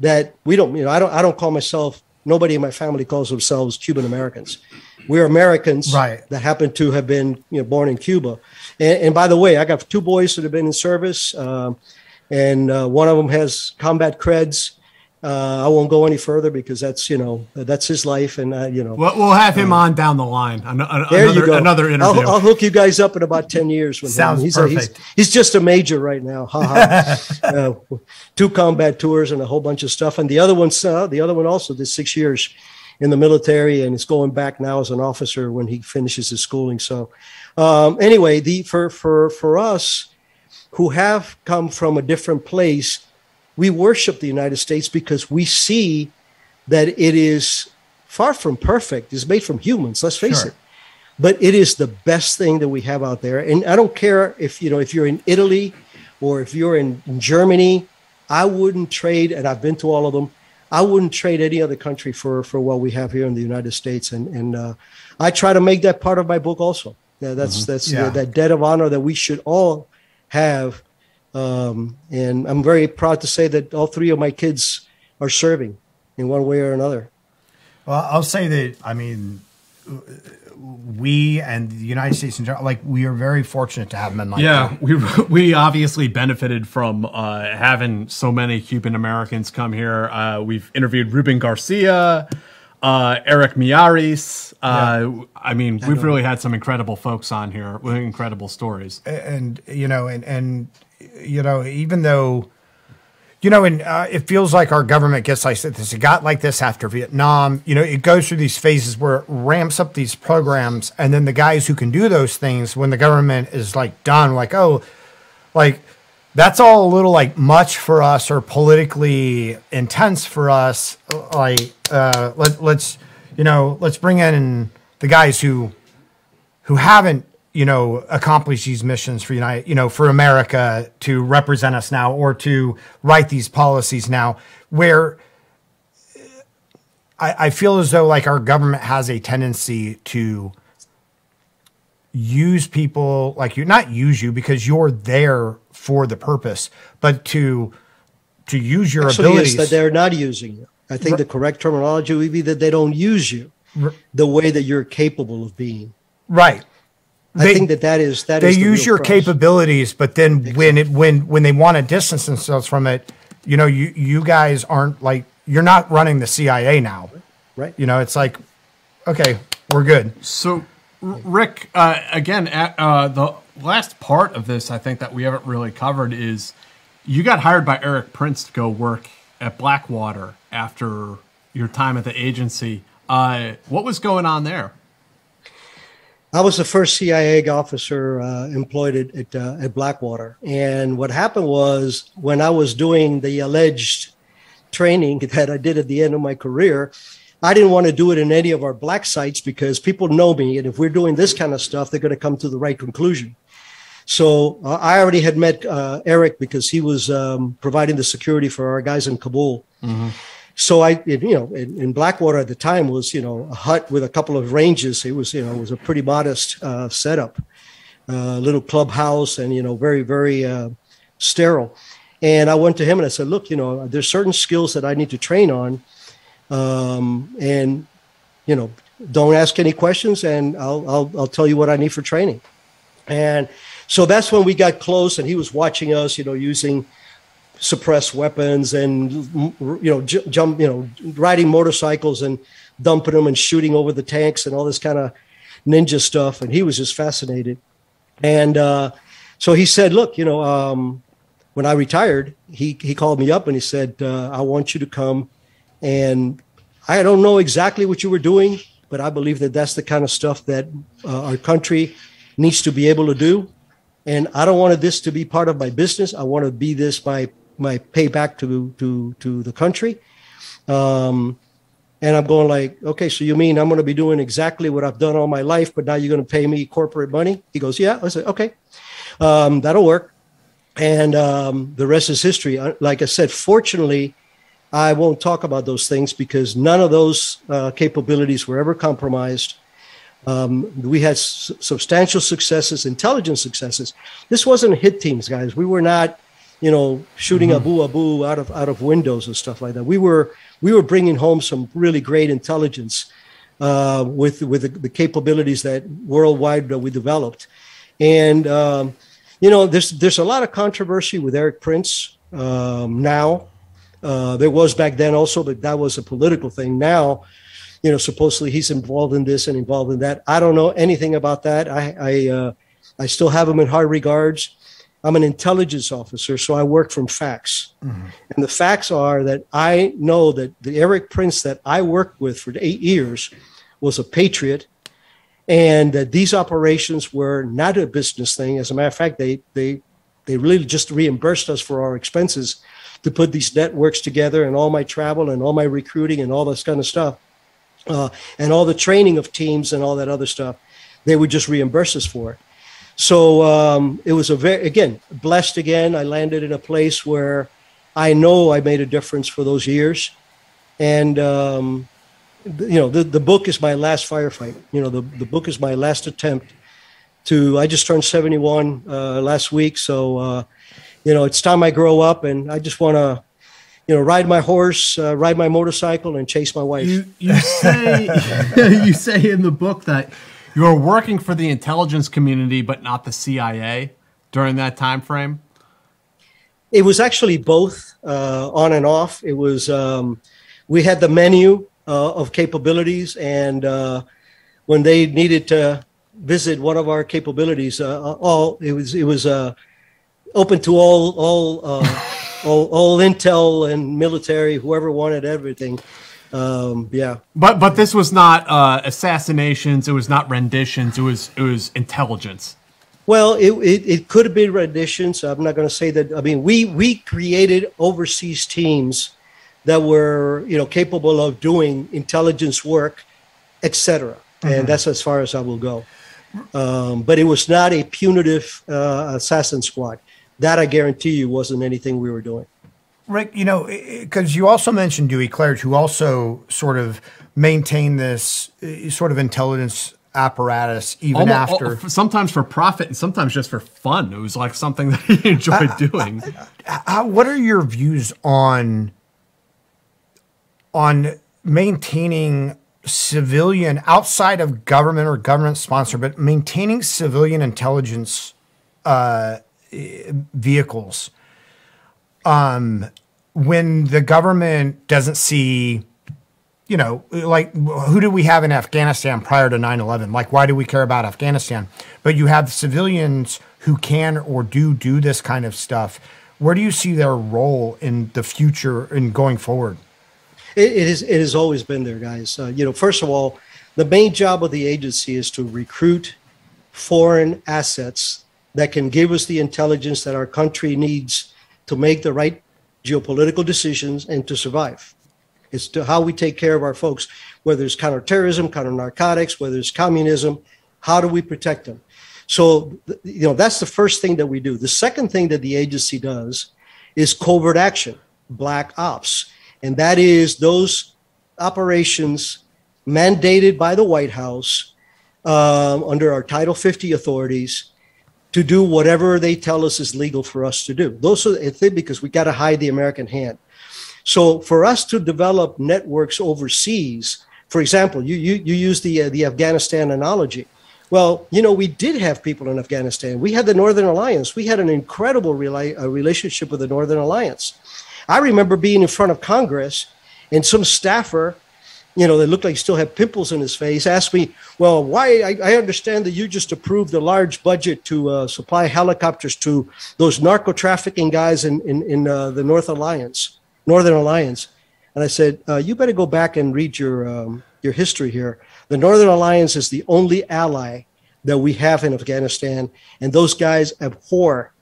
that we don't you know I don't I don't call myself nobody in my family calls themselves Cuban Americans. We're Americans Right. that happen to have been you know born in Cuba. And, and by the way, I got two boys that have been in service, um, and uh, one of them has combat creds. Uh, I won't go any further because that's you know that's his life, and uh, you know We'll, we'll have him on down the line. An- an- there another, you go. Another interview. I'll, I'll hook you guys up in about ten years. With Sounds him. He's, a- he's, perfect. he's just a major right now. Ha ha. uh, two combat tours and a whole bunch of stuff, and the other one's uh, the other one also did six years in the military, and is going back now as an officer when he finishes his schooling. So, um, anyway, the for for for us who have come from a different place, we worship the United States because we see that it is far from perfect. It's made from humans. Let's face Sure. it but it is the best thing that we have out there. And I don't care if you know if you're in Italy or if you're in, in Germany, I wouldn't trade. And I've been to all of them. I wouldn't trade any other country for for what we have here in the United States. And and uh, I try to make that part of my book also. Yeah, that's that's Yeah. uh, that debt of honor that we should all have. Um, and I'm very proud to say that all three of my kids are serving in one way or another. Well, I'll say that I mean, we and the United States in general, like we are very fortunate to have men like Yeah, that. we we obviously benefited from uh, having so many Cuban Americans come here. Uh, we've interviewed Ruben Garcia, uh, Eric Miaris. Uh, I mean, we've really had some incredible folks on here with incredible stories. and you know, and and you know, even though. You know, and uh, it feels like our government gets like this. It got like this after Vietnam. You know, it goes through these phases where it ramps up these programs, and then the guys who can do those things, when the government is like done, like oh, like that's all a little like much for us or politically intense for us like uh let, let's you know let's bring in the guys who who haven't you know accomplish these missions for united you know for america to represent us now or to write these policies now where uh, I, I feel as though like our government has a tendency to use people like you not use you because you're there for the purpose but to to use your Actually, abilities that they're not using you. I think the correct terminology would be that they don't use you the way that you're capable of being. right I They- think that that is that they is the use your crux. capabilities but then when it when when they want to distance themselves from it you know you you guys aren't like you're not running the cia now right? you know it's like okay we're good So, Ric, uh, again, at, uh, the last part of this I think that we haven't really covered is you got hired by Erik Prince to go work at Blackwater after your time at the agency. Uh, what was going on there? I was the first CIA officer uh, employed at at, uh, at Blackwater, and what happened was when I was doing the alleged training that I did at the end of my career, I didn't want to do it in any of our black sites because people know me, and if we're doing this kind of stuff, they're going to come to the right conclusion. So uh, I already had met uh, Eric because he was um, providing the security for our guys in Kabul. So I, you know, in, in Blackwater at the time was, you know, a hut with a couple of ranges. It was, you know, it was a pretty modest uh, setup, uh, little clubhouse, and you know, very, very uh, sterile. And I went to him and I said, look, you know, there's certain skills that I need to train on, um, and you know, don't ask any questions, and I'll, I'll I'll tell you what I need for training. And so that's when we got close, and he was watching us, you know, using suppressed weapons and you know j- jump, you know, riding motorcycles and dumping them and shooting over the tanks and all this kind of ninja stuff. And he was just fascinated. And uh, so he said, "Look, you know, um, when I retired, he he called me up and he said, uh, I want you to come and I don't know exactly what you were doing, but I believe that that's the kind of stuff that uh, our country needs to be able to do. And I don't want this to be part of my business. I want to be this my my payback to to to the country. Um, and I'm going like, okay, so you mean I'm going to be doing exactly what I've done all my life, but now you're going to pay me corporate money? He goes, yeah. I said, okay, um, that'll work. And um, the rest is history. Like I said, fortunately, I won't talk about those things because none of those uh, capabilities were ever compromised. Um, we had s- substantial successes, intelligence successes. This wasn't hit teams, guys. We were not, you know, shooting mm-hmm. abu abu out of out of windows and stuff like that. We were we were bringing home some really great intelligence uh, with with the, the, capabilities that worldwide that we developed, and um, you know, there's there's a lot of controversy with Erik Prince um, now. Uh, there was back then also, but that was a political thing. Now, you know, supposedly he's involved in this and involved in that. I don't know anything about that. I I, uh, I still have him in high regards. I'm an intelligence officer, so I work from facts. Mm-hmm. And the facts are that I know that the Erik Prince that I worked with for eight years was a patriot, and that these operations were not a business thing. As a matter of fact, they they they really just reimbursed us for our expenses to put these networks together and all my travel and all my recruiting and all this kind of stuff uh, and all the training of teams and all that other stuff they would just reimburse us for it so um, it was a very again blessed again. I landed in a place where i know i made a difference for those years. And um, you know the, the book is my last firefight. You know the, the book is my last attempt to i just turned 71 uh, last week. So uh, you know, it's time I grow up and I just want to, you know, ride my horse, uh, ride my motorcycle, and chase my wife. You, you say you say in the book that you were working for the intelligence community, but not the CIA during that time frame. It was actually both, uh, on and off. It was um, we had the menu uh, of capabilities, and uh, when they needed to visit one of our capabilities, uh, all it was it was uh, open to all all uh, all, all intel and military, whoever wanted everything. Um, yeah, but but this was not uh, assassinations. It was not renditions. It was it was intelligence. Well, it, it, it could have been renditions. I'm not going to say that. I mean, we we created overseas teams that were you know capable of doing intelligence work, etc. Mm-hmm. And that's as far as I will go. Um, but it was not a punitive uh, assassin squad that I guarantee you wasn't anything we were doing. Ric, you know, because you also mentioned Dewey Clarridge, who also sort of maintained this uh, sort of intelligence apparatus even Almost, after. Sometimes for profit and sometimes just for fun. It was like something that he enjoyed uh, doing. Uh, what are your views on on maintaining civilian outside of government or government sponsor, but maintaining civilian intelligence uh, vehicles. Um, when the government doesn't see, you know, like who do we have in Afghanistan prior to 9 11? Like, why do we care about Afghanistan? But you have civilians who can or do do this kind of stuff. Where do you see their role in the future and going forward? It, it, is, it has always been there, guys. Uh, you know, first of all, the main job of the agency is to recruit foreign assets that can give us the intelligence that our country needs to make the right geopolitical decisions and to survive. It's to how we take care of our folks, whether it's counterterrorism, counter narcotics, whether it's communism, how do we protect them? So, you know, that's the first thing that we do. The second thing that the agency does is covert action, black ops. And that is those operations mandated by the White House um, under our Title 50 authorities to do whatever they tell us is legal for us to do. Those are the thing because we got to hide the American hand. So for us to develop networks overseas For example, you you you use the uh, the Afghanistan analogy. Well, you know, we did have people in Afghanistan. We had the Northern Alliance. We had an incredible rela- uh, relationship with the Northern Alliance. I remember being in front of Congress and some staffer, you know, that looked like he still had pimples in his face, asked me, Well, why? I, I understand that you just approved a large budget to uh, supply helicopters to those narco trafficking guys in, in, in uh, the North Alliance, Northern Alliance. And I said, uh, You better go back and read your, um, your history here. The Northern Alliance is the only ally that we have in Afghanistan, and those guys abhor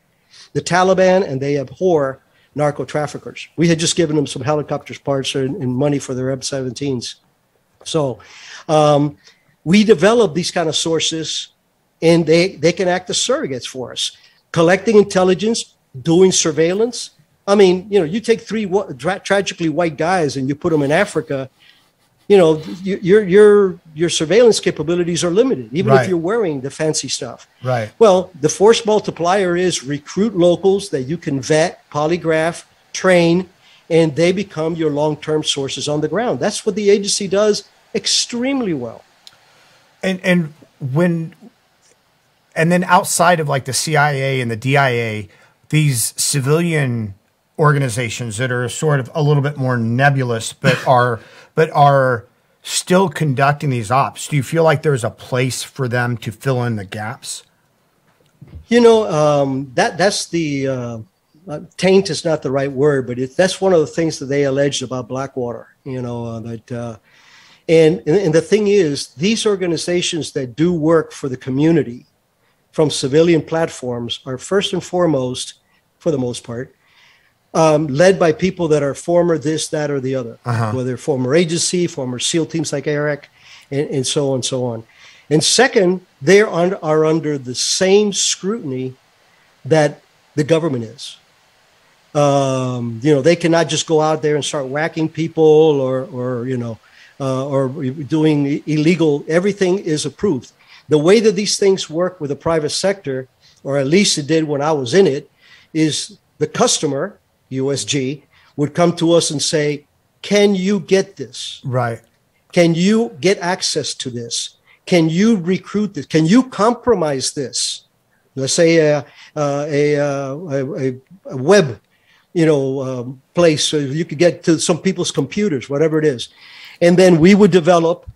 the Taliban and they abhor narco traffickers. We had just given them some helicopters parts and, money for their M17s. So um, we develop these kind of sources, and they, they can act as surrogates for us, collecting intelligence, doing surveillance. I mean, you know, you take three tra- tragically white guys and you put them in Africa you know your your your surveillance capabilities are limited even right. if you're wearing the fancy stuff. Right. Well the force multiplier is recruit locals that you can vet polygraph train and they become your long-term sources on the ground. That's what the agency does extremely well. And and when and then outside of like the CIA and the DIA these civilian organizations that are sort of a little bit more nebulous but are but are still conducting these ops, do you feel like there's a place for them to fill in the gaps? You know, um, that that's the uh, taint is not the right word, but it, that's one of the things that they alleged about Blackwater. You know uh, that, uh, and, and the thing is, these organizations that do work for the community from civilian platforms are first and foremost, for the most part, um, led by people that are former this, that, or the other, uh-huh. whether former agency, former SEAL teams like Erik, and, and so on and so on. And second, they are, un- are under the same scrutiny that the government is. Um, you know, they cannot just go out there and start whacking people or, or you know, uh, or doing illegal. Everything is approved. The way that these things work with the private sector, or at least it did when I was in it, is the customer USG, would come to us and say, Can you get this? Right. Can you get access to this? Can you recruit this? Can you compromise this? Let's say uh, uh, a, uh, a, a, a web, you know, um, place so you could get to some people's computers, whatever it is, and then we would develop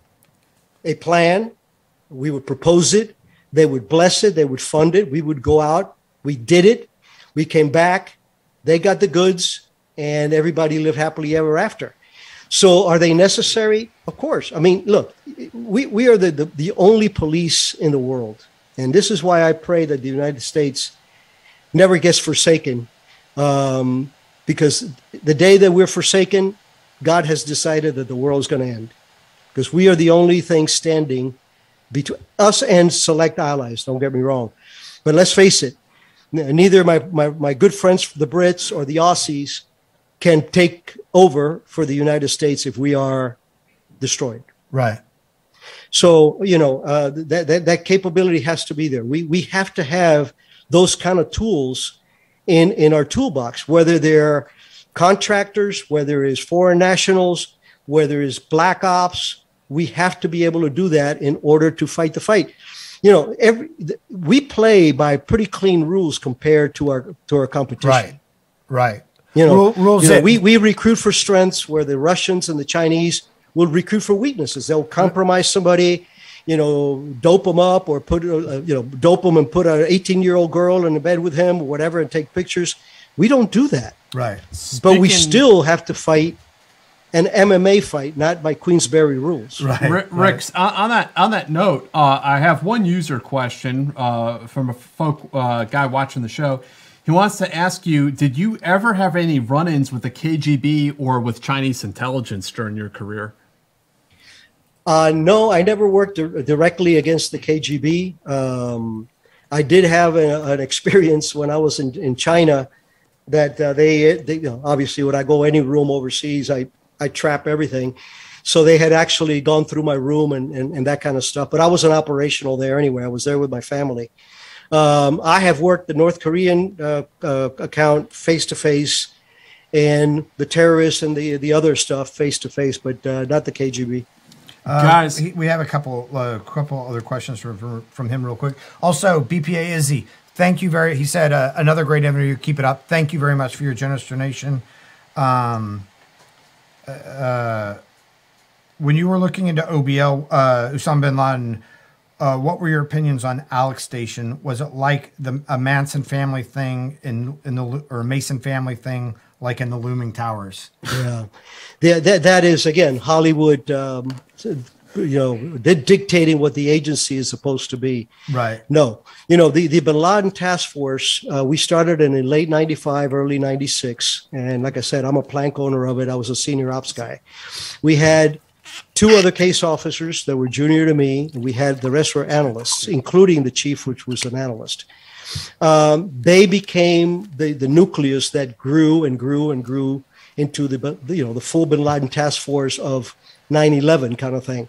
a plan. We would propose it. They would bless it. They would fund it. We would go out. We did it. We came back they got the goods, and everybody lived happily ever after. So, are they necessary? Of course. I mean, look, we, we are the, the, the only police in the world. And this is why I pray that the United States never gets forsaken. Um, because the day that we're forsaken, God has decided that the world is going to end. Because we are the only thing standing between us and select allies, don't get me wrong. But let's face it, neither my, my, my good friends, the Brits or the Aussies, can take over for the United States if we are destroyed. Right. So you know uh, that, that that capability has to be there. We we have to have those kind of tools in in our toolbox, whether they're contractors, whether it's foreign nationals, whether it's black ops. We have to be able to do that in order to fight the fight you know, every we play by pretty clean rules compared to our to our competition. Right. Right. You know, rules you know, we, we recruit for strengths where the Russians and the Chinese will recruit for weaknesses. They'll compromise somebody, you know, dope them up or put, uh, you know, dope them and put an 18 year old girl in the bed with him or whatever and take pictures. We don't do that. Right. But we still have to fight an MMA fight, not by Queensberry rules. Right. Ric, right. on that on that note, uh, I have one user question uh, from a folk uh, guy watching the show. He wants to ask you: Did you ever have any run-ins with the KGB or with Chinese intelligence during your career? Uh, no, I never worked directly against the KGB. Um, I did have a, an experience when I was in, in China that uh, they, they you know, obviously when I go any room overseas, I I trap everything. So they had actually gone through my room and, and, and that kind of stuff. But I wasn't operational there anyway. I was there with my family. Um, I have worked the North Korean uh, uh, account face to face, and the terrorists and the the other stuff face to face, but uh, not the KGB. Guys, He- we have a couple uh, couple other questions from from him real quick. Also, BPA Izzy, thank you very. He said uh, another great interview. Keep it up. Thank you very much for your generous donation. Um, uh, when you were looking into OBL, uh, bin Laden, uh, what were your opinions on Alec Station? Was it like the a Manson family thing in in the or Mason family thing, like in the Looming Towers? Yeah, yeah that, that is again Hollywood. Um, you know, they're dictating what the agency is supposed to be. Right. No, you know the the Bin Laden Task Force. Uh, we started in the late '95, early '96, and like I said, I'm a plank owner of it. I was a senior ops guy. We had two other case officers that were junior to me. We had the rest were analysts, including the chief, which was an analyst. Um, they became the the nucleus that grew and grew and grew into the you know the full Bin Laden Task Force of 9/11 kind of thing.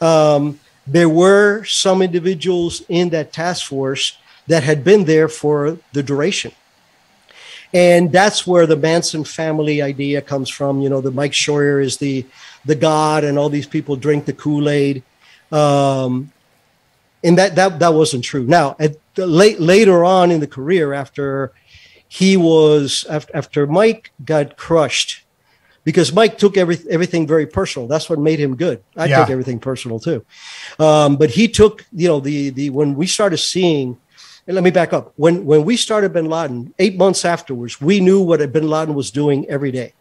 Um, there were some individuals in that task force that had been there for the duration. And that's where the Manson family idea comes from. You know, the Mike Scheuer is the the god, and all these people drink the Kool Aid. Um, and that that that wasn't true. Now, at the late later on in the career, after he was after, after Mike got crushed, because Mike took every, everything very personal. That's what made him good. I Yeah. took everything personal too, um, but he took you know the the when we started seeing. And let me back up. When when we started Bin Laden, eight months afterwards, we knew what Bin Laden was doing every day.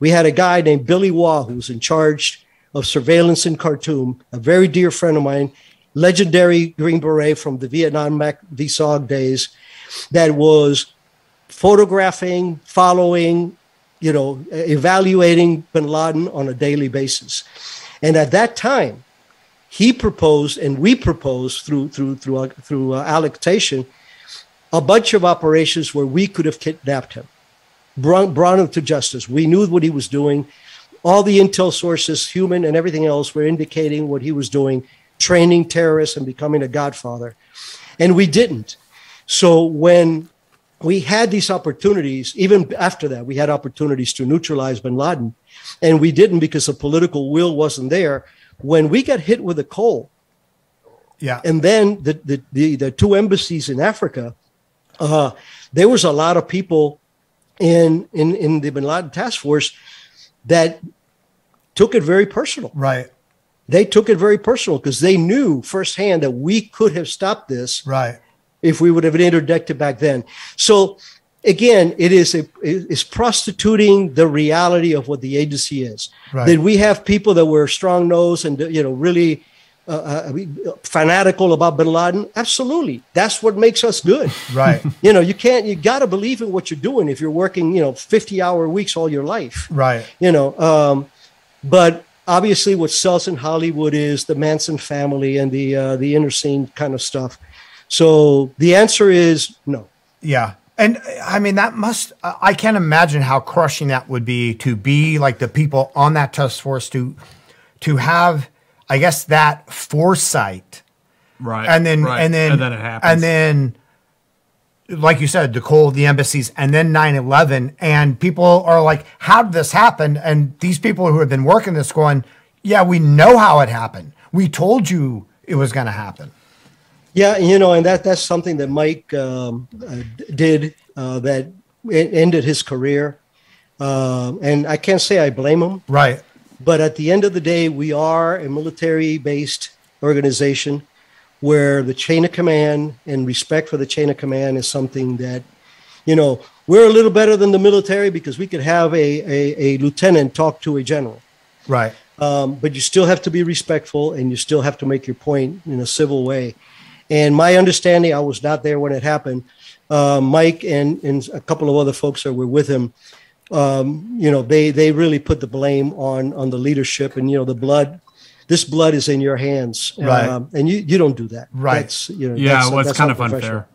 We had a guy named Billy Waugh who was in charge of surveillance in Khartoum, a very dear friend of mine, legendary Green Beret from the Vietnam Mac VSOG days, that was photographing, following, you know, evaluating bin Laden on a daily basis. And at that time, he proposed, and we proposed through through through uh, through uh, allocation, a bunch of operations where we could have kidnapped him, brought, brought him to justice. We knew what he was doing. All the intel sources, human and everything else, were indicating what he was doing, training terrorists and becoming a godfather. And we didn't. So when we had these opportunities, even after that, we had opportunities to neutralize bin Laden, and we didn't because the political will wasn't there. When we got hit with a Cole, Yeah. and then the the the, the two embassies in Africa, uh, there was a lot of people in in in the Bin Laden task force that took it very personal. right. They took it very personal because they knew firsthand that we could have stopped this Right. If we would have interdicted back then. So again, it is a is prostituting the reality of what the agency is. Right. Did we have people that were strong nosed and you know really uh, uh, fanatical about Bin Laden? Absolutely, that's what makes us good. Right. you know, you can't you got to believe in what you're doing if you're working you know 50 hour weeks all your life right. you know um, but obviously what sells in hollywood is the manson family and the uh, the inner scene kind of stuff so the answer is no Yeah. And I mean, that must, I can't imagine how crushing that would be to be like the people on that task force to, to have, I guess, that foresight. right, And then, right. and then, and then it happens. And then, like you said, the Cole, the embassies, and then 9 11. And people are like, how did this happen? And these people who have been working this going, yeah, we know how it happened. We told you it was going to happen. Yeah you know and that that's something that mike um, uh, did uh, that ended his career um, and i can't say i blame him Right. But at the end of the day, we are a military based organization where the chain of command and respect for the chain of command is something that, you know, we're a little better than the military because we could have a, a, a lieutenant talk to a general. Right. Um, but you still have to be respectful and you still have to make your point in a civil way. And my understanding, I was not there when it happened. Uh, Mike and, and a couple of other folks that were with him, um, you know, they they really put the blame on on the leadership and you know the blood. This blood is in your hands, Right. Um, and you you don't do that. Right. That's, you know, yeah, that's- well, it's that's kind not of unfair.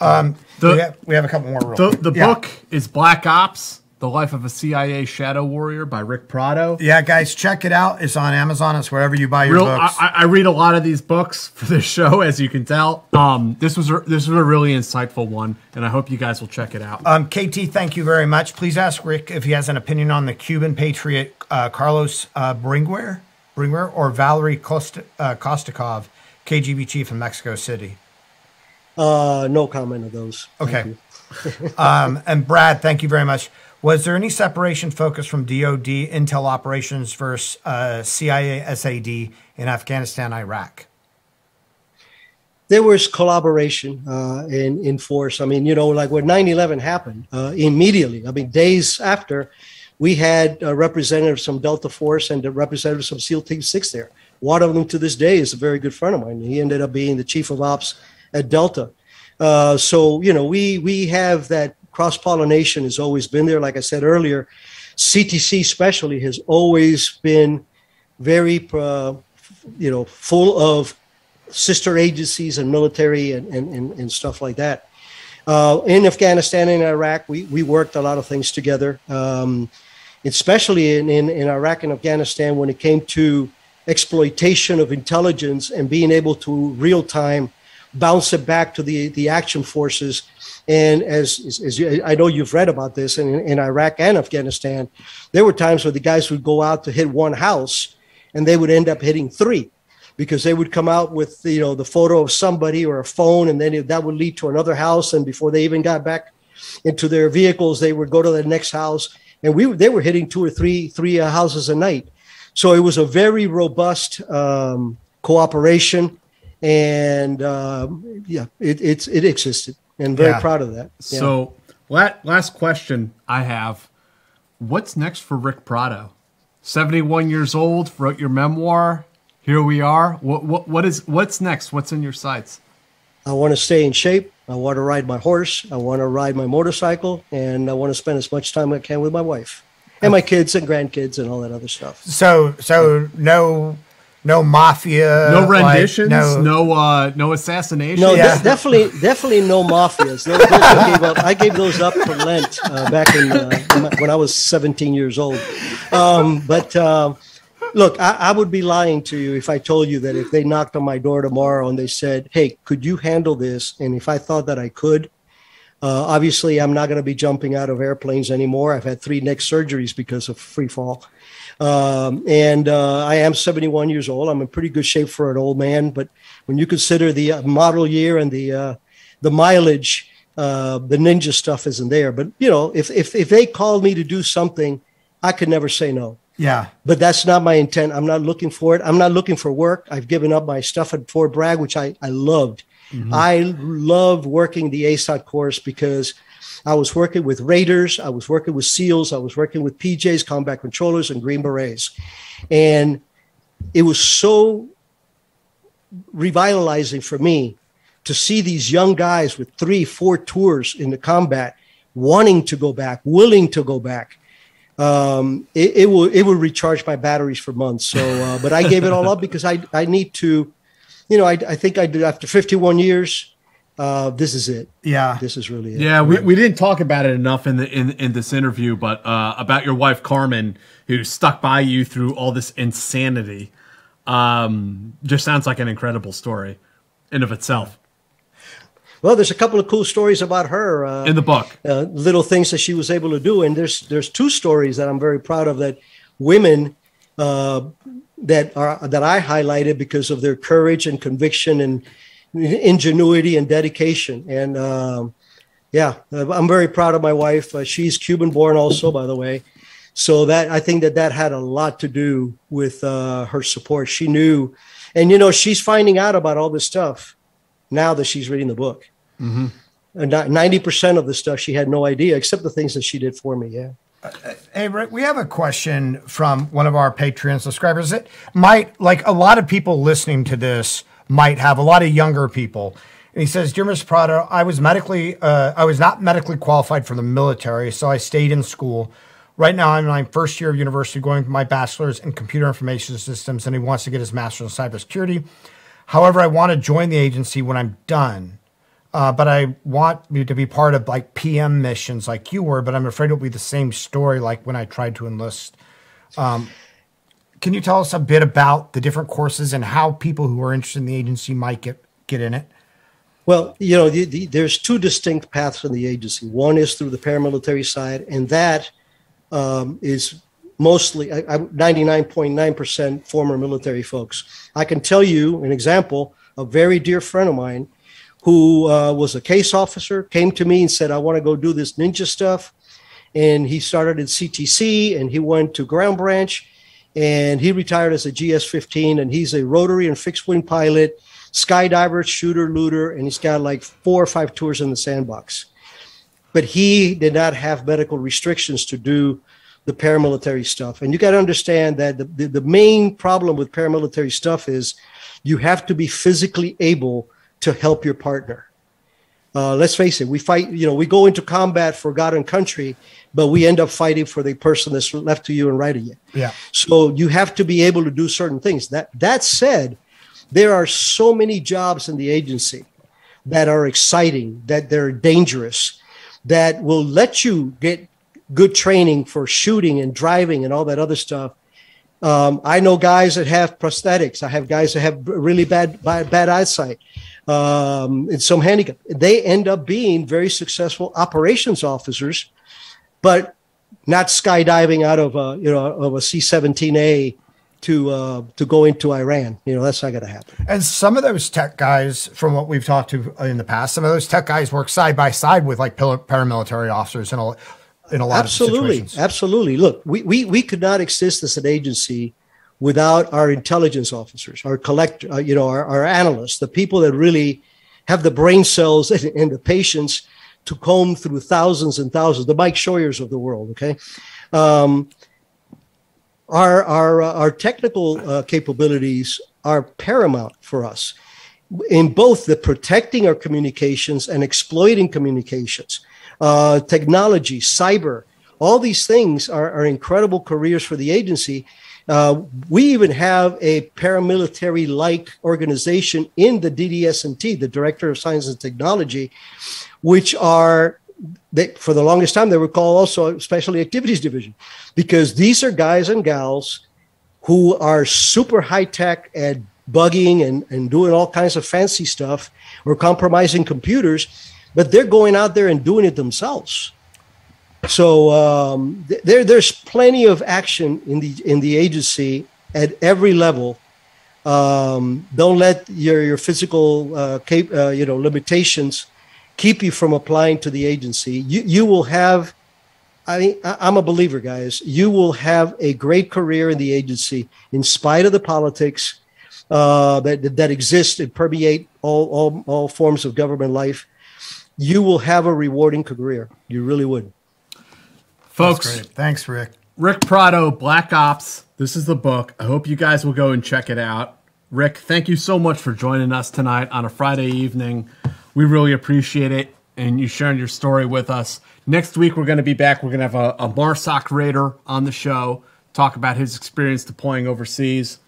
Um, The- we, have, we have a couple more. Real The quick. the Yeah. book is Black Ops: The Life of a CIA Shadow Warrior by Ric Prado. Yeah, guys, check it out. It's on Amazon. It's wherever you buy your Real, books. I I read a lot of these books for this show, as you can tell. Um, this was a, this was a really insightful one, and I hope you guys will check it out. um, KT, thank you very much. Please ask Ric if he has an opinion on the Cuban patriot uh, Carlos uh, Bringuier. Bringer or Valerie Kost- uh, Kostikov, KGB chief in Mexico City? Uh, no comment of those. Okay. Um, and Brad, thank you very much. Was there any separation focus from DoD intel operations versus uh, CIA SAD in Afghanistan, Iraq? there was collaboration uh, in in force. I mean, you know, like when 9/11 happened, uh, immediately. I mean, days after, we had uh, representatives from Delta Force and representatives from SEAL Team Six there. One of them to this day is a very good friend of mine. He ended up being the chief of ops at Delta. Uh, so you know, we we have that cross pollination has always been there. Like I said earlier, CTC especially has always been very uh, you know full of sister agencies and military and, and, and, and stuff like that. Uh, in Afghanistan and Iraq, we, we worked a lot of things together, um, especially in, in, in Iraq and Afghanistan when it came to exploitation of intelligence and being able to real time bounce it back to the, the action forces. And as, as, as you, I know you've read about this in, in Iraq and Afghanistan, there were times where the guys would go out to hit one house and they would end up hitting three because they would come out with you know the photo of somebody or a phone and then that would lead to another house. And before they even got back into their vehicles they would go to the next house and we they were hitting two or three three houses a night. So it was a very robust um, cooperation and um, yeah it, it's it existed and very Yeah. proud of that Yeah. So, la- last question I have: What's next for Ric Prado? Seventy-one years old, wrote your memoir. Here we are. What what what is what's next? What's in your sights? I want to stay in shape. I want to ride my horse. I want to ride my motorcycle, and I want to spend as much time as I can with my wife and my kids and grandkids and all that other stuff. So, so no, no mafia, No like, renditions. no uh, no assassination. No, Yeah. de- definitely, definitely no mafias. Those, those I, gave up, I gave those up for Lent uh, back in, uh, when I was 17 years old. Um, but um look, I, I would be lying to you if I told you that if they knocked on my door tomorrow and they said, "Hey, could you handle this?" and if I thought that I could. Uh, obviously, I'm not going to be jumping out of airplanes anymore. I've had three neck surgeries because of free fall. Um, and uh, I am 71 years old. I'm in pretty good shape for an old man. But when you consider the uh, model year and the uh, the mileage, uh, the ninja stuff isn't there. But you know, if if if they called me to do something, I could never say no. Yeah, But that's not my intent. I'm not looking for it. I'm not looking for work. I've given up my stuff at Fort Bragg, which I I loved. I loved working the ASOT course because I was working with Raiders, I was working with SEALs, I was working with PJs, combat controllers, and Green Berets. And it was so revitalizing for me to see these young guys with three, four tours in the combat wanting to go back, willing to go back. Um, it, it will it will recharge my batteries for months. So, uh, but I gave it all up because I I need to, you know, I I think I did after 51 years. Uh, this is it. yeah. This is really it. Yeah, we, we didn't talk about it enough in the in, in this interview, but uh, about your wife Carmen, who stuck by you through all this insanity, um, just sounds like an incredible story in of itself Well, there's a couple of cool stories about her. Uh, in the book. uh, little things that she was able to do. And there's there's two stories that I'm very proud of that women uh, that are that I highlighted because of their courage and conviction and ingenuity and dedication. And um, yeah, I'm very proud of my wife. Uh, she's Cuban born, also, by the way. So that I think that that had a lot to do with uh, her support. She knew, and you know, she's finding out about all this stuff now that she's reading the book. And Ninety percent of the stuff she had no idea, except the things that she did for me. Yeah. Hey, Ric, we have a question from one of our Patreon subscribers that might, like a lot of people listening to this, might have a lot of younger people. And he says, "Dear Mr. Prado, I was medically, uh, I was not medically qualified for the military, so I stayed in school. Right now, I'm in my first year of university, going for my bachelor's in computer information systems, and he wants to get his master's in cybersecurity. However, I want to join the agency when I'm done." Uh, but I want you to be part of like PM missions like you were, but I'm afraid it'll be the same story like when I tried to enlist. Um, can you tell us a bit about the different courses and how people who are interested in the agency might get, get in it? Well, you know, the, the, there's two distinct paths in the agency. One is through the paramilitary side, and that um, is mostly 99.9% former military folks. I can tell you an example, a very dear friend of mine who uh, was a case officer came to me and said, I want to go do this ninja stuff. And he started at CTC and he went to Ground Branch and he retired as a GS 15 and he's a rotary and fixed wing pilot, skydiver, shooter, looter, and he's got like four or five tours in the sandbox. But he did not have medical restrictions to do the paramilitary stuff. And you got to understand that the, the, the, main problem with paramilitary stuff is you have to be physically able to help your partner. Uh, let's face it, we fight, you know, we go into combat for God and country, but we end up fighting for the person that's left to you and right of you. Yeah. So you have to be able to do certain things. That that said, there are so many jobs in the agency that are exciting, that they're dangerous, that will let you get good training for shooting and driving and all that other stuff. Um, I know guys that have prosthetics. I have guys that have really bad bad, bad eyesight um, and some handicap. They end up being very successful operations officers, but not skydiving out of a you know of a C seventeen A to uh, to go into Iran. You know, that's not going to happen. And some of those tech guys, from what we've talked to in the past, some of those tech guys work side by side with like paramilitary officers and all in a lot absolutely, of situations. Absolutely. Look, we, we, we could not exist as an agency without our intelligence officers, our collect, uh, you know, our, our analysts, the people that really have the brain cells and, and, the patience to comb through thousands and thousands, the Mike Scheuers of the world. Okay. Um, our, our, uh, our technical uh, capabilities are paramount for us in both the protecting our communications and exploiting communications uh, technology, cyber, all these things are, are incredible careers for the agency. Uh, we even have a paramilitary like organization in the DDS&T, the Director of Science and Technology, which are they, for the longest time they were called also Special Activities Division because these are guys and gals who are super high tech at bugging and, and doing all kinds of fancy stuff or compromising computers but they're going out there and doing it themselves. So um, there, there's plenty of action in the in the agency at every level. Um, don't let your your physical uh, cap- uh, you know limitations keep you from applying to the agency. You you will have. I mean, I'm a believer, guys. You will have a great career in the agency in spite of the politics uh, that that exist and permeate all, all all forms of government life you will have a rewarding career. You really would. Folks, thanks, Ric. Ric Prado, Black Ops. This is the book. I hope you guys will go and check it out. Ric, thank you so much for joining us tonight on a Friday evening. We really appreciate it and you sharing your story with us. Next week, we're going to be back. We're going to have a, a MARSOC Raider on the show, talk about his experience deploying overseas.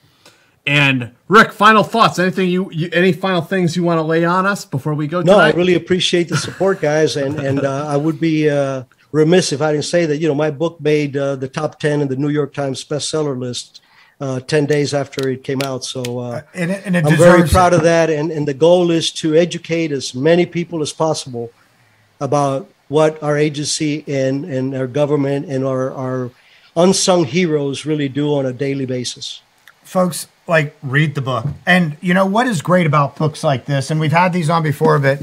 And Ric, final thoughts? Anything you, you any final things you want to lay on us before we go? No, I really appreciate the support, guys, and and uh, I would be uh, remiss if I didn't say that. You know, my book made uh, the top ten in the New York Times bestseller list. Uh, 10 days after it came out. So uh, and it, and it I'm very proud it. of that. And, and the goal is to educate as many people as possible about what our agency and, and our government and our, our unsung heroes really do on a daily basis. Folks, like read the book. And you know what is great about books like this, and we've had these on before, but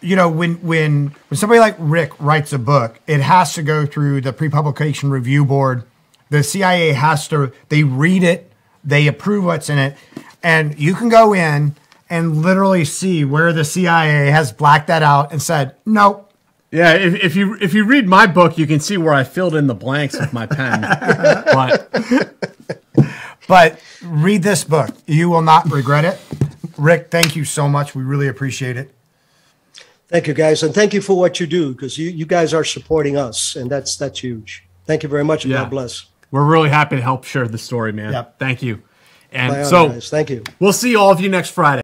you know when when when somebody like Ric writes a book, it has to go through the pre-publication review board. The CIA has to they read it, they approve what's in it, and you can go in and literally see where the CIA has blacked that out and said, nope. Yeah, if, if you if you read my book, you can see where I filled in the blanks with my pen. but but read this book. You will not regret it. Ric, thank you so much. We really appreciate it. Thank you, guys, and thank you for what you do because you, you guys are supporting us, and that's that's huge. Thank you very much, and yeah. God bless. We're really happy to help share the story, man. Yep. Thank you. And Bye so, guys. thank you. We'll see all of you next Friday.